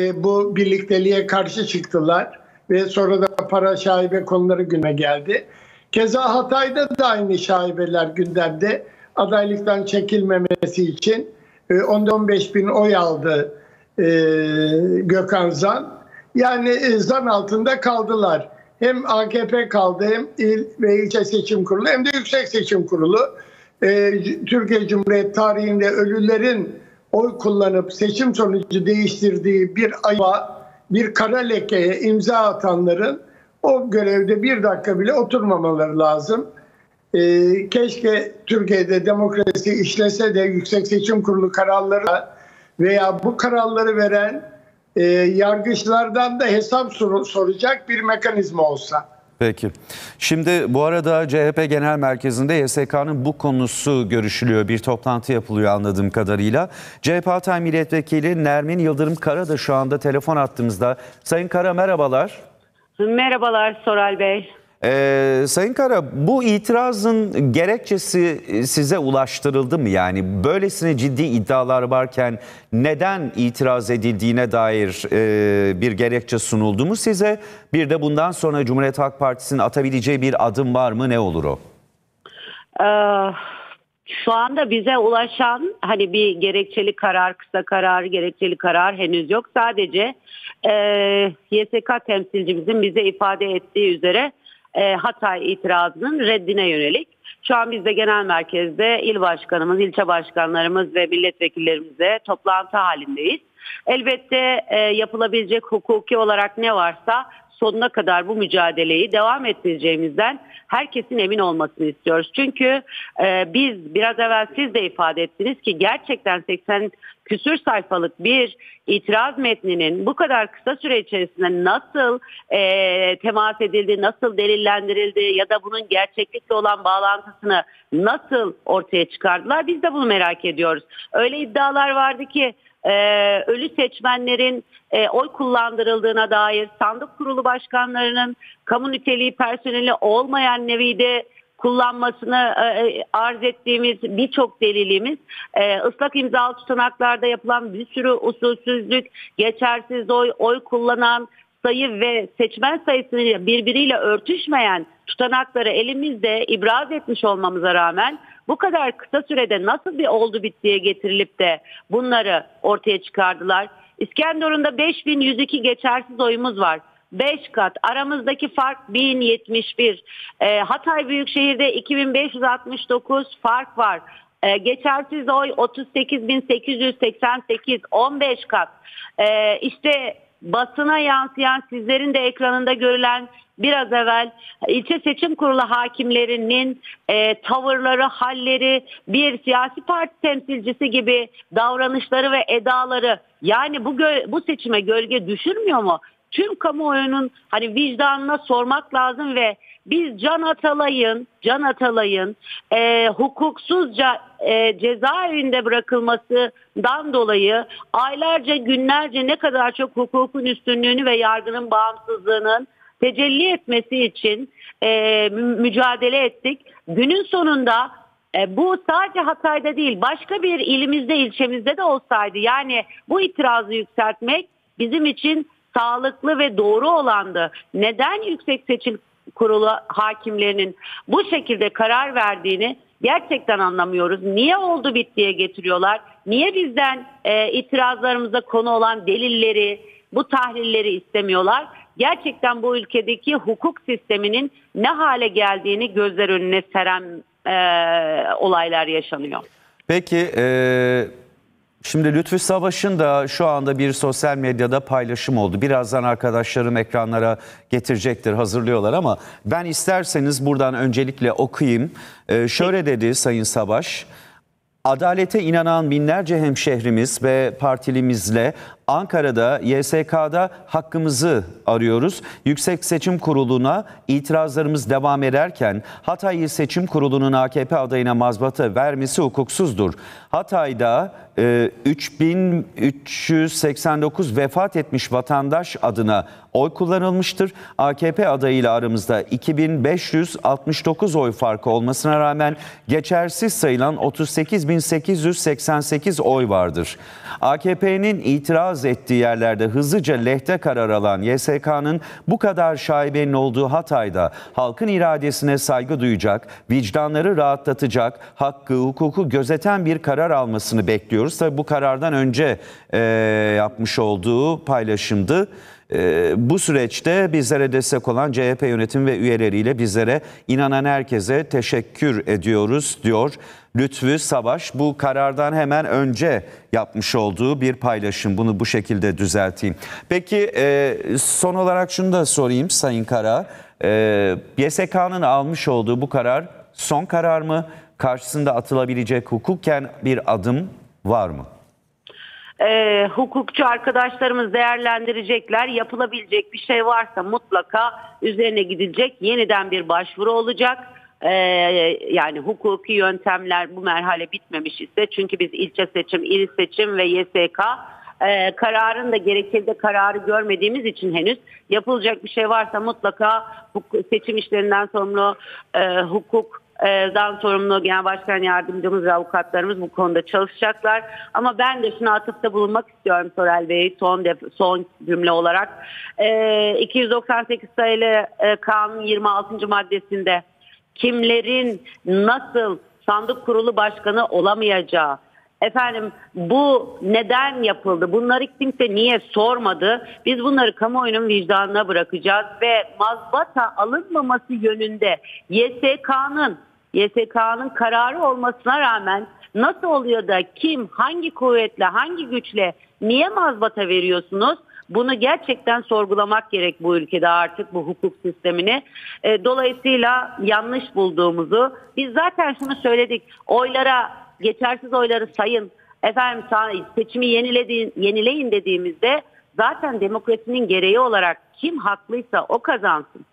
e, bu birlikteliğe karşı çıktılar ve sonra da para şaibe konuları güne geldi. Keza Hatay'da da aynı şaibeler gündemde adaylıktan çekilmemesi için e, 10-15 bin oy aldı e, Gökhan Zan. Yani e, zan altında kaldılar. Hem AKP kaldı hem il ve ilçe seçim kurulu hem de yüksek seçim kurulu. E, Türkiye Cumhuriyeti tarihinde ölülerin oy kullanıp seçim sonucu değiştirdiği bir ayva, bir kara lekeye imza atanların o görevde bir dakika bile oturmamaları lazım. Ee, keşke Türkiye'de demokrasi işlese de Yüksek Seçim Kurulu kararları veya bu kararları veren e, yargıçlardan da hesap sor- soracak bir mekanizma olsa. Peki. Şimdi bu arada CHP Genel Merkezi'nde YSK'nın bu konusu görüşülüyor. Bir toplantı yapılıyor anladığım kadarıyla. CHP Hatay Milletvekili Nermin Yıldırım Kara da şu anda telefon attığımızda. Sayın Kara merhabalar. Merhabalar Soral Bey. Ee, Sayın Kara bu itirazın gerekçesi size ulaştırıldı mı? Yani böylesine ciddi iddialar varken neden itiraz edildiğine dair e, bir gerekçe sunuldu mu size? Bir de bundan sonra Cumhuriyet Halk Partisi'nin atabileceği bir adım var mı? Ne olur o? Ee, şu anda bize ulaşan hani bir gerekçeli karar, kısa karar, gerekçeli karar henüz yok. Sadece e, YSK temsilcimizin bize ifade ettiği üzere e, Hatay itirazının reddine yönelik. Şu an biz de genel merkezde il başkanımız, ilçe başkanlarımız ve milletvekillerimizle toplantı halindeyiz. Elbette e, yapılabilecek hukuki olarak ne varsa sonuna kadar bu mücadeleyi devam ettireceğimizden herkesin emin olmasını istiyoruz. Çünkü e, biz biraz evvel siz de ifade ettiniz ki gerçekten 80 küsür sayfalık bir itiraz metninin bu kadar kısa süre içerisinde nasıl e, temas edildi, nasıl delillendirildi ya da bunun gerçeklikle olan bağlantısını nasıl ortaya çıkardılar biz de bunu merak ediyoruz. Öyle iddialar vardı ki e, ölü seçmenlerin e, oy kullandırıldığına dair sandık kurulu başkanlarının kamu niteliği personeli olmayan nevide kullanmasını e, arz ettiğimiz birçok delilimiz e, ıslak imzalı tutanaklarda yapılan bir sürü usulsüzlük, geçersiz oy, oy kullanan sayı ve seçmen sayısını birbiriyle örtüşmeyen tutanakları elimizde ibraz etmiş olmamıza rağmen bu kadar kısa sürede nasıl bir oldu bittiye getirilip de bunları ortaya çıkardılar. İskenderun'da 5102 geçersiz oyumuz var. 5 kat. Aramızdaki fark 1071. E, Hatay Büyükşehir'de 2569 fark var. E, geçersiz oy 38.888 15 kat. E, işte basına yansıyan sizlerin de ekranında görülen biraz evvel ilçe seçim kurulu hakimlerinin e, tavırları, halleri, bir siyasi parti temsilcisi gibi davranışları ve edaları yani bu bu seçime gölge düşürmüyor mu? Tüm kamuoyunun hani vicdanına sormak lazım ve biz Can Atalay'ın Can Atalay'ın e, hukuksuzca e, cezaevinde bırakılmasından dolayı aylarca günlerce ne kadar çok hukukun üstünlüğünü ve yargının bağımsızlığının tecelli etmesi için e, mücadele ettik. Günün sonunda e, bu sadece Hatay'da değil başka bir ilimizde ilçemizde de olsaydı yani bu itirazı yükseltmek bizim için sağlıklı ve doğru olandı. Neden Yüksek Seçim Kurulu hakimlerinin bu şekilde karar verdiğini gerçekten anlamıyoruz. Niye oldu bittiye getiriyorlar? Niye bizden e, itirazlarımıza konu olan delilleri, bu tahlilleri istemiyorlar? Gerçekten bu ülkedeki hukuk sisteminin ne hale geldiğini gözler önüne seren e, olaylar yaşanıyor. Peki e, şimdi Lütfü Savaş'ın da şu anda bir sosyal medyada paylaşım oldu. Birazdan arkadaşlarım ekranlara getirecektir hazırlıyorlar ama ben isterseniz buradan öncelikle okuyayım. E, şöyle dedi Sayın Savaş. Adalete inanan binlerce hemşehrimiz ve partilimizle Ankara'da YSK'da hakkımızı arıyoruz. Yüksek Seçim Kurulu'na itirazlarımız devam ederken Hatay İl Seçim Kurulu'nun AKP adayına mazbata vermesi hukuksuzdur. Hatay'da e, 3389 vefat etmiş vatandaş adına oy kullanılmıştır. AKP adayıyla aramızda 2569 oy farkı olmasına rağmen geçersiz sayılan 38888 oy vardır. AKP'nin itiraz ettiği yerlerde hızlıca lehte karar alan YSK'nın bu kadar şaibenin olduğu Hatay'da halkın iradesine saygı duyacak, vicdanları rahatlatacak, hakkı, hukuku gözeten bir karar almasını bekliyoruz. Tabii bu karardan önce e, yapmış olduğu paylaşımdı. E, bu süreçte bizlere destek olan CHP yönetim ve üyeleriyle bizlere inanan herkese teşekkür ediyoruz diyor Lütfü Savaş. Bu karardan hemen önce yapmış olduğu bir paylaşım. Bunu bu şekilde düzelteyim. Peki e, son olarak şunu da sorayım Sayın Kara. E, YSK'nın almış olduğu bu karar son karar mı? Karşısında atılabilecek hukuken bir adım var mı? E, hukukçu arkadaşlarımız değerlendirecekler. Yapılabilecek bir şey varsa mutlaka üzerine gidilecek. Yeniden bir başvuru olacak. E, yani hukuki yöntemler bu merhale bitmemiş ise çünkü biz ilçe seçim, il seçim ve YSK e, kararın da gerekçede kararı görmediğimiz için henüz yapılacak bir şey varsa mutlaka seçim işlerinden sorumlu e, hukuk dan sorumlu Genel Başkan Yardımcımız ve avukatlarımız bu konuda çalışacaklar. Ama ben de şuna atıfta bulunmak istiyorum Sorel Bey son def- son cümle olarak. E, 298 sayılı e, kanun 26. maddesinde kimlerin nasıl sandık kurulu başkanı olamayacağı, Efendim bu neden yapıldı? Bunları kimse niye sormadı? Biz bunları kamuoyunun vicdanına bırakacağız ve mazbata alınmaması yönünde YSK'nın YSK'nın kararı olmasına rağmen nasıl oluyor da kim, hangi kuvvetle, hangi güçle niye mazbata veriyorsunuz? Bunu gerçekten sorgulamak gerek bu ülkede artık bu hukuk sistemini. E, dolayısıyla yanlış bulduğumuzu biz zaten şunu söyledik. Oylara geçersiz oyları sayın. Efendim seçimi yenilediğin, yenileyin dediğimizde zaten demokrasinin gereği olarak kim haklıysa o kazansın.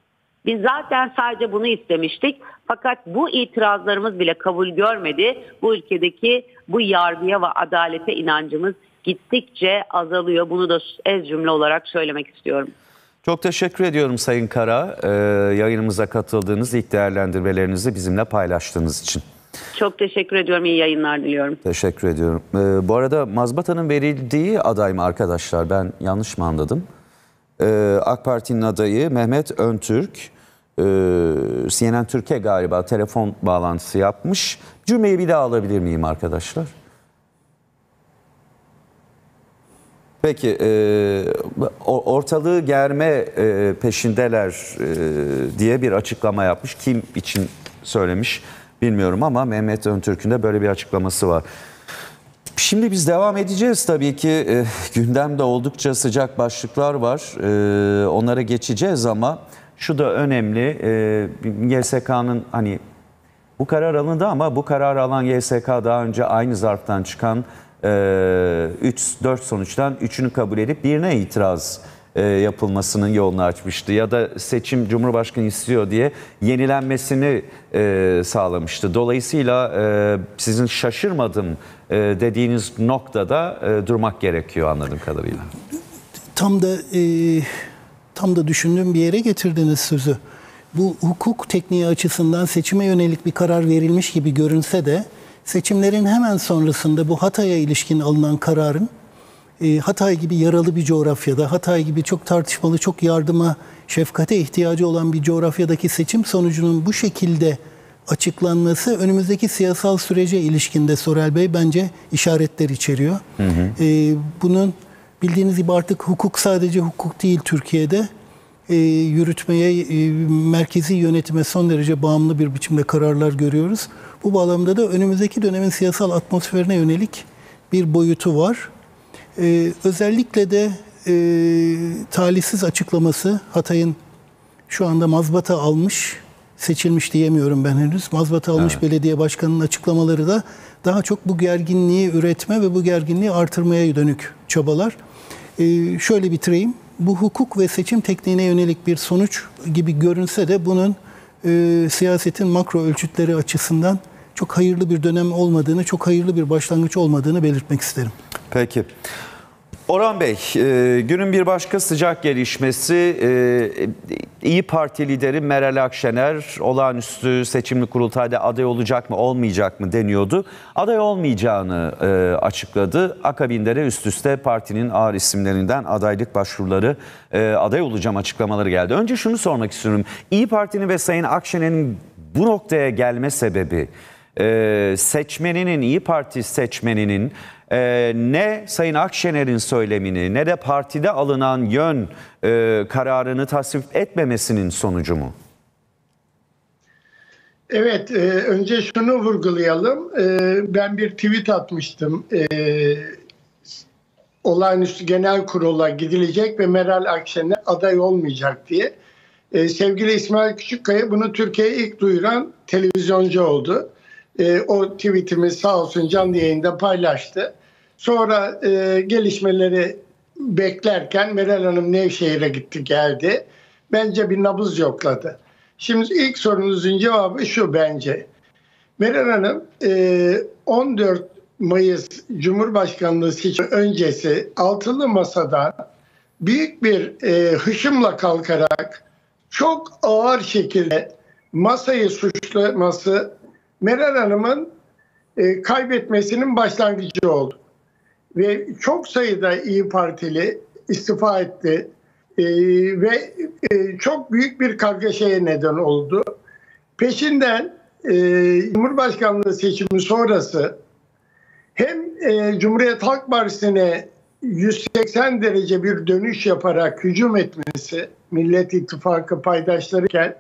Biz zaten sadece bunu istemiştik. Fakat bu itirazlarımız bile kabul görmedi. Bu ülkedeki bu yargıya ve adalete inancımız gittikçe azalıyor. Bunu da ez cümle olarak söylemek istiyorum. Çok teşekkür ediyorum Sayın Kara. Ee, yayınımıza katıldığınız ilk değerlendirmelerinizi bizimle paylaştığınız için. Çok teşekkür ediyorum. İyi yayınlar diliyorum. Teşekkür ediyorum. Ee, bu arada mazbatanın verildiği aday mı arkadaşlar? Ben yanlış mı anladım? Ee, AK Parti'nin adayı Mehmet Öntürk. Ee, CNN Türkiye galiba telefon bağlantısı yapmış. Cümleyi bir daha alabilir miyim arkadaşlar? Peki, e, ortalığı germe e, peşindeler e, diye bir açıklama yapmış. Kim için söylemiş bilmiyorum ama Mehmet Öntürk'ün de böyle bir açıklaması var. Şimdi biz devam edeceğiz tabii ki. E, gündemde oldukça sıcak başlıklar var. E, onlara geçeceğiz ama şu da önemli. E, YSK'nın hani bu karar alındı ama bu karar alan YSK daha önce aynı zarftan çıkan 3-4 sonuçtan 3'ünü kabul edip birine itiraz yapılmasının yolunu açmıştı. Ya da seçim Cumhurbaşkanı istiyor diye yenilenmesini sağlamıştı. Dolayısıyla sizin şaşırmadım e, dediğiniz noktada e, durmak gerekiyor anladığım kadarıyla. Tam da e, tam da düşündüğüm bir yere getirdiniz sözü. Bu hukuk tekniği açısından seçime yönelik bir karar verilmiş gibi görünse de seçimlerin hemen sonrasında bu Hatay'a ilişkin alınan kararın e, Hatay gibi yaralı bir coğrafyada, Hatay gibi çok tartışmalı, çok yardıma, şefkate ihtiyacı olan bir coğrafyadaki seçim sonucunun bu şekilde açıklanması önümüzdeki siyasal sürece ilişkinde Sorel Bey bence işaretler içeriyor. Hı hı. E, bunun bildiğiniz gibi artık hukuk sadece hukuk değil Türkiye'de. E, yürütmeye, e, merkezi yönetime son derece bağımlı bir biçimde kararlar görüyoruz. Bu bağlamda da önümüzdeki dönemin siyasal atmosferine yönelik bir boyutu var. Ee, özellikle de e, talihsiz açıklaması Hatay'ın şu anda mazbata almış, seçilmiş diyemiyorum ben henüz. Mazbata almış Evet. belediye başkanının açıklamaları da daha çok bu gerginliği üretme ve bu gerginliği artırmaya dönük çabalar. Ee, şöyle bitireyim. Bu hukuk ve seçim tekniğine yönelik bir sonuç gibi görünse de bunun e, siyasetin makro ölçütleri açısından çok hayırlı bir dönem olmadığını, çok hayırlı bir başlangıç olmadığını belirtmek isterim. Peki. Orhan Bey, e, günün bir başka sıcak gelişmesi e, İyi Parti lideri Meral Akşener olağanüstü seçimli kurultayda aday olacak mı olmayacak mı deniyordu. Aday olmayacağını e, açıkladı. Akabinde de üst üste partinin ağır isimlerinden adaylık başvuruları aday olacağım açıklamaları geldi. Önce şunu sormak istiyorum. İyi Parti'nin ve Sayın Akşener'in bu noktaya gelme sebebi seçmeninin, İyi Parti seçmeninin e, ne Sayın Akşener'in söylemini ne de partide alınan yön e, kararını tasvip etmemesinin sonucu mu? Evet, e, önce şunu vurgulayalım. E, ben bir tweet atmıştım. E, olağanüstü genel kurula gidilecek ve Meral Akşener aday olmayacak diye. E, sevgili İsmail Küçükkaya bunu Türkiye'ye ilk duyuran televizyoncu oldu. E, o tweetimi sağ olsun canlı yayında paylaştı. Sonra e, gelişmeleri beklerken Meral Hanım Nevşehir'e gitti geldi. Bence bir nabız yokladı. Şimdi ilk sorunuzun cevabı şu bence. Meral Hanım e, 14 Mayıs Cumhurbaşkanlığı seçimi öncesi altılı masadan büyük bir e, hışımla kalkarak çok ağır şekilde masayı suçlaması Meral Hanım'ın e, kaybetmesinin başlangıcı oldu. Ve çok sayıda İyi Partili istifa etti E, ve e, çok büyük bir kargaşaya neden oldu. Peşinden e, Cumhurbaşkanlığı seçimi sonrası hem e, Cumhuriyet Halk Partisi'ne 180 derece bir dönüş yaparak hücum etmesi Millet İttifakı paydaşlarıken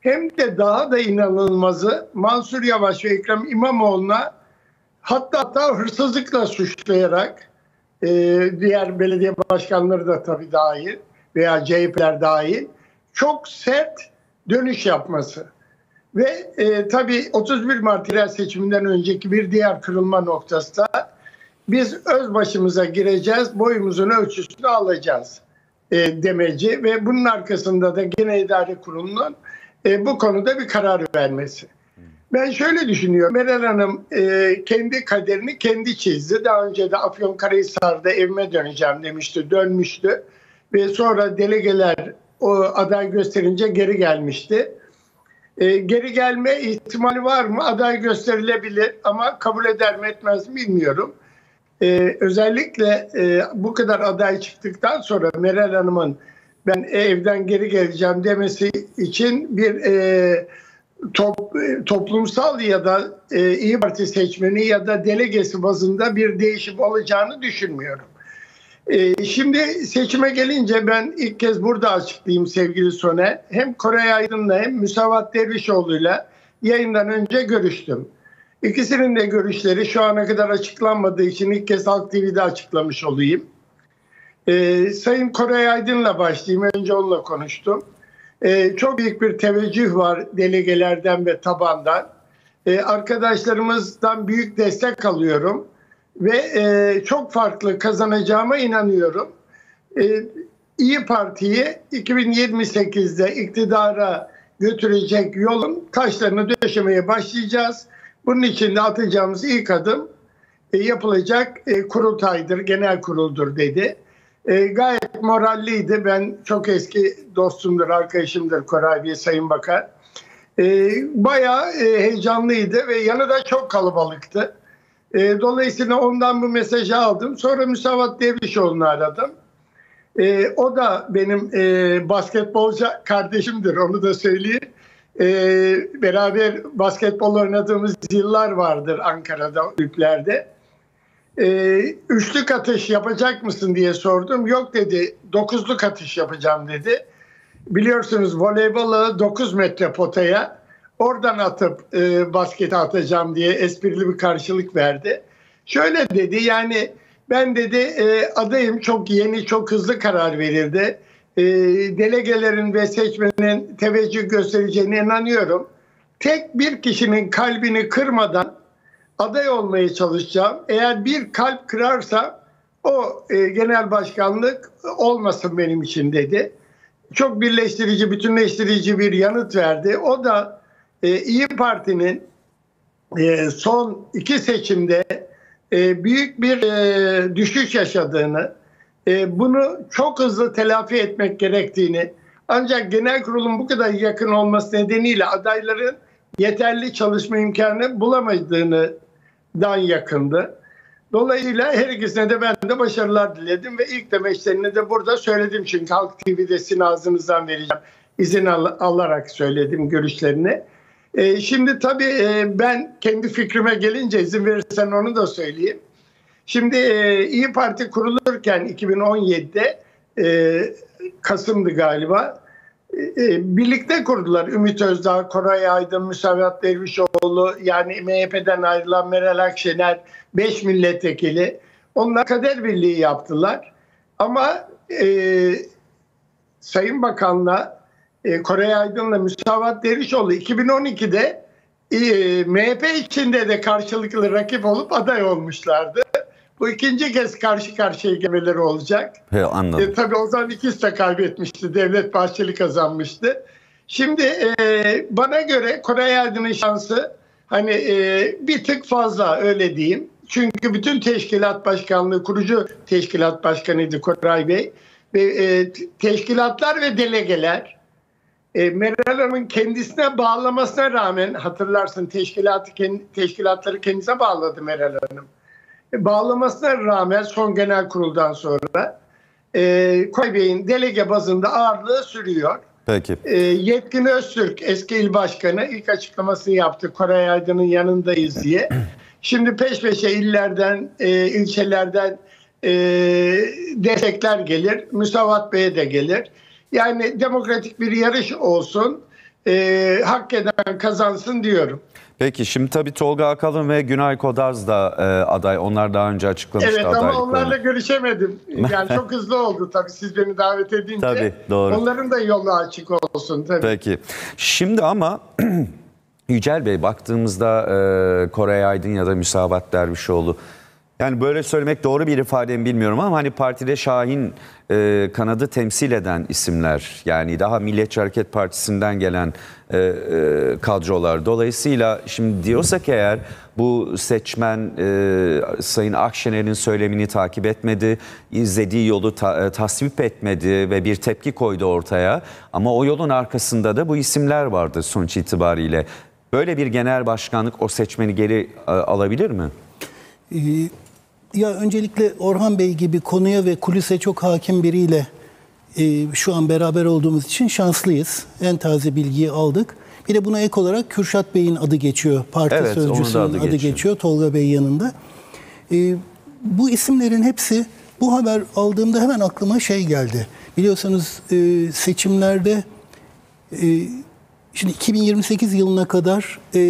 hem de daha da inanılmazı Mansur Yavaş ve Ekrem İmamoğlu'na hatta hatta hırsızlıkla suçlayarak e, diğer belediye başkanları da tabii dahil veya CHP'ler dahil çok sert dönüş yapması. Ve e, tabii 31 Mart yerel seçiminden önceki bir diğer kırılma noktası da biz öz başımıza gireceğiz, boyumuzun ölçüsünü alacağız e, demeci ve bunun arkasında da Genel İdare Kurulu'nun e, bu konuda bir karar vermesi. Ben şöyle düşünüyorum. Meral Hanım e, kendi kaderini kendi çizdi. Daha önce de Afyonkarahisar'da evime döneceğim demişti, dönmüştü. Ve sonra delegeler o aday gösterince geri gelmişti. E, geri gelme ihtimali var mı? Aday gösterilebilir ama kabul eder mi etmez mi bilmiyorum. E, özellikle e, bu kadar aday çıktıktan sonra Meral Hanım'ın ben evden geri geleceğim demesi için bir e, top, e, toplumsal ya da e, İyi Parti seçmeni ya da delegesi bazında bir değişim olacağını düşünmüyorum. E, şimdi seçime gelince ben ilk kez burada açıklayayım sevgili Soner. Hem Koray Aydın'la hem Müsavat Dervişoğlu'yla yayından önce görüştüm. İkisinin de görüşleri şu ana kadar açıklanmadığı için ilk kez Halk TV'de açıklamış olayım. Ee, Sayın Koray Aydın'la başlayayım. Önce onunla konuştum. Ee, çok büyük bir teveccüh var delegelerden ve tabandan. Ee, arkadaşlarımızdan büyük destek alıyorum. Ve e, çok farklı kazanacağıma inanıyorum. Ee, İyi Parti'yi 2028'de iktidara götürecek yolun taşlarını döşemeye başlayacağız. Bunun için de atacağımız ilk adım e, yapılacak e, kurultaydır, genel kuruldur dedi. E, gayet moralliydi. Ben çok eski dostumdur, arkadaşımdır Koray Bey, Sayın Bakan. E, bayağı e, heyecanlıydı ve yanı da çok kalabalıktı. E, dolayısıyla ondan bu mesajı aldım. Sonra Müsavat Dervişoğlu'nu aradım. E, o da benim e, basketbolcu kardeşimdir, onu da söyleyeyim. E, beraber basketbol oynadığımız yıllar vardır Ankara'da, kulüplerde. E, üçlük atış yapacak mısın diye sordum. Yok dedi, dokuzluk atış yapacağım dedi. Biliyorsunuz voleybolu 9 metre potaya, oradan atıp e, basketi atacağım diye esprili bir karşılık verdi. Şöyle dedi yani ben dedi e, adayım çok yeni çok hızlı karar verildi. E, delegelerin ve seçmenin teveccüh göstereceğine inanıyorum. Tek bir kişinin kalbini kırmadan aday olmaya çalışacağım. Eğer bir kalp kırarsa o e, genel başkanlık olmasın benim için dedi. Çok birleştirici, bütünleştirici bir yanıt verdi. O da e, İyi Parti'nin e, son iki seçimde e, büyük bir e, düşüş yaşadığını, e, bunu çok hızlı telafi etmek gerektiğini, ancak genel kurulun bu kadar yakın olması nedeniyle adayların yeterli çalışma imkanı bulamadığını dan yakındı. Dolayısıyla her ikisine de ben de başarılar diledim ve ilk demeçlerini de burada söyledim çünkü Halk TV'de sizin ağzınızdan vereceğim. İzin al- alarak söyledim görüşlerini. Ee, şimdi tabii e, ben kendi fikrime gelince izin verirsen onu da söyleyeyim. Şimdi e, İyi Parti kurulurken 2017'de e, Kasım'dı galiba. E, birlikte kurdular. Ümit Özdağ, Koray Aydın, Müsavat Dervişoğlu yani MHP'den ayrılan Meral Akşener, 5 milletvekili. Onlar kader birliği yaptılar. Ama e, Sayın Bakan'la e, Koray Aydın'la Müsavat Dervişoğlu 2012'de e, MHP içinde de karşılıklı rakip olup aday olmuşlardı. Bu ikinci kez karşı karşıya gelmeleri olacak. He, anladım. E, tabii o zaman ikisi de kaybetmişti. Devlet Bahçeli kazanmıştı. Şimdi e, bana göre Koray Aydın'ın şansı hani e, bir tık fazla öyle diyeyim. Çünkü bütün teşkilat başkanlığı, kurucu teşkilat başkanıydı Koray Bey. Ve e, teşkilatlar ve delegeler e, Meral Hanım'ın kendisine bağlamasına rağmen hatırlarsın teşkilatı kendi, teşkilatları kendisine bağladı Meral Hanım. E, bağlamasına rağmen son genel kuruldan sonra e, Koray Bey'in delege bazında ağırlığı sürüyor. Peki. E, Yetkin Öztürk eski il başkanı ilk açıklamasını yaptı Koray Aydın'ın yanındayız diye. Şimdi peş peşe illerden, e, ilçelerden e, destekler gelir. Müsavat Bey'e de gelir. Yani demokratik bir yarış olsun. E, hak eden kazansın diyorum. Peki şimdi tabii Tolga Akalın ve Günay Kodaz da e, aday. Onlar daha önce açıklamıştı Evet ama adaylıklarını. onlarla görüşemedim. Yani çok hızlı oldu tabii siz beni davet edince. Tabii, doğru. Onların da yolu açık olsun tabii. Peki. Şimdi ama Yücel Bey baktığımızda e, Koray Aydın ya da Müsavat Dervişoğlu yani böyle söylemek doğru bir ifade mi bilmiyorum ama hani partide Şahin e, kanadı temsil eden isimler yani daha Milliyetçi Hareket Partisi'nden gelen e, e, kadrolar. Dolayısıyla şimdi diyorsak eğer bu seçmen e, Sayın Akşener'in söylemini takip etmedi, izlediği yolu ta- e, tasvip etmedi ve bir tepki koydu ortaya. Ama o yolun arkasında da bu isimler vardı sonuç itibariyle. Böyle bir genel başkanlık o seçmeni geri e, alabilir mi? Ya öncelikle Orhan Bey gibi konuya ve kulise çok hakim biriyle e, şu an beraber olduğumuz için şanslıyız. En taze bilgiyi aldık. Bir de buna ek olarak Kürşat Bey'in adı geçiyor. Parti Evet, sözcüsünün adı adı, geçiyor. geçiyor. Tolga Bey yanında. E, bu isimlerin hepsi bu haber aldığımda hemen aklıma şey geldi. Biliyorsunuz e, seçimlerde e, Şimdi 2028 yılına kadar e,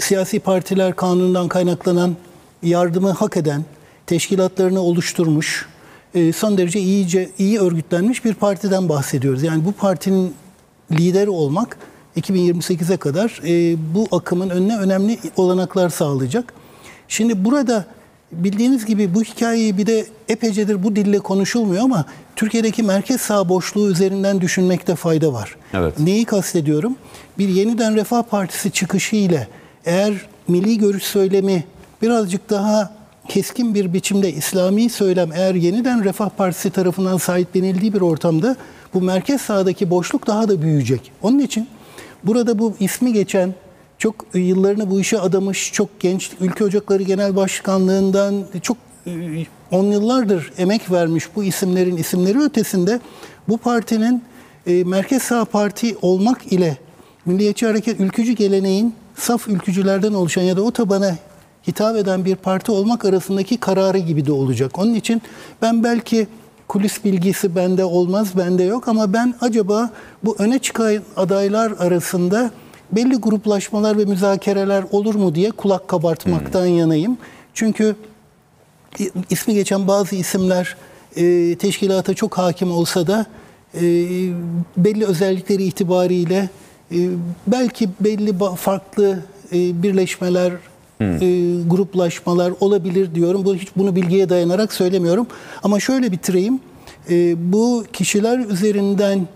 siyasi partiler kanunundan kaynaklanan yardımı hak eden teşkilatlarını oluşturmuş, e, son derece iyice iyi örgütlenmiş bir partiden bahsediyoruz. Yani bu partinin lideri olmak 2028'e kadar e, bu akımın önüne önemli olanaklar sağlayacak. Şimdi burada bildiğiniz gibi bu hikayeyi bir de epeycedir bu dille konuşulmuyor ama Türkiye'deki merkez sağ boşluğu üzerinden düşünmekte fayda var. Evet. Neyi kastediyorum? Bir yeniden Refah Partisi çıkışı ile eğer milli görüş söylemi birazcık daha keskin bir biçimde İslami söylem eğer yeniden Refah Partisi tarafından sahiplenildiği bir ortamda bu merkez sağdaki boşluk daha da büyüyecek. Onun için burada bu ismi geçen çok yıllarını bu işe adamış, çok genç Ülke Ocakları Genel Başkanlığından çok e, on yıllardır emek vermiş bu isimlerin isimleri ötesinde bu partinin e, merkez sağ parti olmak ile Milliyetçi Hareket ülkücü geleneğin saf ülkücülerden oluşan ya da o tabana hitap eden bir parti olmak arasındaki kararı gibi de olacak. Onun için ben belki kulis bilgisi bende olmaz, bende yok ama ben acaba bu öne çıkan adaylar arasında belli gruplaşmalar ve müzakereler olur mu diye kulak kabartmaktan yanayım. Çünkü ismi geçen bazı isimler e, teşkilata çok hakim olsa da e, belli özellikleri itibariyle e, belki belli farklı e, birleşmeler, e, gruplaşmalar olabilir diyorum. Bu hiç bunu bilgiye dayanarak söylemiyorum. Ama şöyle bitireyim. E, bu kişiler üzerinden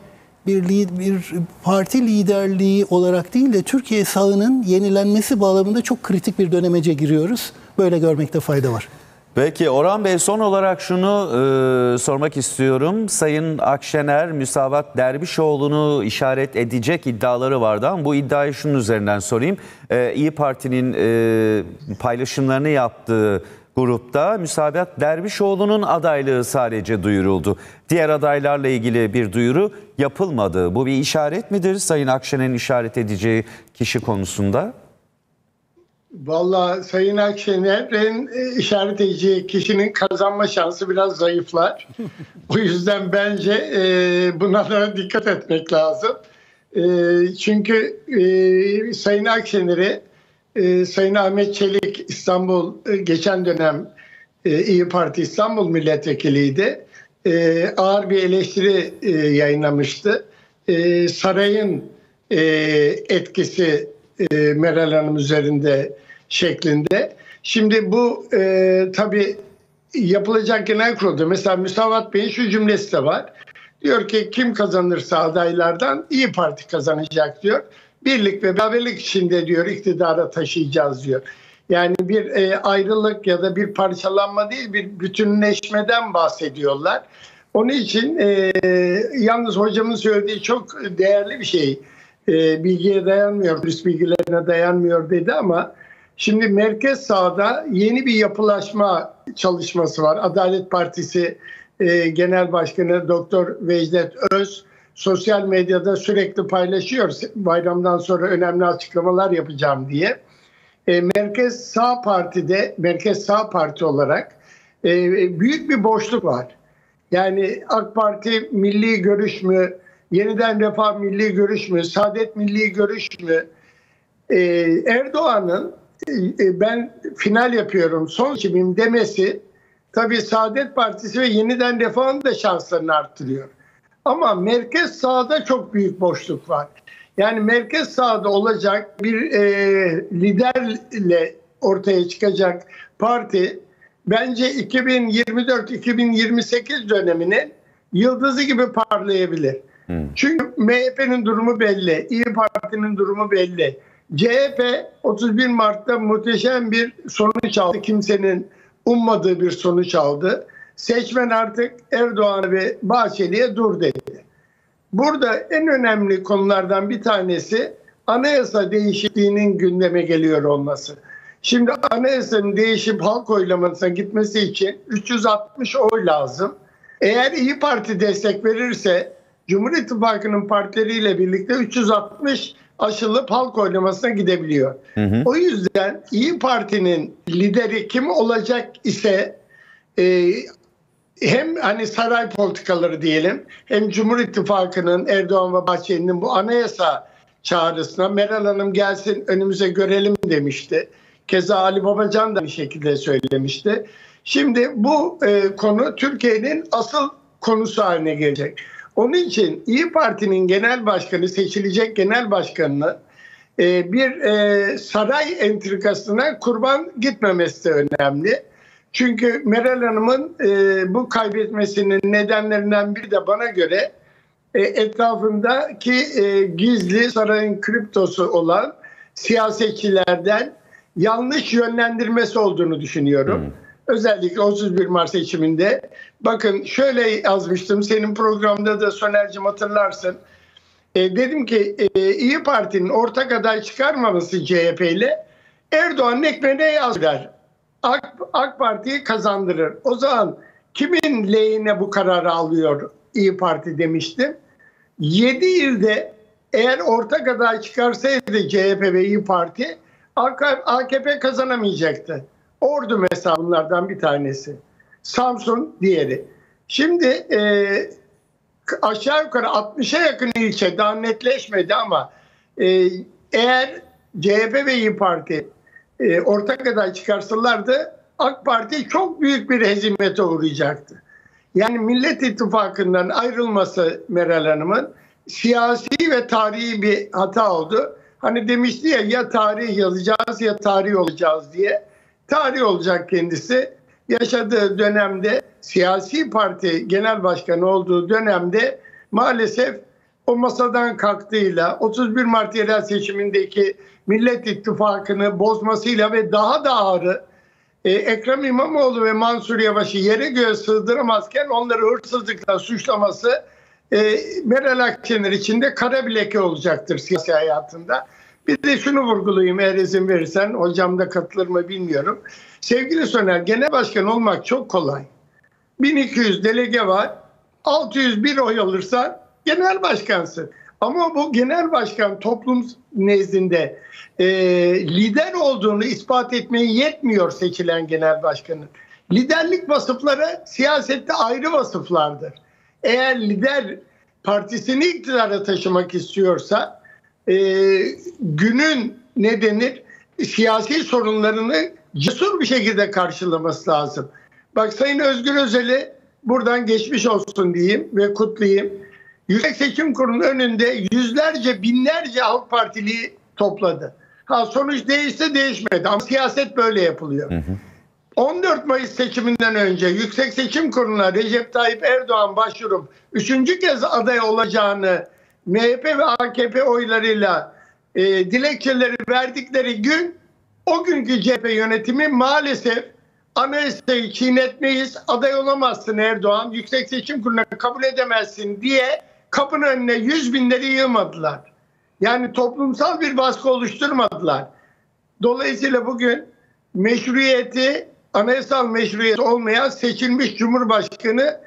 bir, bir parti liderliği olarak değil de Türkiye sağının yenilenmesi bağlamında çok kritik bir dönemece giriyoruz. Böyle görmekte fayda var. Peki Orhan Bey son olarak şunu e, sormak istiyorum. Sayın Akşener Müsavat Dervişoğlu'nu işaret edecek iddiaları vardı ama bu iddiayı şunun üzerinden sorayım. E, İyi Parti'nin e, paylaşımlarını yaptığı grupta Müsavat Dervişoğlu'nun adaylığı sadece duyuruldu. Diğer adaylarla ilgili bir duyuru yapılmadı. Bu bir işaret midir Sayın Akşener'in işaret edeceği kişi konusunda? Vallahi Sayın Akşener'in e, işaret edeceği kişinin kazanma şansı biraz zayıflar. o yüzden bence e, buna da dikkat etmek lazım. E, çünkü e, Sayın Akşener'i e, Sayın Ahmet Çelik İstanbul e, geçen dönem e, İyi Parti İstanbul milletvekiliydi. E, ağır bir eleştiri e, yayınlamıştı. E, sarayın e, etkisi e, Meral Hanım üzerinde şeklinde. Şimdi bu e, tabii yapılacak genel kurulda mesela Müsavat Bey'in şu cümlesi de var. Diyor ki kim kazanırsa adaylardan İyi Parti kazanacak diyor. Birlik ve beraberlik içinde diyor iktidara taşıyacağız diyor. Yani bir e, ayrılık ya da bir parçalanma değil bir bütünleşmeden bahsediyorlar. Onun için e, yalnız hocamın söylediği çok değerli bir şey. E, bilgiye dayanmıyor, polis bilgilerine dayanmıyor dedi ama şimdi merkez sağda yeni bir yapılaşma çalışması var. Adalet Partisi e, Genel Başkanı Doktor Vecdet Öz sosyal medyada sürekli paylaşıyor. Bayramdan sonra önemli açıklamalar yapacağım diye. E, Merkez Sağ Parti'de, Merkez Sağ Parti olarak e, büyük bir boşluk var. Yani AK Parti milli görüş mü, yeniden refah milli görüş mü, saadet milli görüş mü? E, Erdoğan'ın e, ben final yapıyorum son seçimim demesi tabii Saadet Partisi ve yeniden refahın da şanslarını arttırıyor. Ama merkez sağda çok büyük boşluk var. Yani merkez sağda olacak bir e, liderle ortaya çıkacak parti bence 2024-2028 döneminin yıldızı gibi parlayabilir. Çünkü MHP'nin durumu belli, İyi Parti'nin durumu belli. CHP 31 Mart'ta muhteşem bir sonuç aldı. Kimsenin ummadığı bir sonuç aldı. Seçmen artık Erdoğan ve Bahçeli'ye dur dedi. Burada en önemli konulardan bir tanesi anayasa değişikliğinin gündeme geliyor olması. Şimdi anayasanın değişip halk oylamasına gitmesi için 360 oy lazım. Eğer İyi Parti destek verirse Cumhur İttifakı'nın partileriyle birlikte 360 aşılıp halk oylamasına gidebiliyor. O yüzden İyi Parti'nin lideri kim olacak ise e, hem hani saray politikaları diyelim hem Cumhur İttifakı'nın Erdoğan ve Bahçeli'nin bu anayasa çağrısına Meral Hanım gelsin önümüze görelim demişti. Keza Ali Babacan da bir şekilde söylemişti. Şimdi bu e, konu Türkiye'nin asıl konusu haline gelecek. Onun için İyi Parti'nin genel başkanı seçilecek genel başkanını e, bir e, saray entrikasına kurban gitmemesi de önemli. Çünkü Meral Hanım'ın e, bu kaybetmesinin nedenlerinden biri de bana göre e, etrafındaki e, gizli sarayın kriptosu olan siyasetçilerden yanlış yönlendirmesi olduğunu düşünüyorum. Özellikle 31 Mart seçiminde. Bakın şöyle yazmıştım senin programda da Soner'cim hatırlarsın. E, dedim ki e, İyi Parti'nin ortak aday çıkarmaması CHP ile Erdoğan'ın ekmeğine yazdılar. AK, AK Parti'yi kazandırır. O zaman kimin lehine bu kararı alıyor İyi Parti demiştim. 7 ilde eğer ortak aday çıkarsaydı CHP ve İyi Parti AKP kazanamayacaktı. Ordu mesela bunlardan bir tanesi. Samsun diğeri. Şimdi e, aşağı yukarı 60'a yakın ilçe daha netleşmedi ama e, eğer CHP ve İyi Parti e, ortak aday çıkarsalardı AK Parti çok büyük bir hezimete uğrayacaktı. Yani Millet İttifakı'ndan ayrılması Meral Hanım'ın siyasi ve tarihi bir hata oldu. Hani demişti ya ya tarih yazacağız ya tarih olacağız diye. Tarih olacak kendisi. Yaşadığı dönemde siyasi parti genel başkanı olduğu dönemde maalesef o masadan kalktığıyla 31 Mart yerel seçimindeki Millet İttifakı'nı bozmasıyla ve daha da ağrı e, Ekrem İmamoğlu ve Mansur Yavaş'ı yere göğe sığdıramazken onları hırsızlıkla suçlaması e, Meral Akşener için de kara bir leke olacaktır siyasi hayatında. Bir de şunu vurgulayayım eğer izin verirsen. Hocam da katılır mı bilmiyorum. Sevgili Soner genel başkan olmak çok kolay. 1200 delege var. 601 oy alırsan genel başkansın. Ama bu genel başkan toplum nezdinde e, lider olduğunu ispat etmeye yetmiyor seçilen genel başkanın. Liderlik vasıfları siyasette ayrı vasıflardır. Eğer lider partisini iktidara taşımak istiyorsa e, günün ne denir siyasi sorunlarını cesur bir şekilde karşılaması lazım. Bak Sayın Özgür Özel'i buradan geçmiş olsun diyeyim ve kutlayayım. Yüksek Seçim Kurulu'nun önünde yüzlerce binlerce Halk Partili topladı. Ha sonuç değişse değişmedi ama siyaset böyle yapılıyor. 14 Mayıs seçiminden önce Yüksek Seçim Kurulu'na Recep Tayyip Erdoğan başvurup üçüncü kez aday olacağını MHP ve AKP oylarıyla e, dilekçeleri verdikleri gün o günkü CHP yönetimi maalesef anayasayı çiğnetmeyiz, aday olamazsın Erdoğan, Yüksek Seçim Kurulu'na kabul edemezsin diye kapının önüne yüz binleri yığmadılar. Yani toplumsal bir baskı oluşturmadılar. Dolayısıyla bugün meşruiyeti, anayasal meşruiyet olmayan seçilmiş Cumhurbaşkanı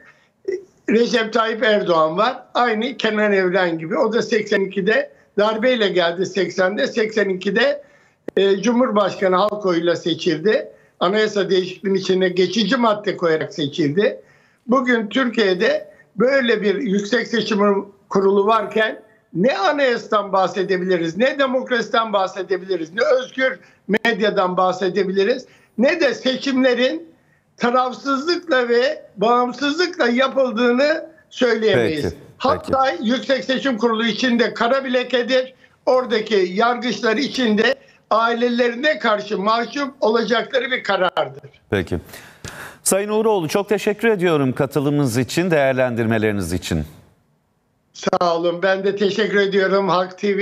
Recep Tayyip Erdoğan var. Aynı Kenan Evren gibi. O da 82'de darbeyle geldi 80'de. 82'de e, Cumhurbaşkanı halk oyuyla seçildi. Anayasa değişikliğinin içine geçici madde koyarak seçildi. Bugün Türkiye'de böyle bir yüksek seçim kurulu varken ne anayasadan bahsedebiliriz, ne demokrasiden bahsedebiliriz, ne özgür medyadan bahsedebiliriz, ne de seçimlerin tarafsızlıkla ve bağımsızlıkla yapıldığını söyleyemeyiz. Peki, Hatta Yüksek Seçim Kurulu içinde kara bir lekedir. Oradaki yargıçlar içinde ailelerine karşı mahcup olacakları bir karardır. Peki. Sayın Uğuroğlu çok teşekkür ediyorum katılımınız için, değerlendirmeleriniz için. Sağ olun. Ben de teşekkür ediyorum Halk TV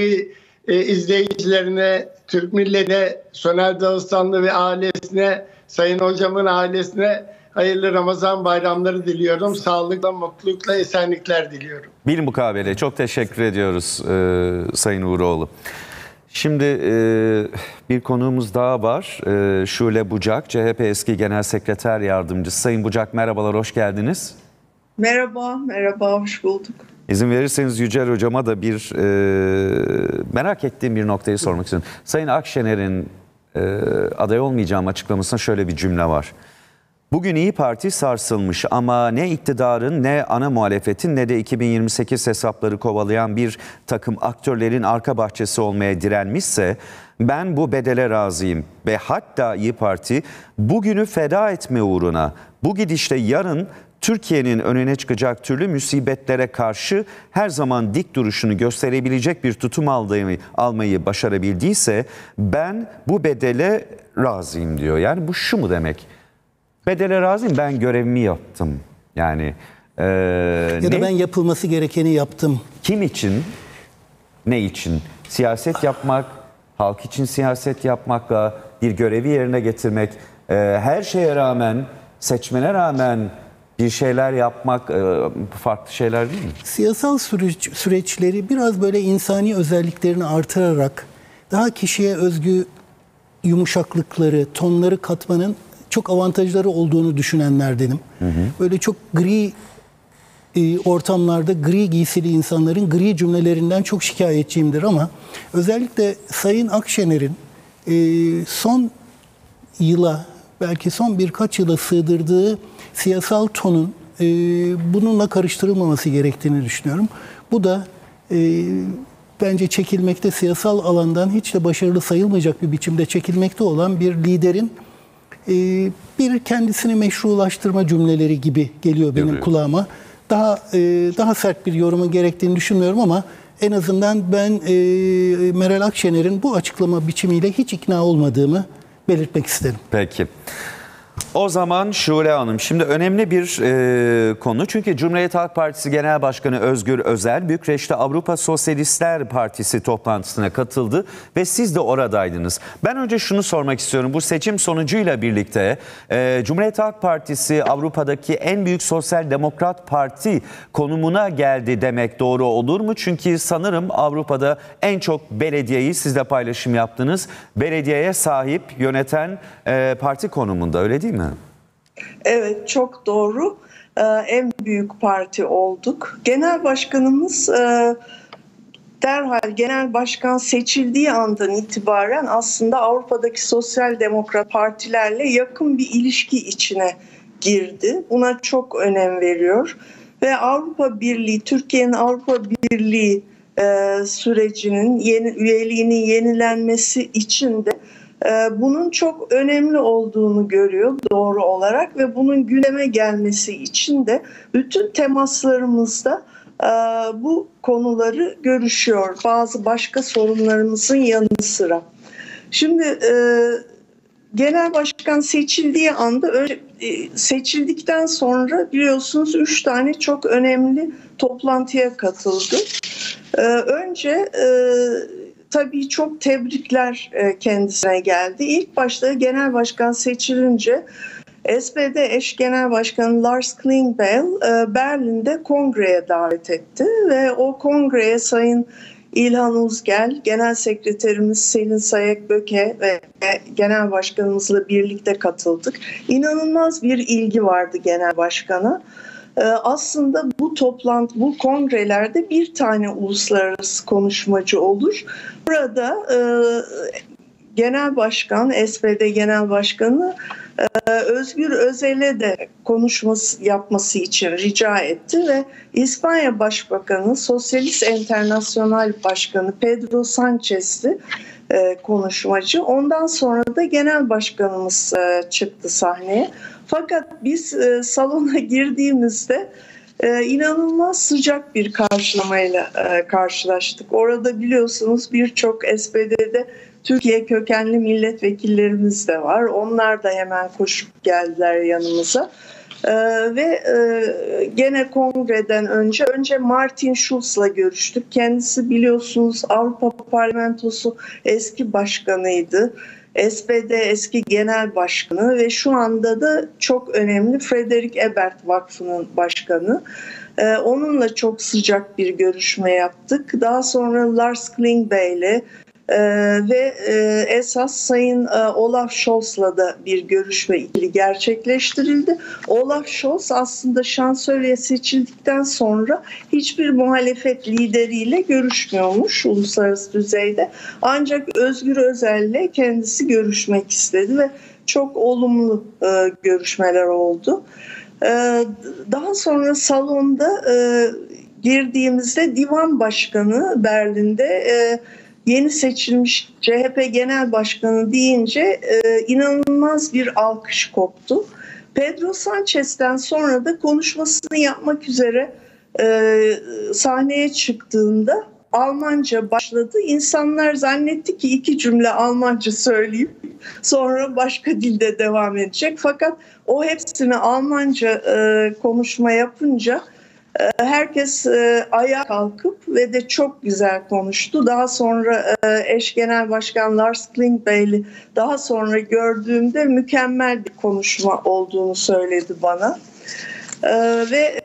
e, izleyicilerine, Türk milletine, Soner Dağıstanlı ve ailesine, Sayın Hocamın ailesine hayırlı Ramazan bayramları diliyorum. Sağlıkla, mutlulukla, esenlikler diliyorum. Bir mukabele çok teşekkür ediyoruz e, Sayın Uğuroğlu. Şimdi e, bir konuğumuz daha var. E, Şule Bucak, CHP eski Genel Sekreter Yardımcısı. Sayın Bucak merhabalar, hoş geldiniz. Merhaba, merhaba, hoş bulduk. İzin verirseniz Yücel Hocama da bir e, merak ettiğim bir noktayı sormak istiyorum. Sayın Akşener'in e, aday olmayacağım açıklamasında şöyle bir cümle var. Bugün İyi Parti sarsılmış ama ne iktidarın ne ana muhalefetin ne de 2028 hesapları kovalayan bir takım aktörlerin arka bahçesi olmaya direnmişse ben bu bedele razıyım ve hatta İyi Parti bugünü feda etme uğruna bu gidişle yarın Türkiye'nin önüne çıkacak türlü musibetlere karşı her zaman dik duruşunu gösterebilecek bir tutum almayı, almayı başarabildiyse ben bu bedele razıyım diyor. Yani bu şu mu demek? Bedele razıyım ben görevimi yaptım. Yani e, Ya da ben yapılması gerekeni yaptım. Kim için? Ne için? Siyaset yapmak, halk için siyaset yapmakla bir görevi yerine getirmek, e, her şeye rağmen, seçmene rağmen bir şeyler yapmak e, farklı şeyler değil mi? Siyasal süreç, süreçleri biraz böyle insani özelliklerini artırarak daha kişiye özgü yumuşaklıkları, tonları katmanın çok avantajları olduğunu düşünenlerdenim. Böyle çok gri e, ortamlarda gri giysili insanların gri cümlelerinden çok şikayetçiyimdir ama özellikle Sayın Akşener'in e, son yıla belki son birkaç yıla sığdırdığı siyasal tonun e, bununla karıştırılmaması gerektiğini düşünüyorum. Bu da e, bence çekilmekte siyasal alandan hiç de başarılı sayılmayacak bir biçimde çekilmekte olan bir liderin e, bir kendisini meşrulaştırma cümleleri gibi geliyor benim Görüyorum. kulağıma. Daha e, daha sert bir yorumun gerektiğini düşünmüyorum ama en azından ben e, Meral Akşener'in bu açıklama biçimiyle hiç ikna olmadığımı belirtmek isterim. Peki. O zaman Şule Hanım şimdi önemli bir e, konu çünkü Cumhuriyet Halk Partisi Genel Başkanı Özgür Özel Bükreş'te Avrupa Sosyalistler Partisi toplantısına katıldı ve siz de oradaydınız. Ben önce şunu sormak istiyorum bu seçim sonucuyla birlikte e, Cumhuriyet Halk Partisi Avrupa'daki en büyük sosyal demokrat parti konumuna geldi demek doğru olur mu? Çünkü sanırım Avrupa'da en çok belediyeyi siz de paylaşım yaptınız belediyeye sahip yöneten e, parti konumunda öyle değil mi? Evet çok doğru. Ee, en büyük parti olduk. Genel başkanımız e, derhal genel başkan seçildiği andan itibaren aslında Avrupa'daki sosyal demokrat partilerle yakın bir ilişki içine girdi. Buna çok önem veriyor ve Avrupa Birliği, Türkiye'nin Avrupa Birliği e, sürecinin yeni üyeliğinin yenilenmesi için de bunun çok önemli olduğunu görüyor doğru olarak ve bunun gündeme gelmesi için de bütün temaslarımızda e, bu konuları görüşüyor. Bazı başka sorunlarımızın yanı sıra. Şimdi e, genel başkan seçildiği anda e, seçildikten sonra biliyorsunuz üç tane çok önemli toplantıya katıldı. Önce tabii çok tebrikler e, kendisine geldi. İlk başta genel başkan seçilince SPD eş genel başkanı Lars Klingbeil e, Berlin'de kongreye davet etti ve o kongreye Sayın İlhan Uzgel, Genel Sekreterimiz Selin Sayek Böke ve Genel Başkanımızla birlikte katıldık. İnanılmaz bir ilgi vardı Genel Başkan'a. Ee, Aslında bu toplantı, bu kongrelerde bir tane uluslararası konuşmacı olur. Burada e, Genel Başkan, SPD Genel Başkanı e, Özgür Özel'e de konuşması yapması için rica etti ve İspanya Başbakanı Sosyalist Enternasyonal Başkanı Pedro Sanchez'ti e, konuşmacı. Ondan sonra da Genel Başkanımız çıktı sahneye. Fakat biz e, salona girdiğimizde e, inanılmaz sıcak bir karşılamayla e, karşılaştık. Orada biliyorsunuz birçok SPD'de Türkiye kökenli milletvekillerimiz de var. Onlar da hemen koşup geldiler yanımıza. Ee, ve e, gene kongreden önce önce Martin Schulz'la görüştük. Kendisi biliyorsunuz Avrupa Parlamentosu eski başkanıydı. SPD eski genel başkanı ve şu anda da çok önemli Frederick Ebert Vakfı'nın başkanı. Ee, onunla çok sıcak bir görüşme yaptık. Daha sonra Lars Klingbeil ile ee, ve e, esas Sayın e, Olaf Scholz'la da bir görüşme ikili gerçekleştirildi. Olaf Scholz aslında şansölye seçildikten sonra hiçbir muhalefet lideriyle görüşmüyormuş uluslararası düzeyde. Ancak Özgür Özel'le kendisi görüşmek istedi ve çok olumlu e, görüşmeler oldu. E, daha sonra salonda e, girdiğimizde divan başkanı Berlin'de e, yeni seçilmiş CHP Genel Başkanı deyince e, inanılmaz bir alkış koptu. Pedro Sanchez'ten sonra da konuşmasını yapmak üzere e, sahneye çıktığında Almanca başladı. İnsanlar zannetti ki iki cümle Almanca söyleyip sonra başka dilde devam edecek. Fakat o hepsini Almanca e, konuşma yapınca herkes e, ayağa kalkıp ve de çok güzel konuştu. Daha sonra e, eş genel başkan Lars Klingbeil'i daha sonra gördüğümde mükemmel bir konuşma olduğunu söyledi bana. Ve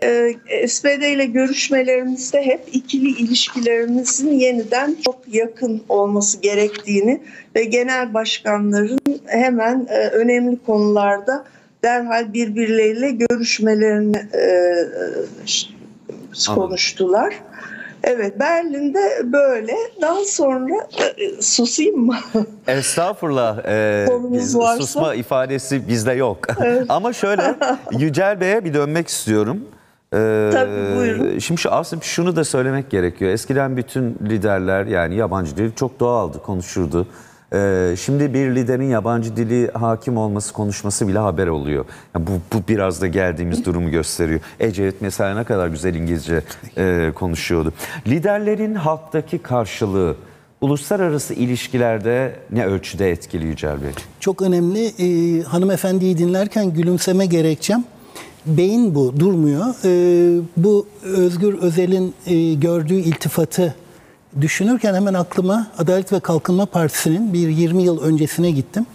SPD ile görüşmelerimizde hep ikili ilişkilerimizin yeniden çok yakın olması gerektiğini ve genel başkanların hemen önemli konularda derhal birbirleriyle görüşmelerini konuştular. Evet Berlin'de böyle. Daha sonra e, susayım mı? Estağfurullah. Ee, Konumuz varsa. susma ifadesi bizde yok. Evet. Ama şöyle Yücel Bey'e bir dönmek istiyorum. Ee, Tabii, buyurun. Şimdi şu, aslında şunu da söylemek gerekiyor. Eskiden bütün liderler yani yabancı dil çok doğaldı, konuşurdu. Ee, şimdi bir liderin yabancı dili hakim olması, konuşması bile haber oluyor. Yani bu, bu biraz da geldiğimiz durumu gösteriyor. Ecevit mesela ne kadar güzel İngilizce e, konuşuyordu. Liderlerin halktaki karşılığı uluslararası ilişkilerde ne ölçüde etkili Yücel Bey? Çok önemli. Ee, hanımefendiyi dinlerken gülümseme gerekçem. Beyin bu, durmuyor. Ee, bu Özgür Özel'in e, gördüğü iltifatı düşünürken hemen aklıma Adalet ve Kalkınma Partisi'nin bir 20 yıl öncesine gittim.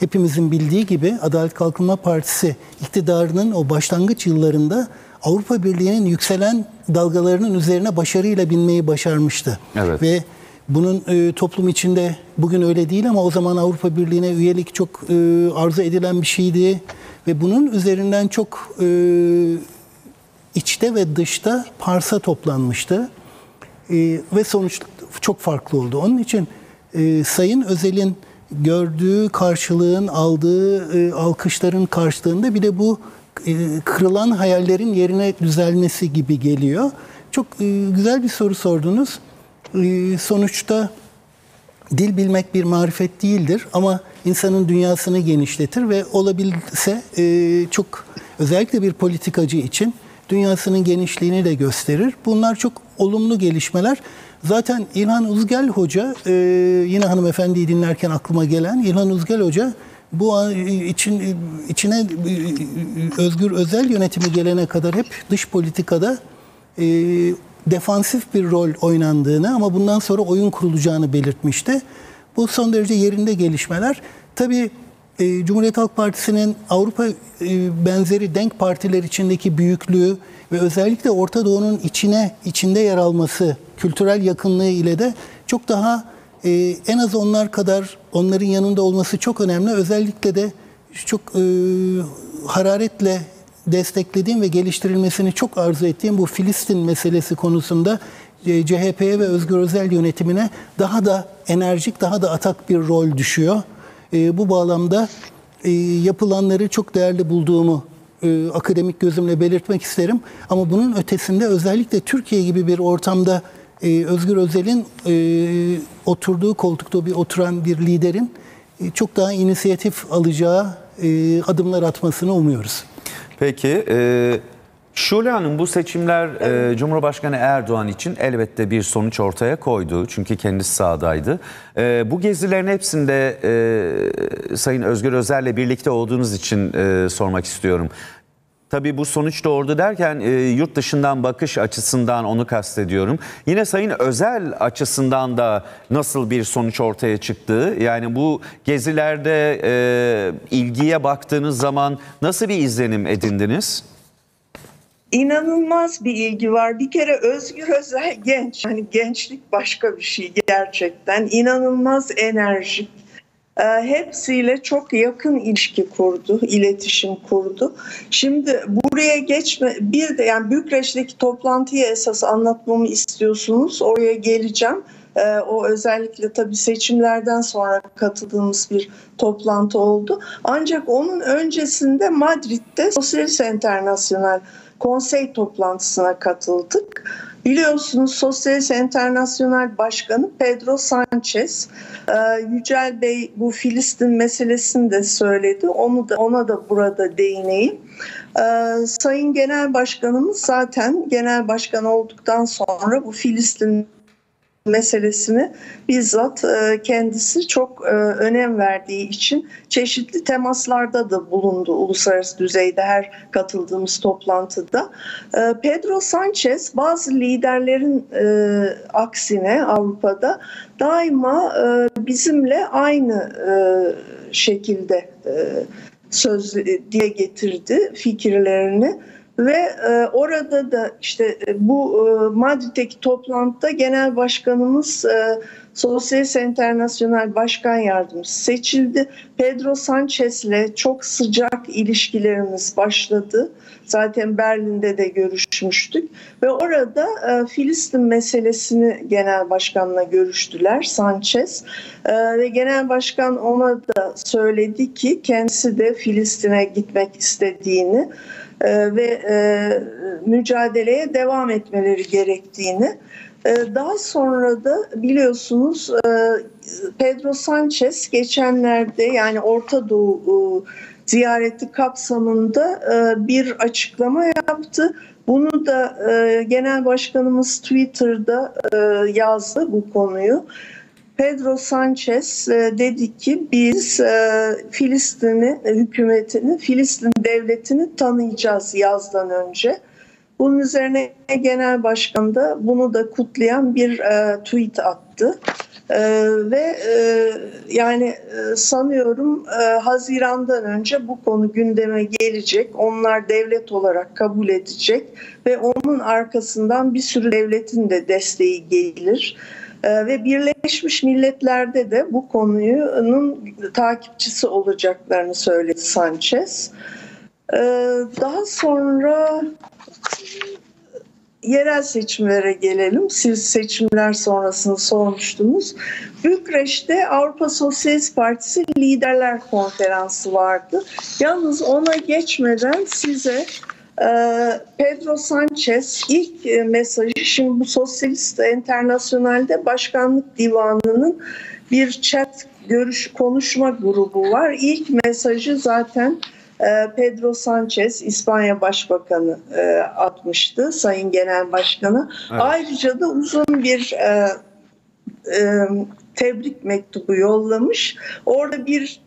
Hepimizin bildiği gibi Adalet Kalkınma Partisi iktidarının o başlangıç yıllarında Avrupa Birliği'nin yükselen dalgalarının üzerine başarıyla binmeyi başarmıştı. Evet. Ve bunun e, toplum içinde bugün öyle değil ama o zaman Avrupa Birliği'ne üyelik çok e, arzu edilen bir şeydi. Ve bunun üzerinden çok e, içte ve dışta parsa toplanmıştı. E, ve sonuç çok farklı oldu. Onun için e, Sayın Özel'in gördüğü karşılığın, aldığı e, alkışların karşılığında bir de bu e, kırılan hayallerin yerine düzelmesi gibi geliyor. Çok e, güzel bir soru sordunuz. E, sonuçta dil bilmek bir marifet değildir ama insanın dünyasını genişletir ve olabilse e, çok özellikle bir politikacı için dünyasının genişliğini de gösterir. Bunlar çok olumlu gelişmeler. Zaten İlhan Uzgel Hoca, e, yine hanımefendiyi dinlerken aklıma gelen İlhan Uzgel Hoca bu an- için içine e, Özgür Özel yönetimi gelene kadar hep dış politikada e, defansif bir rol oynandığını ama bundan sonra oyun kurulacağını belirtmişti. Bu son derece yerinde gelişmeler. Tabii e, Cumhuriyet Halk Partisi'nin Avrupa e, benzeri denk partiler içindeki büyüklüğü ve özellikle Orta Doğu'nun içine içinde yer alması, kültürel yakınlığı ile de çok daha e, en az onlar kadar onların yanında olması çok önemli. Özellikle de çok hararetle desteklediğim ve geliştirilmesini çok arzu ettiğim bu Filistin meselesi konusunda CHP'ye ve Özgür Özel yönetimine daha da enerjik, daha da atak bir rol düşüyor. E, bu bağlamda e, yapılanları çok değerli bulduğumu e, akademik gözümle belirtmek isterim. Ama bunun ötesinde özellikle Türkiye gibi bir ortamda e, Özgür Özel'in oturduğu koltukta bir oturan bir liderin çok daha inisiyatif alacağı adımlar atmasını umuyoruz. Peki, Şule Hanım bu seçimler e, Cumhurbaşkanı Erdoğan için elbette bir sonuç ortaya koydu. Çünkü kendisi sahadaydı. E, bu gezilerin hepsinde e, Sayın Özgür Özel'le birlikte olduğunuz için e, sormak istiyorum. Tabii bu sonuç doğurdu derken e, yurt dışından bakış açısından onu kastediyorum. Yine Sayın Özel açısından da nasıl bir sonuç ortaya çıktı? Yani bu gezilerde e, ilgiye baktığınız zaman nasıl bir izlenim edindiniz? İnanılmaz bir ilgi var. Bir kere Özgür Özel genç. Hani gençlik başka bir şey gerçekten. İnanılmaz enerjik. Ee, hepsiyle çok yakın ilişki kurdu, iletişim kurdu. Şimdi buraya geçme, bir de yani Bükreş'teki toplantıyı esas anlatmamı istiyorsunuz. Oraya geleceğim. Ee, o özellikle tabii seçimlerden sonra katıldığımız bir toplantı oldu. Ancak onun öncesinde Madrid'de Sosyalist Internasyonel konsey toplantısına katıldık. Biliyorsunuz Sosyalist Internasyonel Başkanı Pedro Sanchez, e, Yücel Bey bu Filistin meselesini de söyledi. Onu da ona da burada değineyim. E, Sayın Genel Başkanımız zaten genel başkan olduktan sonra bu Filistin meselesini bizzat e, kendisi çok e, önem verdiği için çeşitli temaslarda da bulundu uluslararası düzeyde her katıldığımız toplantıda. E, Pedro Sanchez bazı liderlerin aksine Avrupa'da daima bizimle aynı şekilde söz dile getirdi fikirlerini ve e, orada da işte e, bu e, Madrid'deki toplantıda genel başkanımız e, Sosyalist Internasyonel Başkan Yardımcısı seçildi. Pedro Sanchez'le çok sıcak ilişkilerimiz başladı. Zaten Berlin'de de görüşmüştük ve orada e, Filistin meselesini genel başkanla görüştüler Sanchez e, ve genel başkan ona da söyledi ki kendisi de Filistin'e gitmek istediğini ve e, mücadeleye devam etmeleri gerektiğini. E, daha sonra da biliyorsunuz e, Pedro Sanchez geçenlerde yani Orta Doğu e, ziyareti kapsamında bir açıklama yaptı. Bunu da Genel Başkanımız Twitter'da yazdı bu konuyu. Pedro Sanchez e, dedi ki biz e, Filistin'i hükümetini, Filistin devletini tanıyacağız yazdan önce. Bunun üzerine Genel Başkan da bunu da kutlayan bir e, tweet attı. Ve yani sanıyorum Haziran'dan önce bu konu gündeme gelecek. Onlar devlet olarak kabul edecek ve onun arkasından bir sürü devletin de desteği gelir. E, ve Birleşmiş Milletler'de de bu konunun takipçisi olacaklarını söyledi Sanchez. E, daha sonra yerel seçimlere gelelim. Siz seçimler sonrasını sormuştunuz. Bükreş'te Avrupa Sosyalist Partisi Liderler Konferansı vardı. Yalnız ona geçmeden size Pedro Sanchez ilk e, mesajı şimdi bu Sosyalist Enternasyonel'de Başkanlık Divanı'nın bir chat görüş konuşma grubu var. İlk mesajı zaten e, Pedro Sanchez İspanya Başbakanı e, atmıştı Sayın Genel Başkanı. Evet. Ayrıca da uzun bir tebrik mektubu yollamış. Orada bir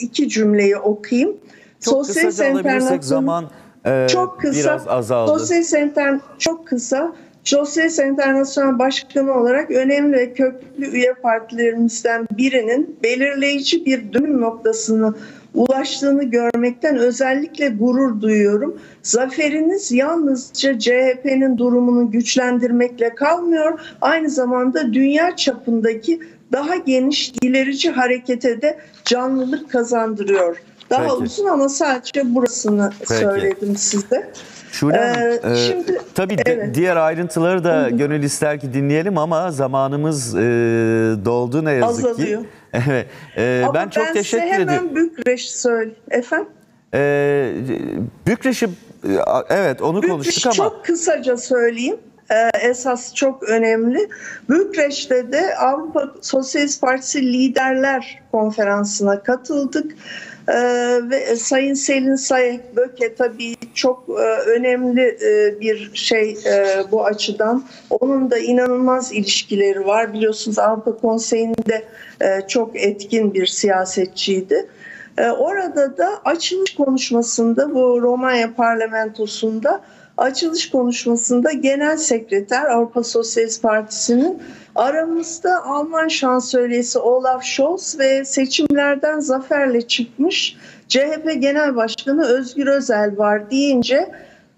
iki cümleyi okuyayım. Çok kısaca alabilirsek zaman e, çok kısa, biraz azaldı. Sosyalist Enter, çok kısa. Sosyalist Enternasyonel Başkanı olarak önemli ve köklü üye partilerimizden birinin belirleyici bir dönüm noktasını ulaştığını görmekten özellikle gurur duyuyorum. Zaferiniz yalnızca CHP'nin durumunu güçlendirmekle kalmıyor, aynı zamanda dünya çapındaki daha geniş ilerici harekete de canlılık kazandırıyor. Daha Peki. uzun ama sadece burasını Peki. söyledim size. Şule Hanım, Ee, e, şimdi tabii evet. diğer ayrıntıları da gönül ister ki dinleyelim ama zamanımız e, doldu ne yazık Azalıyor. ki. Evet. e, Ama ben çok size teşekkür hemen ediyorum. Bükreş söyle. Efendim? E, Bükreş'i e, evet onu Bükreş konuştuk ama çok kısaca söyleyeyim. Ee, esas çok önemli. Bükreş'te de Avrupa Sosyalist Partisi Liderler Konferansı'na katıldık. Ee, ve Sayın Selin Sayek Böke tabii çok e, önemli e, bir şey e, bu açıdan. Onun da inanılmaz ilişkileri var. Biliyorsunuz Avrupa Konseyi'nde çok etkin bir siyasetçiydi. Orada da açılış konuşmasında bu Romanya parlamentosunda açılış konuşmasında genel sekreter Avrupa Sosyalist Partisi'nin aramızda Alman şansölyesi Olaf Scholz ve seçimlerden zaferle çıkmış CHP Genel Başkanı Özgür Özel var deyince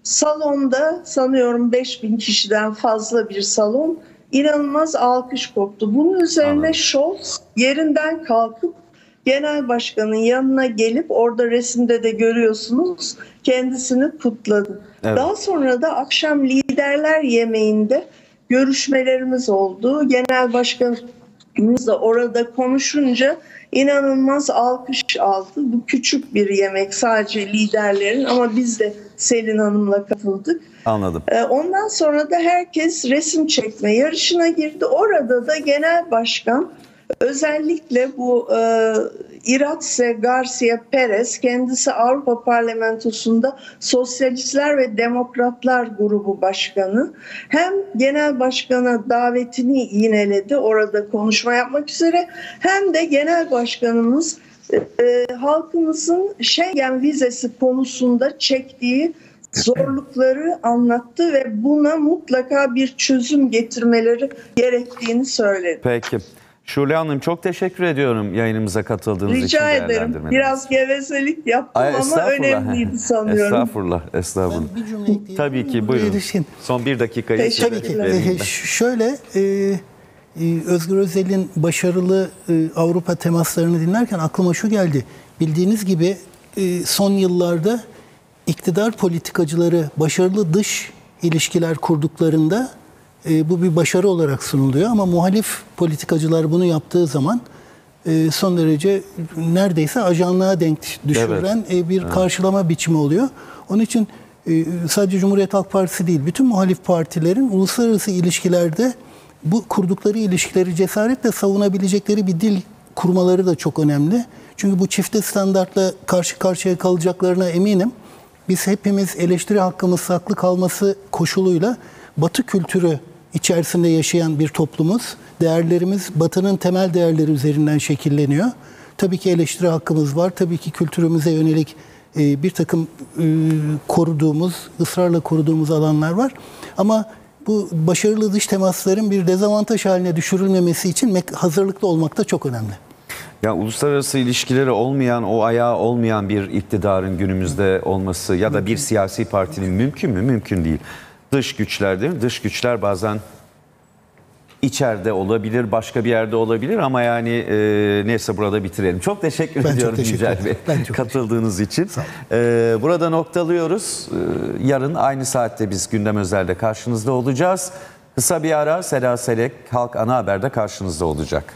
salonda sanıyorum 5000 kişiden fazla bir salon inanılmaz alkış koptu. Bunun üzerine Scholz yerinden kalkıp genel başkanın yanına gelip orada resimde de görüyorsunuz kendisini kutladı. Evet. Daha sonra da akşam liderler yemeğinde görüşmelerimiz oldu. Genel başkanımız da orada konuşunca inanılmaz alkış aldı. Bu küçük bir yemek sadece liderlerin ama biz de Selin Hanım'la katıldık. anladım. Ee, Ondan sonra da herkes resim çekme yarışına girdi. Orada da genel başkan özellikle bu e, Iratse Garcia Perez kendisi Avrupa Parlamentosu'nda Sosyalistler ve Demokratlar grubu başkanı hem genel başkana davetini yineledi orada konuşma yapmak üzere hem de genel başkanımız e, halkımızın Schengen vizesi konusunda çektiği zorlukları anlattı ve buna mutlaka bir çözüm getirmeleri gerektiğini söyledi. Peki. Şule Hanım çok teşekkür ediyorum yayınımıza katıldığınız için. Rica ederim. Biraz gevezelik yaptım Ay, ama önemliydi sanıyorum. Estağfurullah, estağfurullah. Tabii ki buyurun. erişeyim. Son bir dakikayı size Tabii ki. vereyim Ee, ben. ş- şöyle e, e, Özgür Özel'in başarılı e, Avrupa temaslarını dinlerken aklıma şu geldi. Bildiğiniz gibi e, son yıllarda iktidar politikacıları başarılı dış ilişkiler kurduklarında e, bu bir başarı olarak sunuluyor ama muhalif politikacılar bunu yaptığı zaman e, son derece neredeyse ajanlığa denk düşüren e, bir Evet. karşılama biçimi oluyor. Onun için e, sadece Cumhuriyet Halk Partisi değil, bütün muhalif partilerin uluslararası ilişkilerde bu kurdukları ilişkileri cesaretle savunabilecekleri bir dil kurmaları da çok önemli. Çünkü bu çifte standartla karşı karşıya kalacaklarına eminim. Biz hepimiz eleştiri hakkımız saklı kalması koşuluyla Batı kültürü içerisinde yaşayan bir toplumuz. Değerlerimiz Batı'nın temel değerleri üzerinden şekilleniyor. Tabii ki eleştiri hakkımız var. Tabii ki kültürümüze yönelik e, bir takım e, koruduğumuz, ısrarla koruduğumuz alanlar var. Ama bu başarılı dış temasların bir dezavantaj haline düşürülmemesi için hazırlıklı olmak da çok önemli. Ya uluslararası ilişkileri olmayan, o ayağı olmayan bir iktidarın günümüzde olması ya da bir siyasi partinin mümkün mü? Mümkün değil. Dış güçler değil mi? Dış güçler bazen içeride olabilir, başka bir yerde olabilir ama yani e, neyse burada bitirelim. Çok teşekkür Ben çok ediyorum teşekkür Yücel. Bey katıldığınız için. E, burada noktalıyoruz. E, yarın aynı saatte biz gündem özelde karşınızda olacağız. Kısa bir ara Sela Selek Halk Ana Haber'de karşınızda olacak.